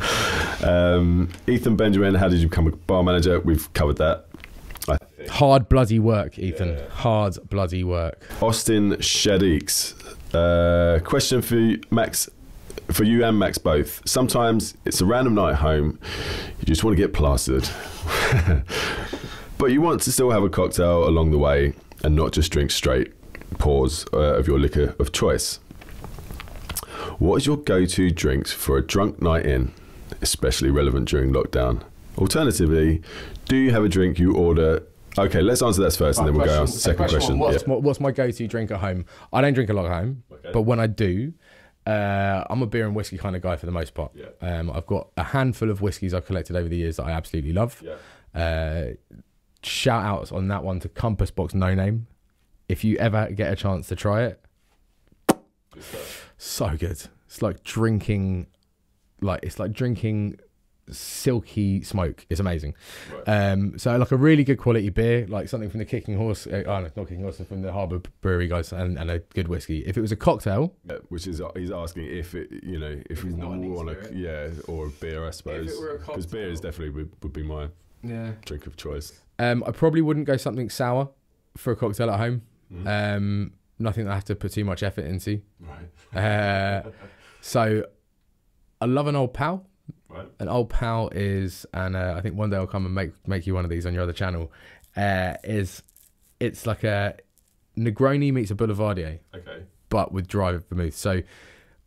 Um, Ethan Benjamin, how did you become a bar manager? We've covered that. Hard bloody work, Ethan. Yeah. Hard bloody work. Austin Shadix. Uh, question for you, Max, for you and Max both. Sometimes it's a random night home, you just want to get plastered, but you want to still have a cocktail along the way and not just drink straight pours uh, of your liquor of choice. What is your go-to drinks for a drunk night in, especially relevant during lockdown? Alternatively, do you have a drink you order? Okay, let's answer that first, and then we'll go on to the second question. What's, Yeah. my, what's my go-to drink at home? I don't drink a lot at home, Okay. but when I do, uh, I'm a beer and whiskey kind of guy for the most part. Yeah. Um, I've got a handful of whiskies I've collected over the years that I absolutely love. Yeah. Uh, shout outs on that one to Compass Box No Name. If you ever get a chance to try it, so good. It's like drinking, like it's like drinking silky smoke. It's amazing. Um, so like a really good quality beer, like something from the Kicking Horse. Uh, oh no, not Kicking Horse, from the Harbour Brewery guys, and, and a good whiskey. If it was a cocktail, Yeah, which is he's asking if it you know if, we it's not a neat want to spirit. yeah or a beer I suppose because beer is definitely would, would be my yeah, drink of choice. um, I probably wouldn't go something sour for a cocktail at home. Mm. Um, nothing that I have to put too much effort into. Right. Uh, so I love an old pal. Right. An old pal is, and uh, I think one day I'll come and make make you one of these on your other channel. Uh, is it's like a Negroni meets a Boulevardier, Okay. but with dry vermouth. So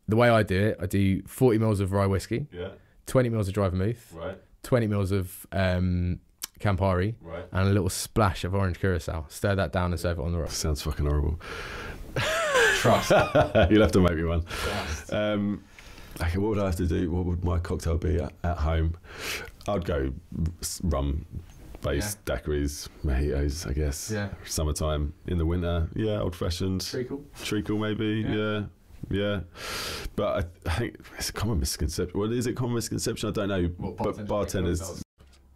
the way I do it, I do 40 mils of rye whiskey, Yeah. 20 mils of dry vermouth, Right. 20 mils of um, Campari, Right. and a little splash of orange curacao. Stir that down and serve it on the rocks. Sounds fucking horrible. Trust. You'll have to make me one. Um, okay, what would I have to do? What would my cocktail be at, at home? I'd go rum based daiquiris, mojitos, I guess. Yeah. Summertime in the winter, yeah, old fashioned. Treacle. Treacle, maybe, Yeah. yeah. yeah. But I, I think it's a common misconception. Well, is it a common misconception? I don't know. What, but bartenders bartenders.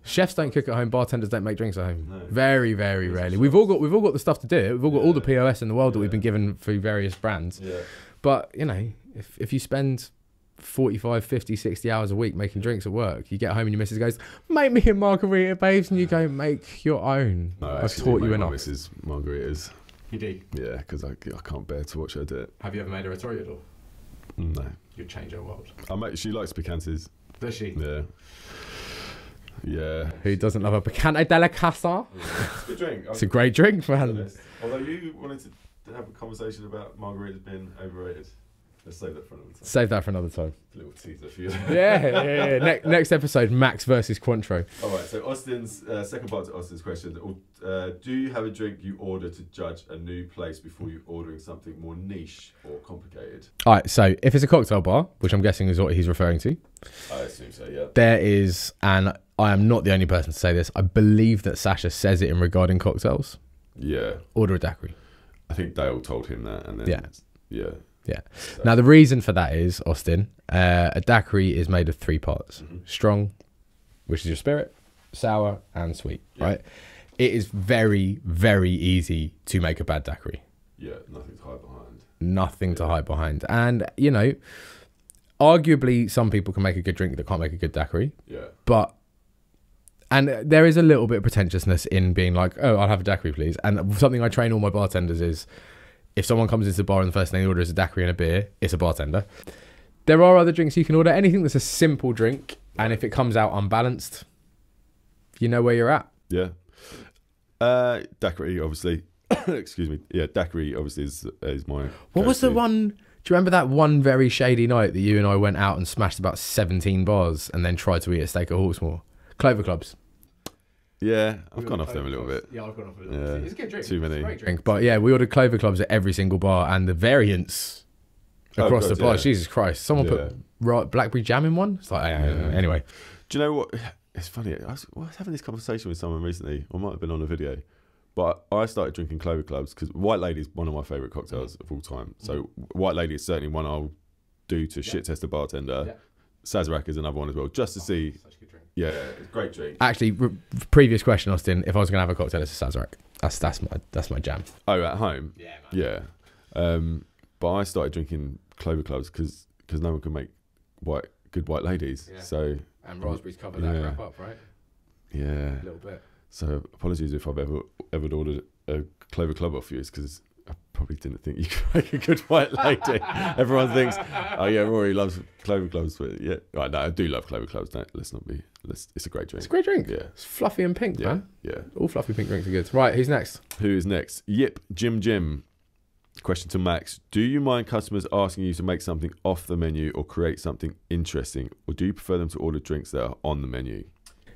Chefs don't cook at home. Bartenders don't make drinks at home. No. Very, very rarely. We've all got we've all got the stuff to do it. We've all got all the POS in the world that we've been given through various brands. Yeah. But you know, if if you spend 45, 50, 60 hours a week making drinks at work, you get home and your missus goes, "Make me a margarita, babes," and you go, "Make your own." No, I've actually, taught you mum enough. Mrs. Margaritas. You do. Yeah, because I, I can't bear to watch her do it. Have you ever made her a toreador? No. You'd change her world. I make, she likes picantes. Does she? Yeah. Yeah. Who doesn't love a picante de la casa? It's a good drink. It's a great drink, man. Although you wanted to have a conversation about margaritas being overrated. Let's save that for another time. Save that for another time. A little teaser for you. Yeah, yeah, yeah. yeah. Ne- next episode, Max versus Cointreau. All right, so Austin's uh, second part to Austin's question: uh, Do you have a drink you order to judge a new place before you ordering something more niche or complicated? All right, so if it's a cocktail bar, which I'm guessing is what he's referring to, I assume so. Yeah. there is, and I am not the only person to say this. I believe that Sasha says it in regarding cocktails. Yeah, Order a daiquiri. I think Dale told him that, and then Yeah. yeah, Yeah. So- Now the reason for that is Austin. Uh, a daiquiri is made of three parts: Mhm. strong, which is your spirit, sour, and sweet. Yeah. Right. It is very, very easy to make a bad daiquiri. yeah, nothing to hide behind. Nothing to hide behind, and you know, arguably, some people can make a good drink that can't make a good daiquiri. Yeah, but and there is a little bit of pretentiousness in being like, oh, I'll have a daiquiri, please. And something I train all my bartenders is, if someone comes into the bar and the first thing they order is a daiquiri and a beer, it's a bartender. There are other drinks you can order. Anything that's a simple drink, and if it comes out unbalanced, you know where you're at. yeah. Uh, daiquiri, obviously. Excuse me. Yeah, daiquiri obviously is is my. What was the one? Do you remember that one very shady night that you and I went out and smashed about 17 bars and then tried to eat a steak at Hawksmoor? Clover Clubs. Yeah, I've gone off them a little bit. Yeah, I've gone off a little bit. It's a good drink. too many. Great drink. But yeah, we ordered Clover Clubs at every single bar and the variants Oh, across God, the bar. yeah. Jesus Christ. Someone Yeah. put right, blackberry jam in one. It's like, Yeah. anyway. Do you know what? It's funny. I was, I was having this conversation with someone recently. I might have been on a video, but I started drinking Clover Clubs because White Lady is one of my favorite cocktails of all time. So mm. White Lady is certainly one I'll do to shit test a bartender. Yeah. Sazerac is another one as well, just to oh, see. Yeah, it's a great drink. Actually, re- previous question, Austin. If I was going to have a cocktail, it's a Sazerac. That's, that's, my, that's my jam. Oh, at home. Yeah, Yeah. Um, but I started drinking Clover Clubs because because no one can make white good white ladies. Yeah. So And raspberries cover that Yeah. crap up, right? yeah. A little bit. So apologies if I've ever ever ordered a Clover Club off you. It's because I probably didn't think you could make a good white lady. Everyone thinks, oh yeah, Ruairi loves Clover Clubs, but yeah, right. No, I do love Clover Clubs. Don't let's not be. Let's, it's a great drink. It's a great drink. Yeah, It's fluffy and pink, yeah, man. yeah. All fluffy pink drinks are good. Right, who's next? Who is next? Yip Jim Jim. Question to Max: Do you mind customers asking you to make something off the menu or create something interesting, or do you prefer them to order drinks that are on the menu?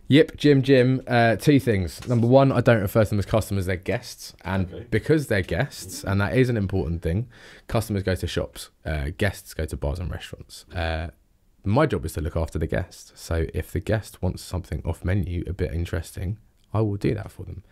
Yip, Jim, Jim. Uh, two things. Number one, I don't refer to them as customers; they're guests, and Okay. because they're guests, and that is an important thing. Customers go to shops. Uh, guests go to bars and restaurants. Uh, my job is to look after the guest. So if the guest wants something off menu, a bit interesting, I will do that for them.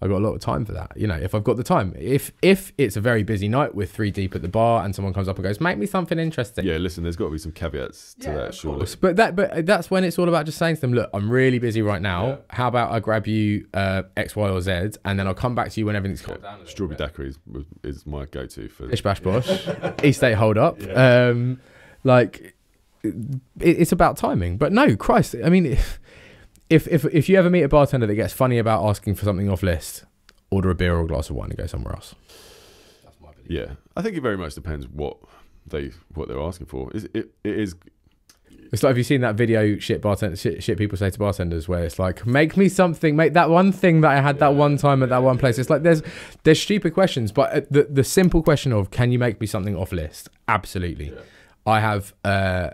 I've got a lot of time for that. You know, if I've got the time. If if it's a very busy night, we're three deep at the bar, and someone comes up and goes, "Make me something interesting." Yeah, listen, there's got to be some caveats to that, surely. course. But that, but that's when it's all about just saying to them, "Look, I'm really busy right now. Yeah. How about I grab you uh, X, Y, or Z, and then I'll come back to you when everything's calmed down." Strawberry bit." daiquiri is, is my go-to for. Bish bash bosh, East State hold up. Um, like it, it's about timing. But no, Christ, I mean, if, if if if you ever meet a bartender that gets funny about asking for something off list, order a beer or a glass of wine and go somewhere else. That's my belief. Yeah, I think it very much depends what they what they're asking for. Is it, it is It's like have you seen that video shit bartender shit, shit people say to bartenders where it's like make me something make that one thing that I had that one time at that one place. It's like there's there's stupid questions, but uh, the the simple question of can you make me something off list? Absolutely. I have uh,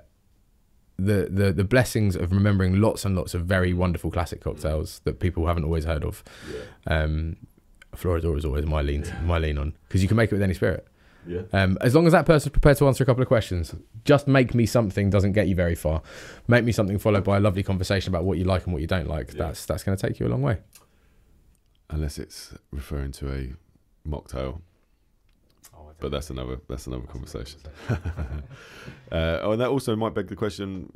the the the blessings of remembering lots and lots of very wonderful classic cocktails that people haven't always heard of. Um, Floridora is always my lean my lean on because you can make it with any spirit. Yeah. Um, as long as that person's prepared to answer a couple of questions, just make me something doesn't get you very far. Make me something followed by a lovely conversation about what you like and what you don't like. Yeah. That's that's going to take you a long way. Unless it's referring to a mocktail, but that's another that's another conversation. uh, oh, and that also might beg the question: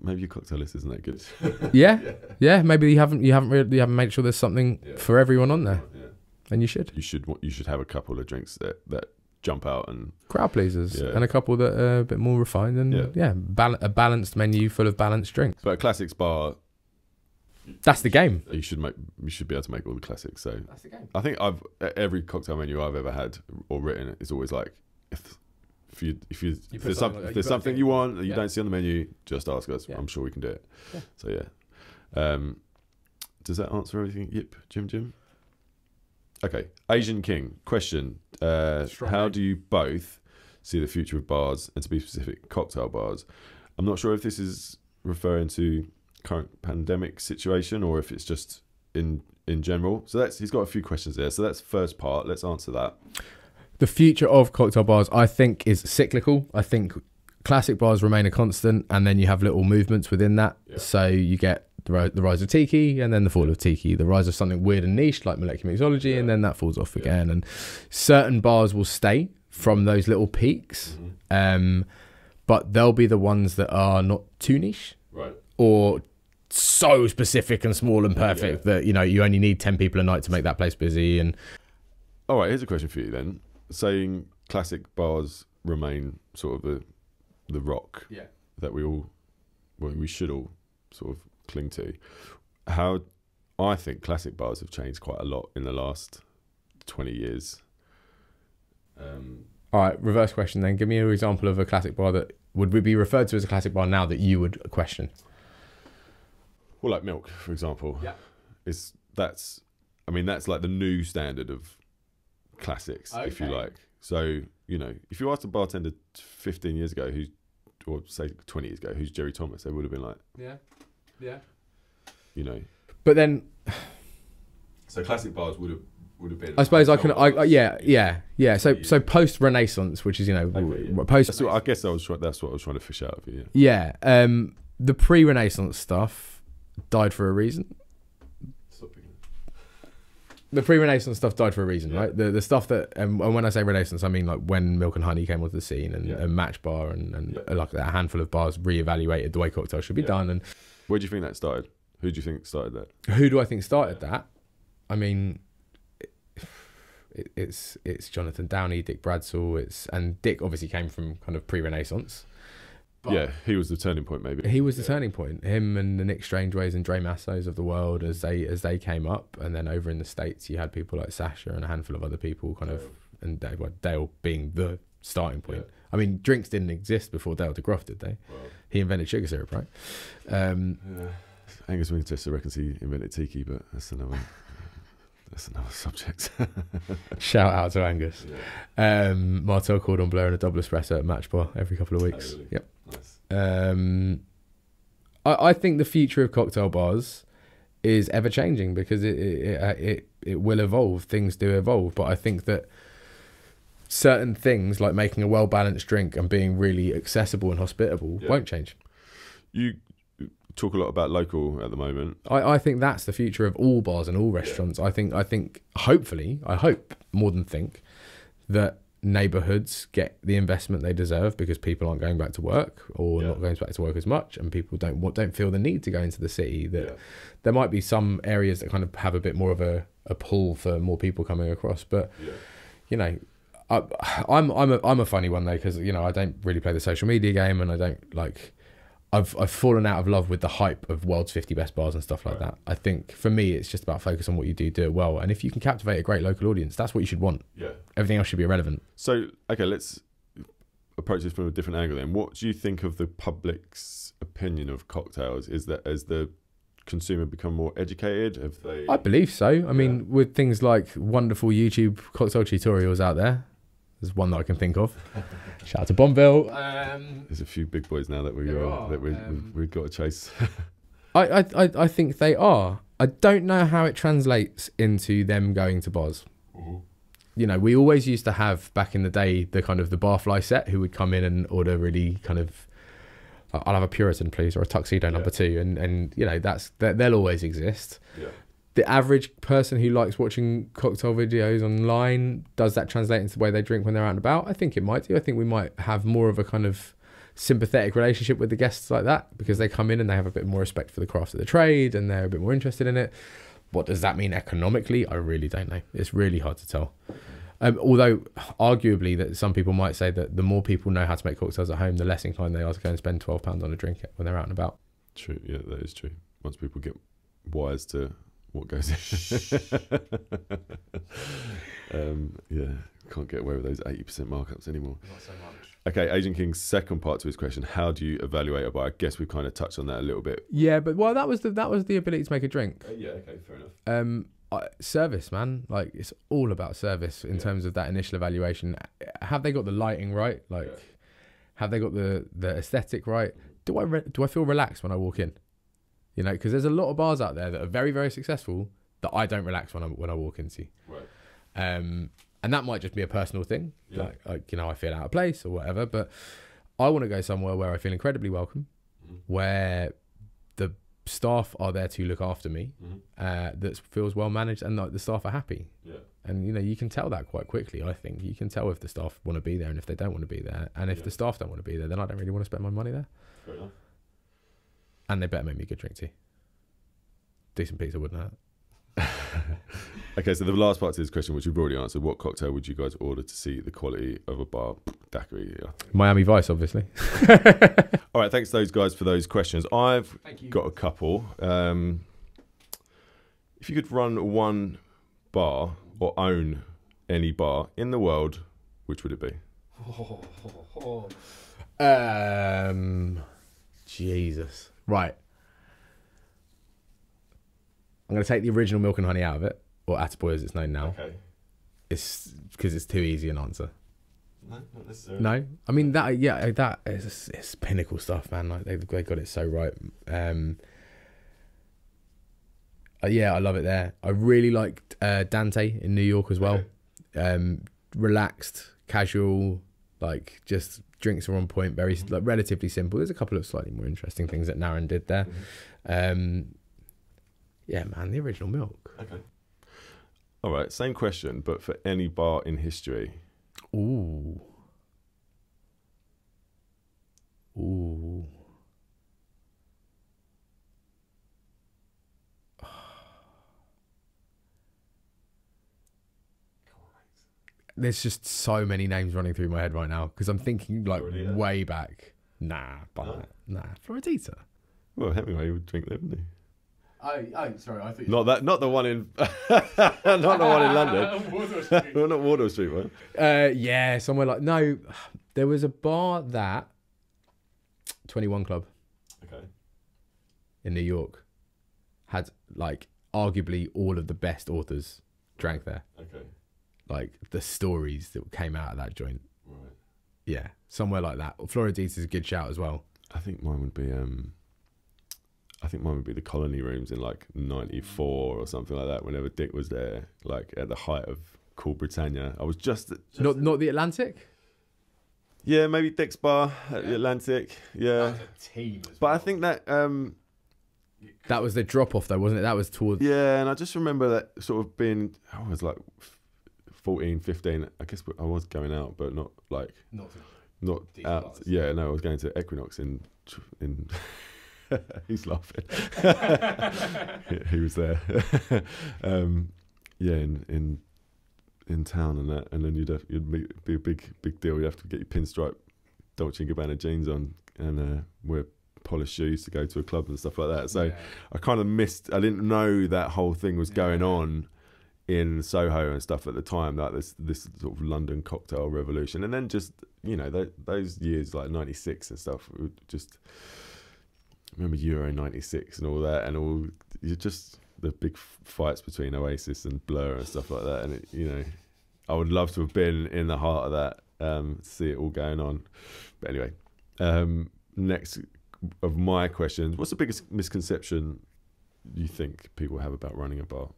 maybe your cocktail list isn't that good. Yeah, yeah. Maybe you haven't you haven't really you haven't made sure there's something Yeah. for everyone on there, Yeah. and you should. You should you should have a couple of drinks that that jump out and Crowd pleasers Yeah. and a couple that are a bit more refined and Yeah. yeah, bal- a balanced menu full of balanced drinks. but a classics bar That's the game. you should make you should be able to make all the classics. So That's the game. I think I've every cocktail menu I've ever had or written is always like if if you if you, You if there's, something some, like- if you there's put something you want that you Yeah. don't see on the menu, just ask us. Yeah. I'm sure we can do it. Yeah. So yeah. Um, does that answer everything? Yep, Jim Jim. Okay, Asian King question: uh, How do you both see the future of bars, and to be specific, cocktail bars? I'm not sure if this is referring to current pandemic situation or if it's just in in general. So that's he's got a few questions there. So that's the first part. Let's answer that. The future of cocktail bars, I think, is cyclical. I think classic bars remain a constant, and then you have little movements within that. Yeah. So you get the, the rise of tiki, and then the fall of tiki. The rise of something weird and niche like molecular mixology, and then that falls off Yeah. again. And certain bars will stay from those little peaks, um, but they'll be the ones that are not too niche Right. or so specific and small and perfect that you know you only need 10 people a night to make that place busy and All right, here's a question for you then. Saying classic bars remain sort of the the rock Yeah. that we all well, we should all sort of cling to. How I think classic bars have changed quite a lot in the last twenty years. Um, all right reverse question then give me an example of a classic bar that would we be referred to as a classic bar now that you would question Well, like milk, for example. Yeah. Is that's I mean that's like the new standard of classics, if you like. So you know, if you asked a bartender 15 years ago, who's or say 20 years ago, who's Jerry Thomas, they would have been like, yeah yeah you know, but then so classic bars would have would have been. i suppose i can I, I yeah yeah yeah so so post renaissance which is you know Okay, yeah. post what, I guess I was that's what I was trying to fish out of you. Yeah. yeah um the pre-renaissance stuff died for a reason the pre-Renaissance stuff died for a reason, Yeah. right? The the stuff that, and when I say Renaissance, I mean like when Milk and Honey came onto the scene, and, Yeah. and Match Bar, and, and Yeah. Uh, like a handful of bars reevaluated the way cocktails should be done. And Where do you think that started? Who do you think started that? who do I think started that? I mean, it, it's it's Jonathan Downey, Dick Bradsell. It's and Dick obviously came from kind of pre-Renaissance. But- yeah, he was the turning point, maybe. He was the Yeah. turning point. Him and the Nick Strangeways and Dre Massos of the world as they as they came up, and then over in the states you had people like Sasha and a handful of other people, kind of, and Dale, well, Dale being the starting point. I mean, drinks didn't exist before Dale DeGroff, did they? Well, He invented sugar syrup, right? Um, yeah. Angus Winchester reckons he invented tiki, but that's another that's another subject. shout out to Angus. yeah. Um, Martell Cordon Bleu and a double espresso at Match Bar every couple of weeks. Oh, really? Yep. Um, I, I think the future of cocktail bars is ever changing because it it, it uh, it it will evolve. Things do evolve, but I think that certain things like making a well balanced drink and being really accessible and hospitable Yeah. won't change. you talk a lot about local at the moment. I, I think that's the future of all bars and all restaurants. I think I think hopefully I hope more than think that neighborhoods get the investment they deserve because people aren't going back to work or Yeah. not going back to work as much and people don't want don't feel the need to go into the city that Yeah. there might be some areas that kind of have a bit more of a, a pull for more people coming across but Yeah. you know I, I'm I'm a I'm a funny one though because you know I don't really play the social media game and I don't like I've I've fallen out of love with the hype of world's 50 best bars and stuff like Right. that. I think for me it's just about focus on what you do, do it well, and if you can captivate a great local audience, that's what you should want. Yeah. Everything else should be irrelevant. So okay, let's approach this from a different angle. Then, what do you think of the public's opinion of cocktails? Is that as the consumer become more educated? Have they? I believe so. I mean, with things like wonderful YouTube cocktail tutorials out there, there's one that I can think of. Shout out to Bonneville. Um, There's a few big boys now that we There uh, are, that we, um, we've, we've got to chase. I, I, I, I think they are. I don't know how it translates into them going to bars. You know, we always used to have back in the day the kind of the barfly set who would come in and order really kind of. I'll have a Puritan, please, or a tuxedo number two, and and you know that's they'll always exist. yeah. The average person who likes watching cocktail videos online does that translate into the way they drink when they're out and about? I think it might do. I think we might have more of a kind of sympathetic relationship with the guests like that because they come in and they have a bit more respect for the craft of the trade and they're a bit more interested in it. What does that mean economically? I really don't know. It's really hard to tell. Um, although arguably that some people might say that the more people know how to make cocktails at home the less inclined they are to go and spend 12 pounds on a drink when they're out and about. True. Yeah, that is true. Once people get wise to what goes in. um, yeah, can't get away with those 80% markups anymore. not so much Okay, Agent King's second part to his question: How do you evaluate a bar? I guess we've kind of touched on that a little bit. yeah but well that was the that was the ability to make a drink yeah. Okay. Fair enough. um I- service man like it's all about service in Yeah. terms of that initial evaluation have they got the lighting right like Yeah. have they got the the aesthetic right do i re- do i feel relaxed when i walk in you know because there's a lot of bars out there that are very very successful that i don't relax when i when i walk into Right. um and that might just be a personal thing Yeah. like, like you know i feel out of place or whatever but i want to go somewhere where i feel incredibly welcome Mhm. where the staff are there to look after me Mhm. uh, that feels well managed and like the staff are happy Yeah. and you know you can tell that quite quickly i think you can tell if the staff want to be there and if they don't want to be there and if Yeah. the staff don't want to be there then i don't really want to spend my money there Fair enough. And they better make me a good drink too decent pizza wouldn't hurt Okay, so the last part to this question, which you've already answered, what cocktail would you guys order to see the quality of a bar? Daiquiri. Yeah. miami vice obviously All right, thanks to those guys for those questions. I've got a couple. Um, if you could run one bar or own any bar in the world, which would it be? um jesus right i'm going to take the original milk and honey out of it or Attaboy as it's known now Okay. it's because it's too easy an answer No, not necessarily. No, I mean that. Yeah, that is it's pinnacle stuff, man. Like they they got it so right. Um, uh, yeah, I love it there. I really liked uh, Dante in New York as well. Um, relaxed, casual, like just drinks are on point. Very like relatively simple. There's a couple of slightly more interesting things that Naren did there. Um, yeah, man, the original milk. Okay. All right, same question, but for any bar in history. Ooh. Ooh. There's just so many names running through my head right now because I'm thinking like Florida. way back. Nah, but No? nah, Floridita. Well, Hemingway would drink them, wouldn't he? Oh, oh, sorry, I thought Not that, not the one in, not the one in London. well, not Wardour Street one. Uh, yeah, somewhere like no. There was a bar that Twenty One Club Okay. in New York had like arguably all of the best authors drank there. Okay. Like the stories that came out of that joint. Right. Yeah, somewhere like that. Floridita's is a good shout as well. I think mine would be um I think mine would be the colony rooms in like '94 or something like that. Whenever Dick was there, like at the height of Cool Britannia, I was just, not not the Atlantic. yeah, maybe Dick's bar at the Atlantic, yeah. team. But I think that um that was the drop off though, wasn't it? That was towards. yeah, and I just remember that sort of being I was like 14, 15. I guess I was going out, but not like Not not out. bars. Yeah, no, I was going to Equinox in in. He's laughing. He was there. um, yeah, in in in town and that, and then you'd have you'd be, be a big big deal. You would have to get your pinstripe Dolce Gabbana jeans on and uh, wear polished shoes to go to a club and stuff like that. So I kind of missed. I didn't know that whole thing was going Yeah. on in Soho and stuff at the time, like this this sort of London cocktail revolution, and then just you know tho- those years like '96 and stuff, just remember Euro '96 and all that, and all you just the big fights between Oasis and Blur and stuff like that, and it, you know, I would love to have been in the heart of that, um, see it all going on. But anyway, um, next of my questions, what's the biggest misconception you think people have about running a bar?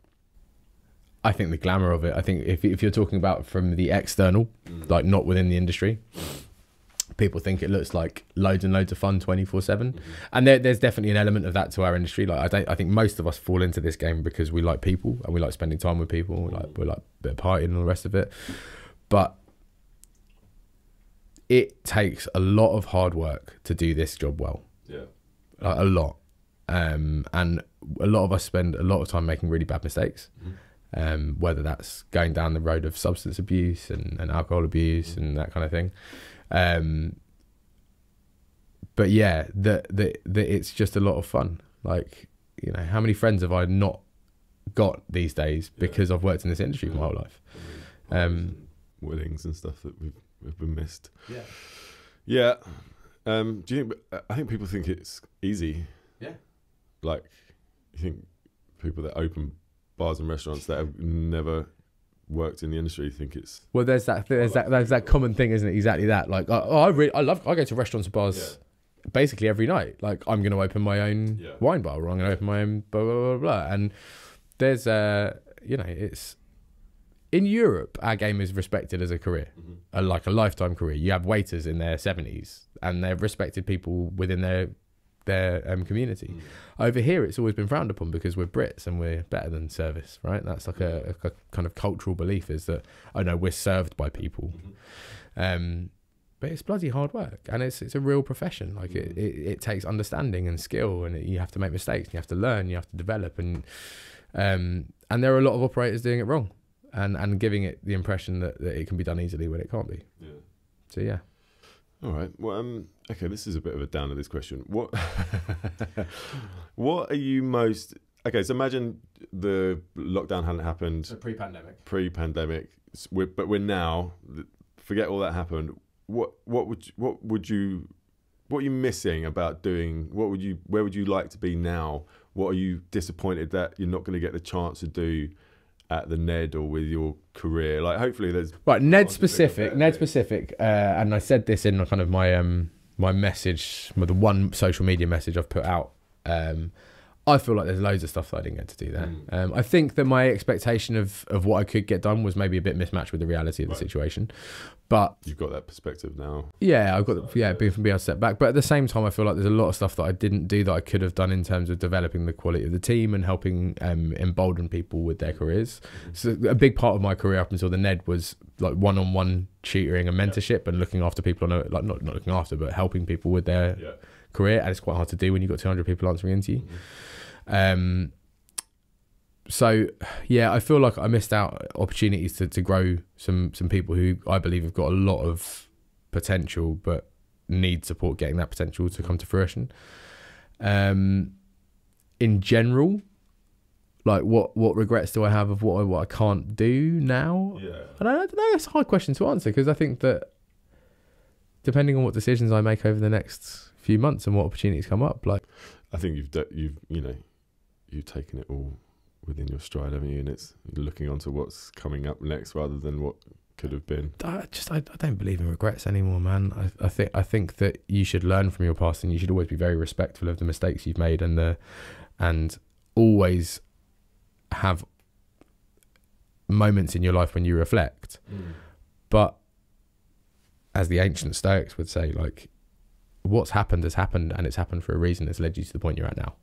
I think the glamour of it. I think if if you're talking about from the external, mm. like not within the industry, people think it looks like loads and loads of fun 24 7 mm-hmm. and there, there's definitely an element of that to our industry. Like i don't i think most of us fall into this game because we like people and we like spending time with people we like we like a bit of partying and all the rest of it. But it takes a lot of hard work to do this job well. Yeah. like, a lot. Um, and a lot of us spend a lot of time making really bad mistakes mm-hmm. Um, whether that's going down the road of substance abuse and, and alcohol abuse and that kind of thing um, but yeah that that that it's just a lot of fun like you know how many friends have i not got these days because i've worked in this industry for my whole life um, weddings and stuff that we've, we've been missed. Yeah. Yeah. Um, do you think? I think people think it's easy. Yeah. Like, you think people that open bars and restaurants that have never worked in the industry think it's Well, there's that there's that there's that common thing, isn't it? Exactly that. Like, I, I really I love I go to restaurants and bars basically every night. Like, I'm going to open my own Yeah. wine bar, or I'm going to open my own blah blah blah blah. And there's uh, you know, it's in Europe, our game is respected as a career, a, like a lifetime career. You have waiters in their 70s, and they're respected people within their their um, community. Over here, it's always been frowned upon because we're Brits and we're better than service, right? That's like a, a kind of cultural belief is that oh no, we're served by people. Um, but it's bloody hard work, and it's it's a real profession. Like it, it, it takes understanding and skill, and it, you have to make mistakes, you have to learn, you have to develop, and um, and there are a lot of operators doing it wrong, and and giving it the impression that, that it can be done easily when it can't be. Yeah. So yeah. All right. Well, um, okay. This is a bit of a downer. This question. What? what are you most? Okay. So imagine the lockdown hadn't happened So pre-pandemic. pre-pandemic, we're, but we're now. Forget all that happened. What? What would? you- What would you? What are you missing about doing? What would you? Where would you like to be now? What are you disappointed that you're not going to get the chance to do at the Ned or with your career? Like, hopefully, there's Right, Ned specific, Ned specific, uh, and I said this in kind of my um my message, the one social media message I've put out. Um, I feel like there's loads of stuff that I didn't get to do there. Mm. Um, I think that my expectation of of what I could get done was maybe a bit mismatched with the reality of the Right. situation, but you've got that perspective now. yeah, I've got yeah being from being step back. But at the same time, I feel like there's a lot of stuff that I didn't do that I could have done in terms of developing the quality of the team and helping um, embolden people with their careers. So a big part of my career up until the Ned was like one-on-one tutoring and mentorship and looking after people on a like not not looking after but helping people with their Yeah. career. And it's quite hard to do when you've got 200 people answering into you. Um, so yeah, I feel like I missed out opportunities to, to grow some some people who I believe have got a lot of potential, but need support getting that potential to come to fruition. Um, in general, like what what regrets do I have of what I what I can't do now? Yeah. I I don't know. It's a hard question to answer because I think that depending on what decisions I make over the next few months and what opportunities come up, like I think you've you've you know you've taken it all within your stride, haven't you? And it's looking onto what's coming up next rather than what could have been. I just I, I don't believe in regrets anymore, man. I, I think I think that you should learn from your past and you should always be very respectful of the mistakes you've made and the and always have moments in your life when you reflect. Mm. But as the ancient Stoics would say, like what's happened has happened and it's happened for a reason. It's led you to the point you're at now.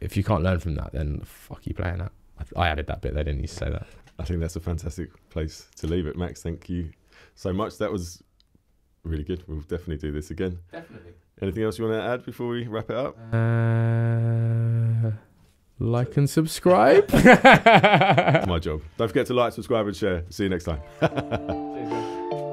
If you can't learn from that, then the fuck you playing that. I, I added that bit. They didn't need to say that. I think that's a fantastic place to leave it, Max. Thank you so much. That was really good. We'll definitely do this again. Definitely. Anything else you want to add before we wrap it up? Uh, like and subscribe. My job. Don't forget to like, subscribe, and share. See you next time.